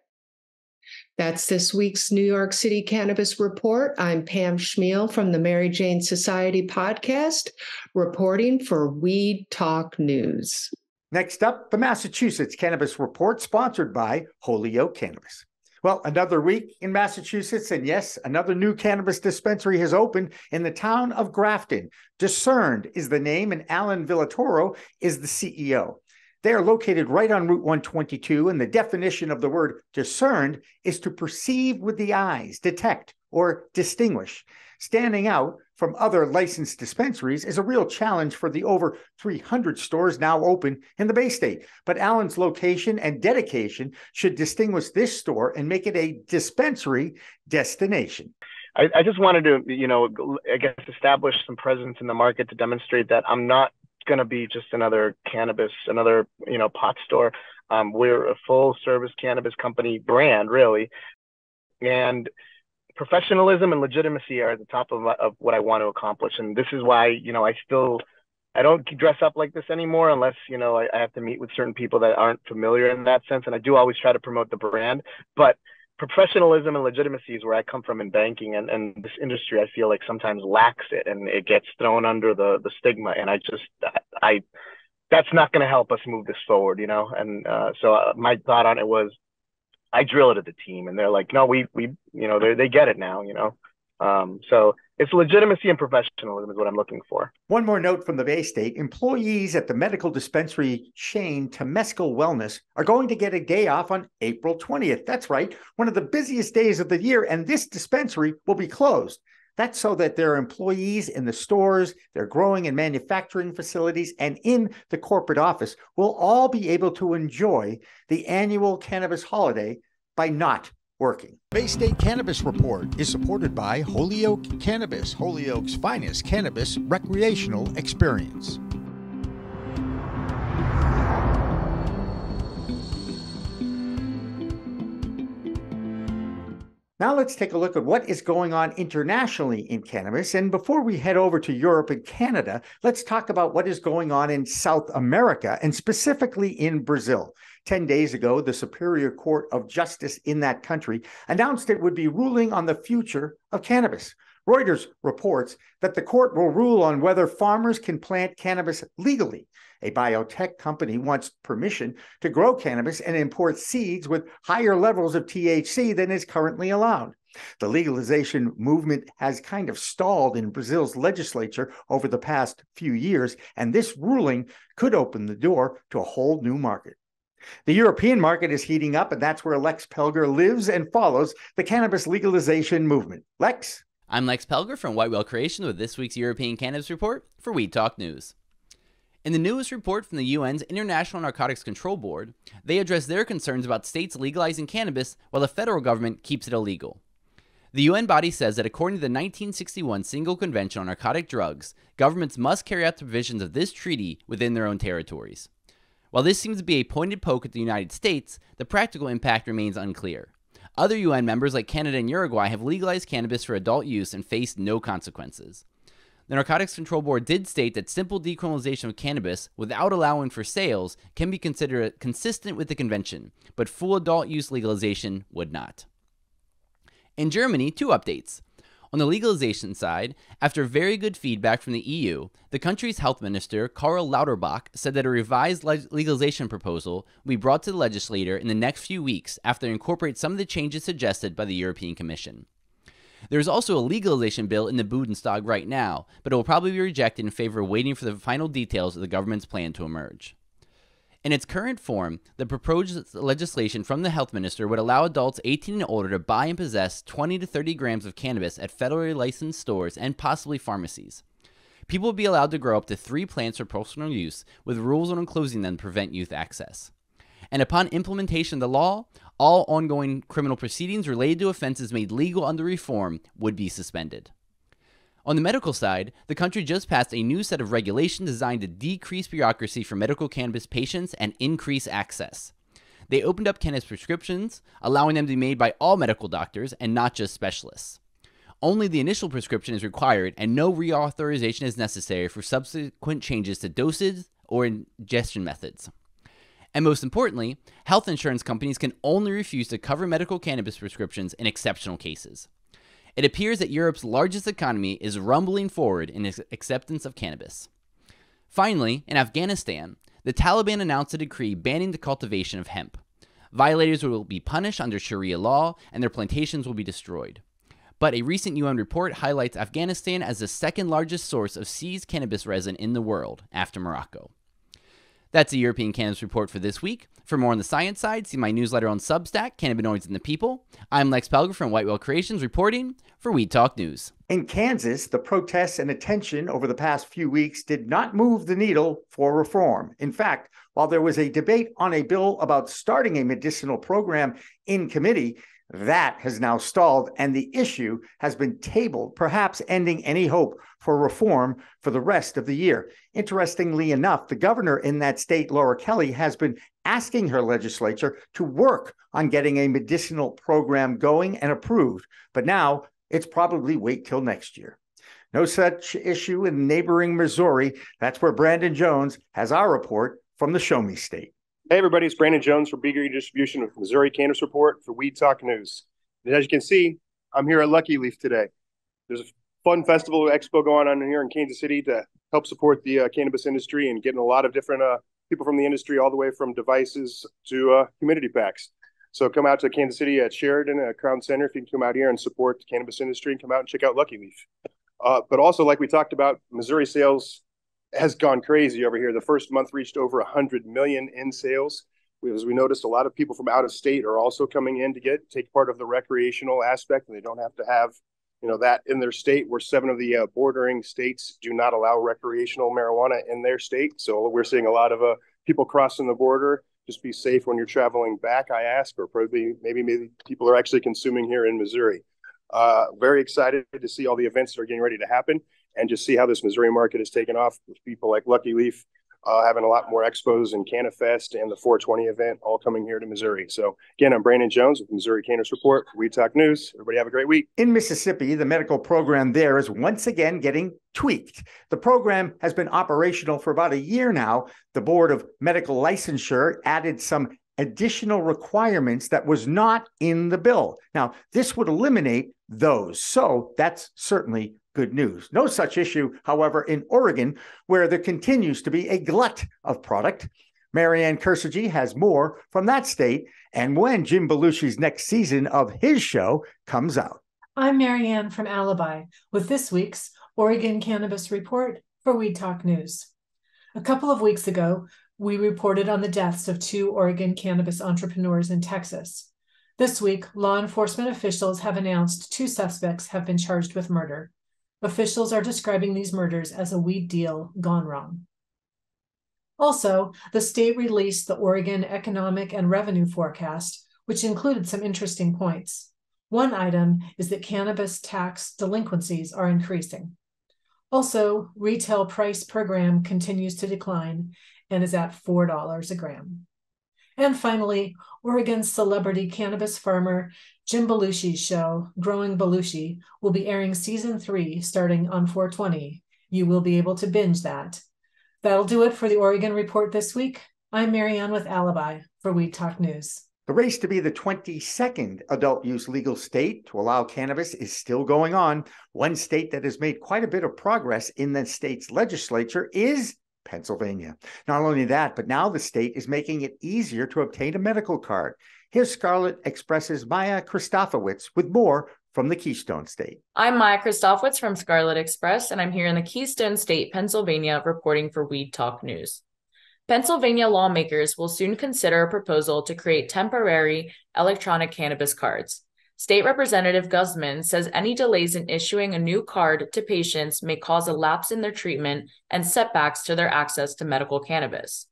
That's this week's New York City Cannabis Report. I'm Pam Schmiel from the Mary Jane Society podcast, reporting for Weed Talk News. Next up, the Massachusetts Cannabis Report, sponsored by Holyoke Cannabis. Well, another week in Massachusetts, and yes, another new cannabis dispensary has opened in the town of Grafton. Discerned is the name, and Alan Villatoro is the CEO. They are located right on Route 122, and the definition of the word discerned is to perceive with the eyes, detect, or distinguish. Standing out from other licensed dispensaries is a real challenge for the over 300 stores now open in the Bay State. But Allen's location and dedication should distinguish this store and make it a dispensary destination. I, I just wanted to, you know, I guess establish some presence in the market to demonstrate that I'm not going to be just another cannabis, another, you know, pot store. Um, we're a full service cannabis company brand, really. And professionalism and legitimacy are at the top of, of what I want to accomplish. And this is why, you know, I still, I don't dress up like this anymore unless, you know, I, I have to meet with certain people that aren't familiar in that sense. And I do always try to promote the brand, but professionalism and legitimacy is where I come from in banking and, and this industry, I feel like sometimes lacks it and it gets thrown under the, the stigma. And I just, I, that's not going to help us move this forward, you know? And uh, so uh, my thought on it was, I drill it at the team, and they're like, no, we we you know they they get it now, you know. Um, so it's legitimacy and professionalism is what I'm looking for. One more note from the Bay State: employees at the medical dispensary chain Temescal Wellness are going to get a day off on April 20th. That's right, one of the busiest days of the year, and this dispensary will be closed. That's so that their employees in the stores, their growing and manufacturing facilities, and in the corporate office will all be able to enjoy the annual cannabis holiday by not working. Bay State Cannabis Report is supported by Holyoke Cannabis, Holyoke's finest cannabis recreational experience. Now let's take a look at what is going on internationally in cannabis. And before we head over to Europe and Canada, let's talk about what is going on in South America and specifically in Brazil. 10 days ago, the Superior Court of Justice in that country announced it would be ruling on the future of cannabis. Reuters reports that the court will rule on whether farmers can plant cannabis legally a biotech company wants permission to grow cannabis and import seeds with higher levels of THC than is currently allowed. The legalization movement has kind of stalled in Brazil's legislature over the past few years, and this ruling could open the door to a whole new market. The European market is heating up, and that's where Lex Pelger lives and follows the cannabis legalization movement. Lex? I'm Lex Pelger from White Whale Creation with this week's European Cannabis Report for Weed Talk News. In the newest report from the UN's International Narcotics Control Board, they address their concerns about states legalizing cannabis while the federal government keeps it illegal. The UN body says that according to the 1961 Single Convention on Narcotic Drugs, governments must carry out the provisions of this treaty within their own territories. While this seems to be a pointed poke at the United States, the practical impact remains unclear. Other UN members like Canada and Uruguay have legalized cannabis for adult use and faced no consequences. The Narcotics Control Board did state that simple decriminalization of cannabis without allowing for sales can be considered consistent with the convention, but full adult use legalization would not. In Germany, two updates. On the legalization side, after very good feedback from the EU, the country's health minister, Karl Lauterbach, said that a revised legalization proposal will be brought to the legislator in the next few weeks after they incorporate some of the changes suggested by the European Commission. There is also a legalization bill in the Bundestag right now, but it will probably be rejected in favor of waiting for the final details of the government's plan to emerge. In its current form, the proposed legislation from the health minister would allow adults 18 and older to buy and possess 20 to 30 grams of cannabis at federally licensed stores and possibly pharmacies. People would be allowed to grow up to three plants for personal use, with rules on enclosing them to prevent youth access. And upon implementation of the law, all ongoing criminal proceedings related to offenses made legal under reform would be suspended. On the medical side, the country just passed a new set of regulations designed to decrease bureaucracy for medical cannabis patients and increase access. They opened up cannabis prescriptions, allowing them to be made by all medical doctors and not just specialists. Only the initial prescription is required, and no reauthorization is necessary for subsequent changes to dosage or ingestion methods. And most importantly, health insurance companies can only refuse to cover medical cannabis prescriptions in exceptional cases. It appears that Europe's largest economy is rumbling forward in its acceptance of cannabis. Finally, in Afghanistan, the Taliban announced a decree banning the cultivation of hemp. Violators will be punished under Sharia law and their plantations will be destroyed. But a recent UN report highlights Afghanistan as the second largest source of seized cannabis resin in the world after Morocco. That's the European Cannabis Report for this week. For more on the science side, see my newsletter on Substack, Cannabinoids and the People. I'm Lex Pelger from White Whale Creations reporting for Weed Talk News. In Kansas, the protests and attention over the past few weeks did not move the needle for reform. In fact, while there was a debate on a bill about starting a medicinal program in committee, that has now stalled, and the issue has been tabled, perhaps ending any hope for reform for the rest of the year. Interestingly enough, the governor in that state, Laura Kelly, has been asking her legislature to work on getting a medicinal program going and approved. But now it's probably wait till next year. No such issue in neighboring Missouri. That's where Brandon Jones has our report from the Show Me State. Hey, everybody, it's Brandon Jones from Big Distribution with Missouri Cannabis Report for Weed Talk News. And as you can see, I'm here at Lucky Leaf today. There's a fun festival expo going on here in Kansas City to help support the uh, cannabis industry and getting a lot of different uh, people from the industry, all the way from devices to uh, humidity packs. So come out to Kansas City at Sheraton at Crown Center if you can come out here and support the cannabis industry and come out and check out Lucky Leaf. Uh, but also, like we talked about, Missouri sales has gone crazy over here. The first month reached over 100 million in sales. We, as we noticed, a lot of people from out of state are also coming in to get take part of the recreational aspect, and they don't have to have you know that in their state. Where seven of the uh, bordering states do not allow recreational marijuana in their state, so we're seeing a lot of uh, people crossing the border. Just be safe when you're traveling back, I ask, or probably maybe maybe people are actually consuming here in Missouri. Uh, very excited to see all the events that are getting ready to happen and just see how this Missouri market has taken off with people like Lucky Leaf uh, having a lot more expos and CannaFest and the 420 event all coming here to Missouri. So again, I'm Brandon Jones with Missouri Cannabis Report for Weed Talk News. Everybody have a great week. In Mississippi, the medical program there is once again getting tweaked. The program has been operational for about a year now. The Board of Medical Licensure added some additional requirements that was not in the bill. Now, this would eliminate those. So that's certainly good news. No such issue, however, in Oregon, where there continues to be a glut of product. Marianne Kersage has more from that state and when Jim Belushi's next season of his show comes out. I'm Marianne from Alibi with this week's Oregon Cannabis Report for Weed Talk News. A couple of weeks ago, we reported on the deaths of two Oregon cannabis entrepreneurs in Texas. This week, law enforcement officials have announced two suspects have been charged with murder. Officials are describing these murders as a weed deal gone wrong. Also, the state released the Oregon Economic and Revenue Forecast, which included some interesting points. One item is that cannabis tax delinquencies are increasing. Also, retail price per gram continues to decline and is at $4 a gram. And finally, Oregon's celebrity cannabis farmer Jim Belushi's show, Growing Belushi, will be airing season three starting on 420. You will be able to binge that. That'll do it for the Oregon Report this week. I'm Marianne with Alibi for Weed Talk News. The race to be the 22nd adult use legal state to allow cannabis is still going on. One state that has made quite a bit of progress in the state's legislature is Pennsylvania. Not only that, but now the state is making it easier to obtain a medical card. Here's Scarlet Express's Maya Christofowitz with more from the Keystone State. I'm Maya Christofowitz from Scarlet Express, and I'm here in the Keystone State, Pennsylvania, reporting for Weed Talk News. Pennsylvania lawmakers will soon consider a proposal to create temporary electronic cannabis cards. State Representative Guzman says any delays in issuing a new card to patients may cause a lapse in their treatment and setbacks to their access to medical cannabis.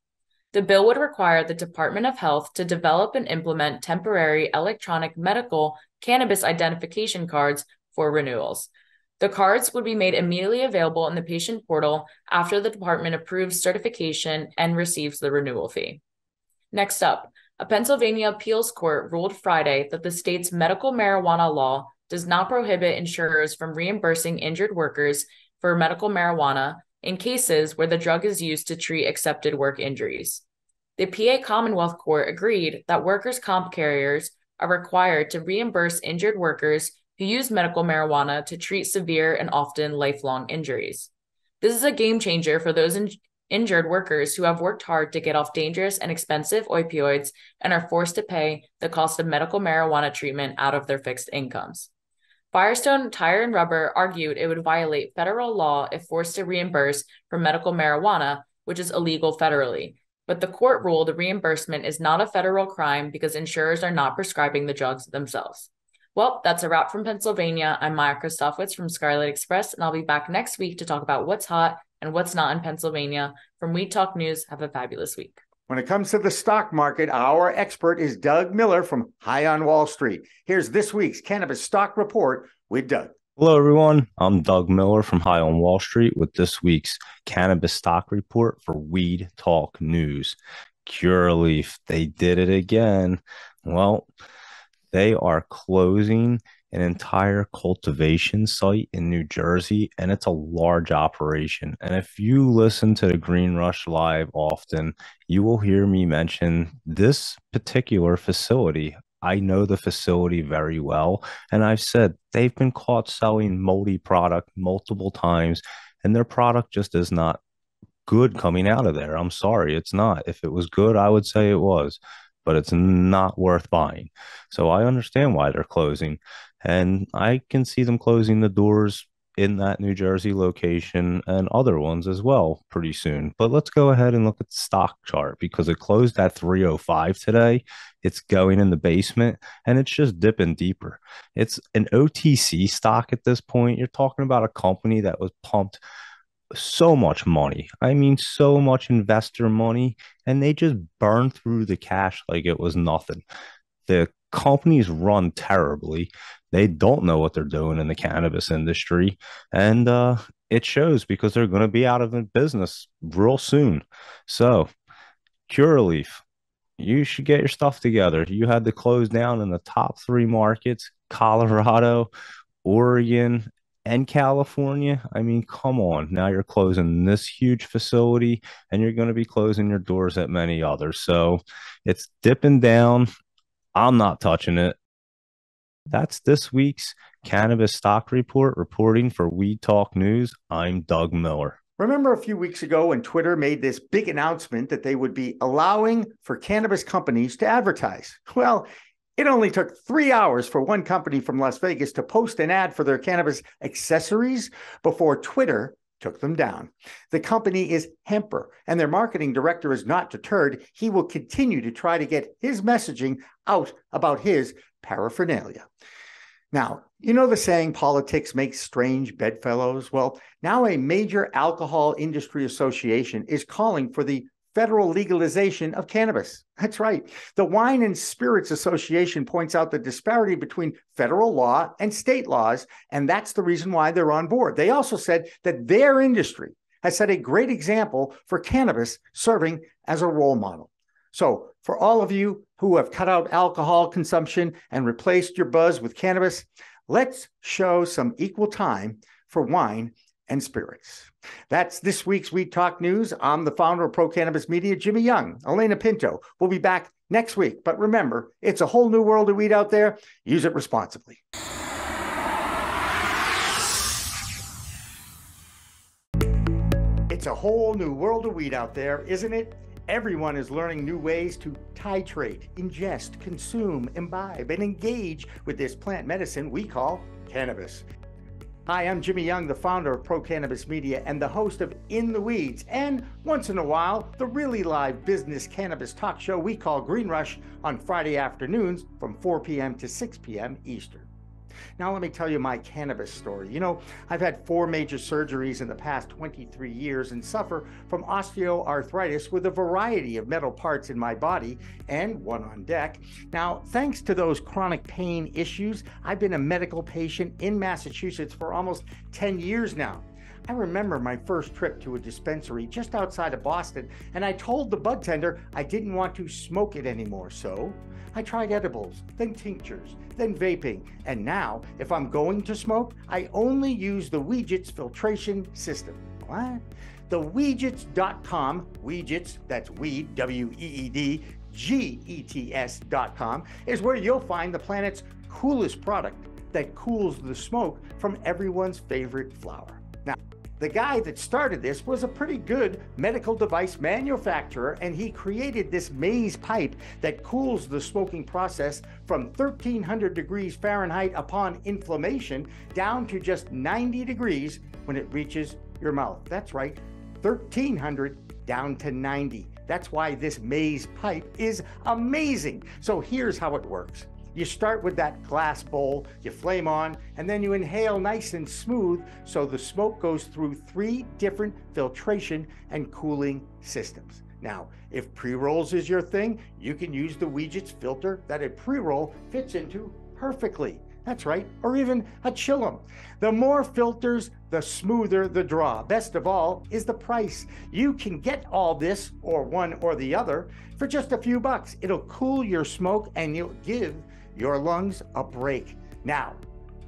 The bill would require the Department of Health to develop and implement temporary electronic medical cannabis identification cards for renewals. The cards would be made immediately available in the patient portal after the department approves certification and receives the renewal fee. Next up, a Pennsylvania appeals court ruled Friday that the state's medical marijuana law does not prohibit insurers from reimbursing injured workers for medical marijuana in cases where the drug is used to treat accepted work injuries. The PA Commonwealth Court agreed that workers' comp carriers are required to reimburse injured workers who use medical marijuana to treat severe and often lifelong injuries. This is a game changer for those in- injured workers who have worked hard to get off dangerous and expensive opioids and are forced to pay the cost of medical marijuana treatment out of their fixed incomes. Firestone Tire and Rubber argued it would violate federal law if forced to reimburse for medical marijuana, which is illegal federally. But the court ruled the reimbursement is not a federal crime because insurers are not prescribing the drugs themselves. Well, that's a wrap from Pennsylvania. I'm Maya Christofowitz from Scarlet Express, and I'll be back next week to talk about what's hot and what's not in Pennsylvania. From Weed Talk News, have a fabulous week. When it comes to the stock market, our expert is Doug Miller from High on Wall Street. Here's this week's cannabis stock report with Doug. Hello, everyone. I'm Doug Miller from High on Wall Street with this week's cannabis stock report for Weed Talk News. Curaleaf, they did it again. Well, they are closing an entire cultivation site in New Jersey, and it's a large operation. And if you listen to the Green Rush Live often, you will hear me mention this particular facility. I know the facility very well, and I've said they've been caught selling moldy product multiple times, and their product just is not good coming out of there. I'm sorry, it's not. If it was good, I would say it was but it's not worth buying. So I understand why they're closing. And I can see them closing the doors in that New Jersey location and other ones as well pretty soon. But let's go ahead and look at the stock chart because it closed at 305 today. It's going in the basement and it's just dipping deeper. It's an OTC stock at this point. You're talking about a company that was pumped so much money. I mean, so much investor money, and they just burned through the cash like it was nothing. The companies run terribly. They don't know what they're doing in the cannabis industry, and uh, it shows because they're going to be out of business real soon. So, Curaleaf, you should get your stuff together. You had to close down in the top three markets Colorado, Oregon, and California. I mean, come on. Now you're closing this huge facility and you're going to be closing your doors at many others. So it's dipping down. I'm not touching it. That's this week's cannabis stock report reporting for Weed Talk News. I'm Doug Miller. Remember a few weeks ago when Twitter made this big announcement that they would be allowing for cannabis companies to advertise? Well, it only took three hours for one company from Las Vegas to post an ad for their cannabis accessories before Twitter took them down. The company is Hemper, and their marketing director is not deterred. He will continue to try to get his messaging out about his paraphernalia. Now, you know the saying, politics makes strange bedfellows? Well, now a major alcohol industry association is calling for the federal legalization of cannabis. That's right. The Wine and Spirits Association points out the disparity between federal law and state laws, and that's the reason why they're on board. They also said that their industry has set a great example for cannabis serving as a role model. So, for all of you who have cut out alcohol consumption and replaced your buzz with cannabis, let's show some equal time for wine and spirits. That's this week's Weed Talk News. I'm the founder of Pro Cannabis Media, Jimmy Young. Elena Pinto We'll be back next week. But remember, it's a whole new world of weed out there. Use it responsibly. It's a whole new world of weed out there, isn't it? Everyone is learning new ways to titrate, ingest, consume, imbibe, and engage with this plant medicine we call cannabis. Hi, I'm Jimmy Young, the founder of Pro Cannabis Media and the host of In the Weeds, and once in a while, the really live business cannabis talk show we call Green Rush on Friday afternoons from 4 p.m. to 6 p.m. Eastern. Now, let me tell you my cannabis story. You know, I've had four major surgeries in the past 23 years and suffer from osteoarthritis with a variety of metal parts in my body and one on deck. Now, thanks to those chronic pain issues, I've been a medical patient in Massachusetts for almost 10 years now. I remember my first trip to a dispensary just outside of Boston, and I told the bud tender I didn't want to smoke it anymore. So I tried edibles, then tinctures, then vaping, and now, if I'm going to smoke, I only use the Weedgets filtration system. What? The Weedgets.com, Weedgets, that's weed, W E E D, G E T S.com, is where you'll find the planet's coolest product that cools the smoke from everyone's favorite flower. The guy that started this was a pretty good medical device manufacturer, and he created this maze pipe that cools the smoking process from 1300 degrees Fahrenheit upon inflammation down to just 90 degrees when it reaches your mouth. That's right, 1300 down to 90. That's why this maze pipe is amazing. So here's how it works. You start with that glass bowl, you flame on, and then you inhale nice and smooth so the smoke goes through three different filtration and cooling systems. Now, if pre rolls is your thing, you can use the Weedgets filter that a pre roll fits into perfectly. That's right, or even a chillum. The more filters, the smoother the draw. Best of all is the price. You can get all this, or one or the other, for just a few bucks. It'll cool your smoke and you'll give your lungs a break. Now,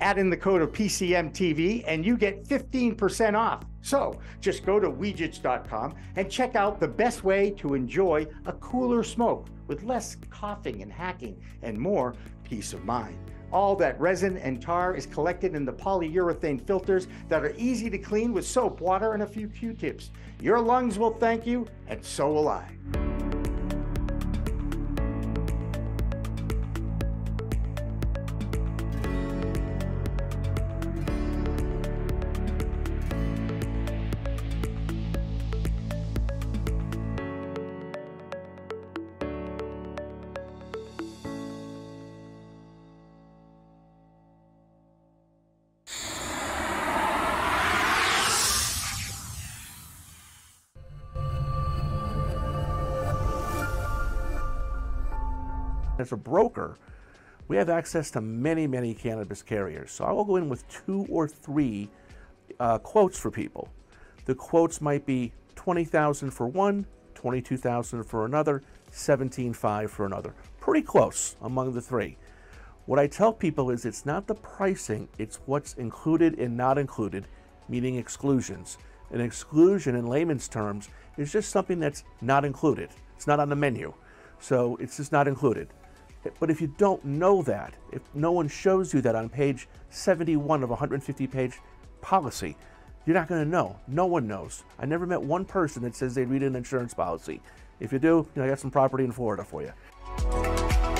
add in the code of PCMTV and you get 15% off. So just go to Weedgets.com and check out the best way to enjoy a cooler smoke with less coughing and hacking and more peace of mind. All that resin and tar is collected in the polyurethane filters that are easy to clean with soap, water, and a few Q tips. Your lungs will thank you, and so will I. As a broker, we have access to many, many cannabis carriers. So I will go in with two or three uh, quotes for people. The quotes might be 20,000 for one, 22,000 for another, 17.5 for another. Pretty close among the three. What I tell people is it's not the pricing, it's what's included and not included, meaning exclusions. An exclusion in layman's terms is just something that's not included. It's not on the menu. So it's just not included. But if you don't know that, if no one shows you that on page 71 of a 150 page policy, you're not going to know. No one knows. I never met one person that says they read an insurance policy. If you do, you know, I got some property in Florida for you.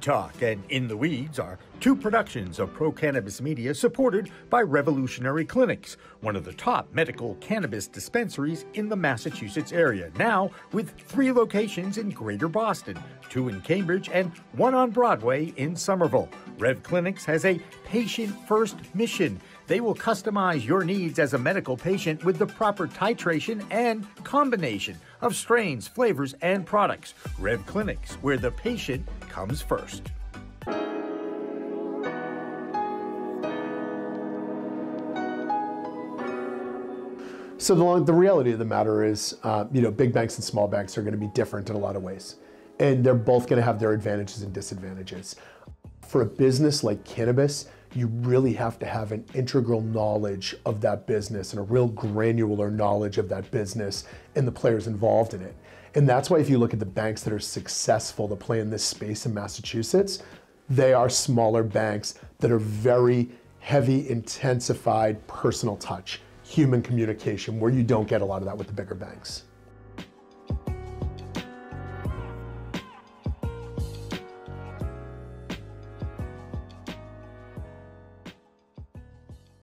Talk and In the Weeds are two productions of Pro Cannabis Media supported by Revolutionary Clinics, one of the top medical cannabis dispensaries in the Massachusetts area, now with three locations in Greater Boston, two in Cambridge, and one on Broadway in Somerville. Rev Clinics has a patient first mission. They will customize your needs as a medical patient with the proper titration and combination of strains, flavors, and products. Rev Clinics, where the patient comes first. So the, the reality of the matter is, uh, you know, big banks and small banks are going to be different in a lot of ways. and they're both going to have their advantages and disadvantages. For a business like cannabis, you really have to have an integral knowledge of that business and a real granular knowledge of that business and the players involved in it. And that's why if you look at the banks that are successful to play in this space in Massachusetts, they are smaller banks that are very heavy, intensified personal touch, human communication, where you don't get a lot of that with the bigger banks.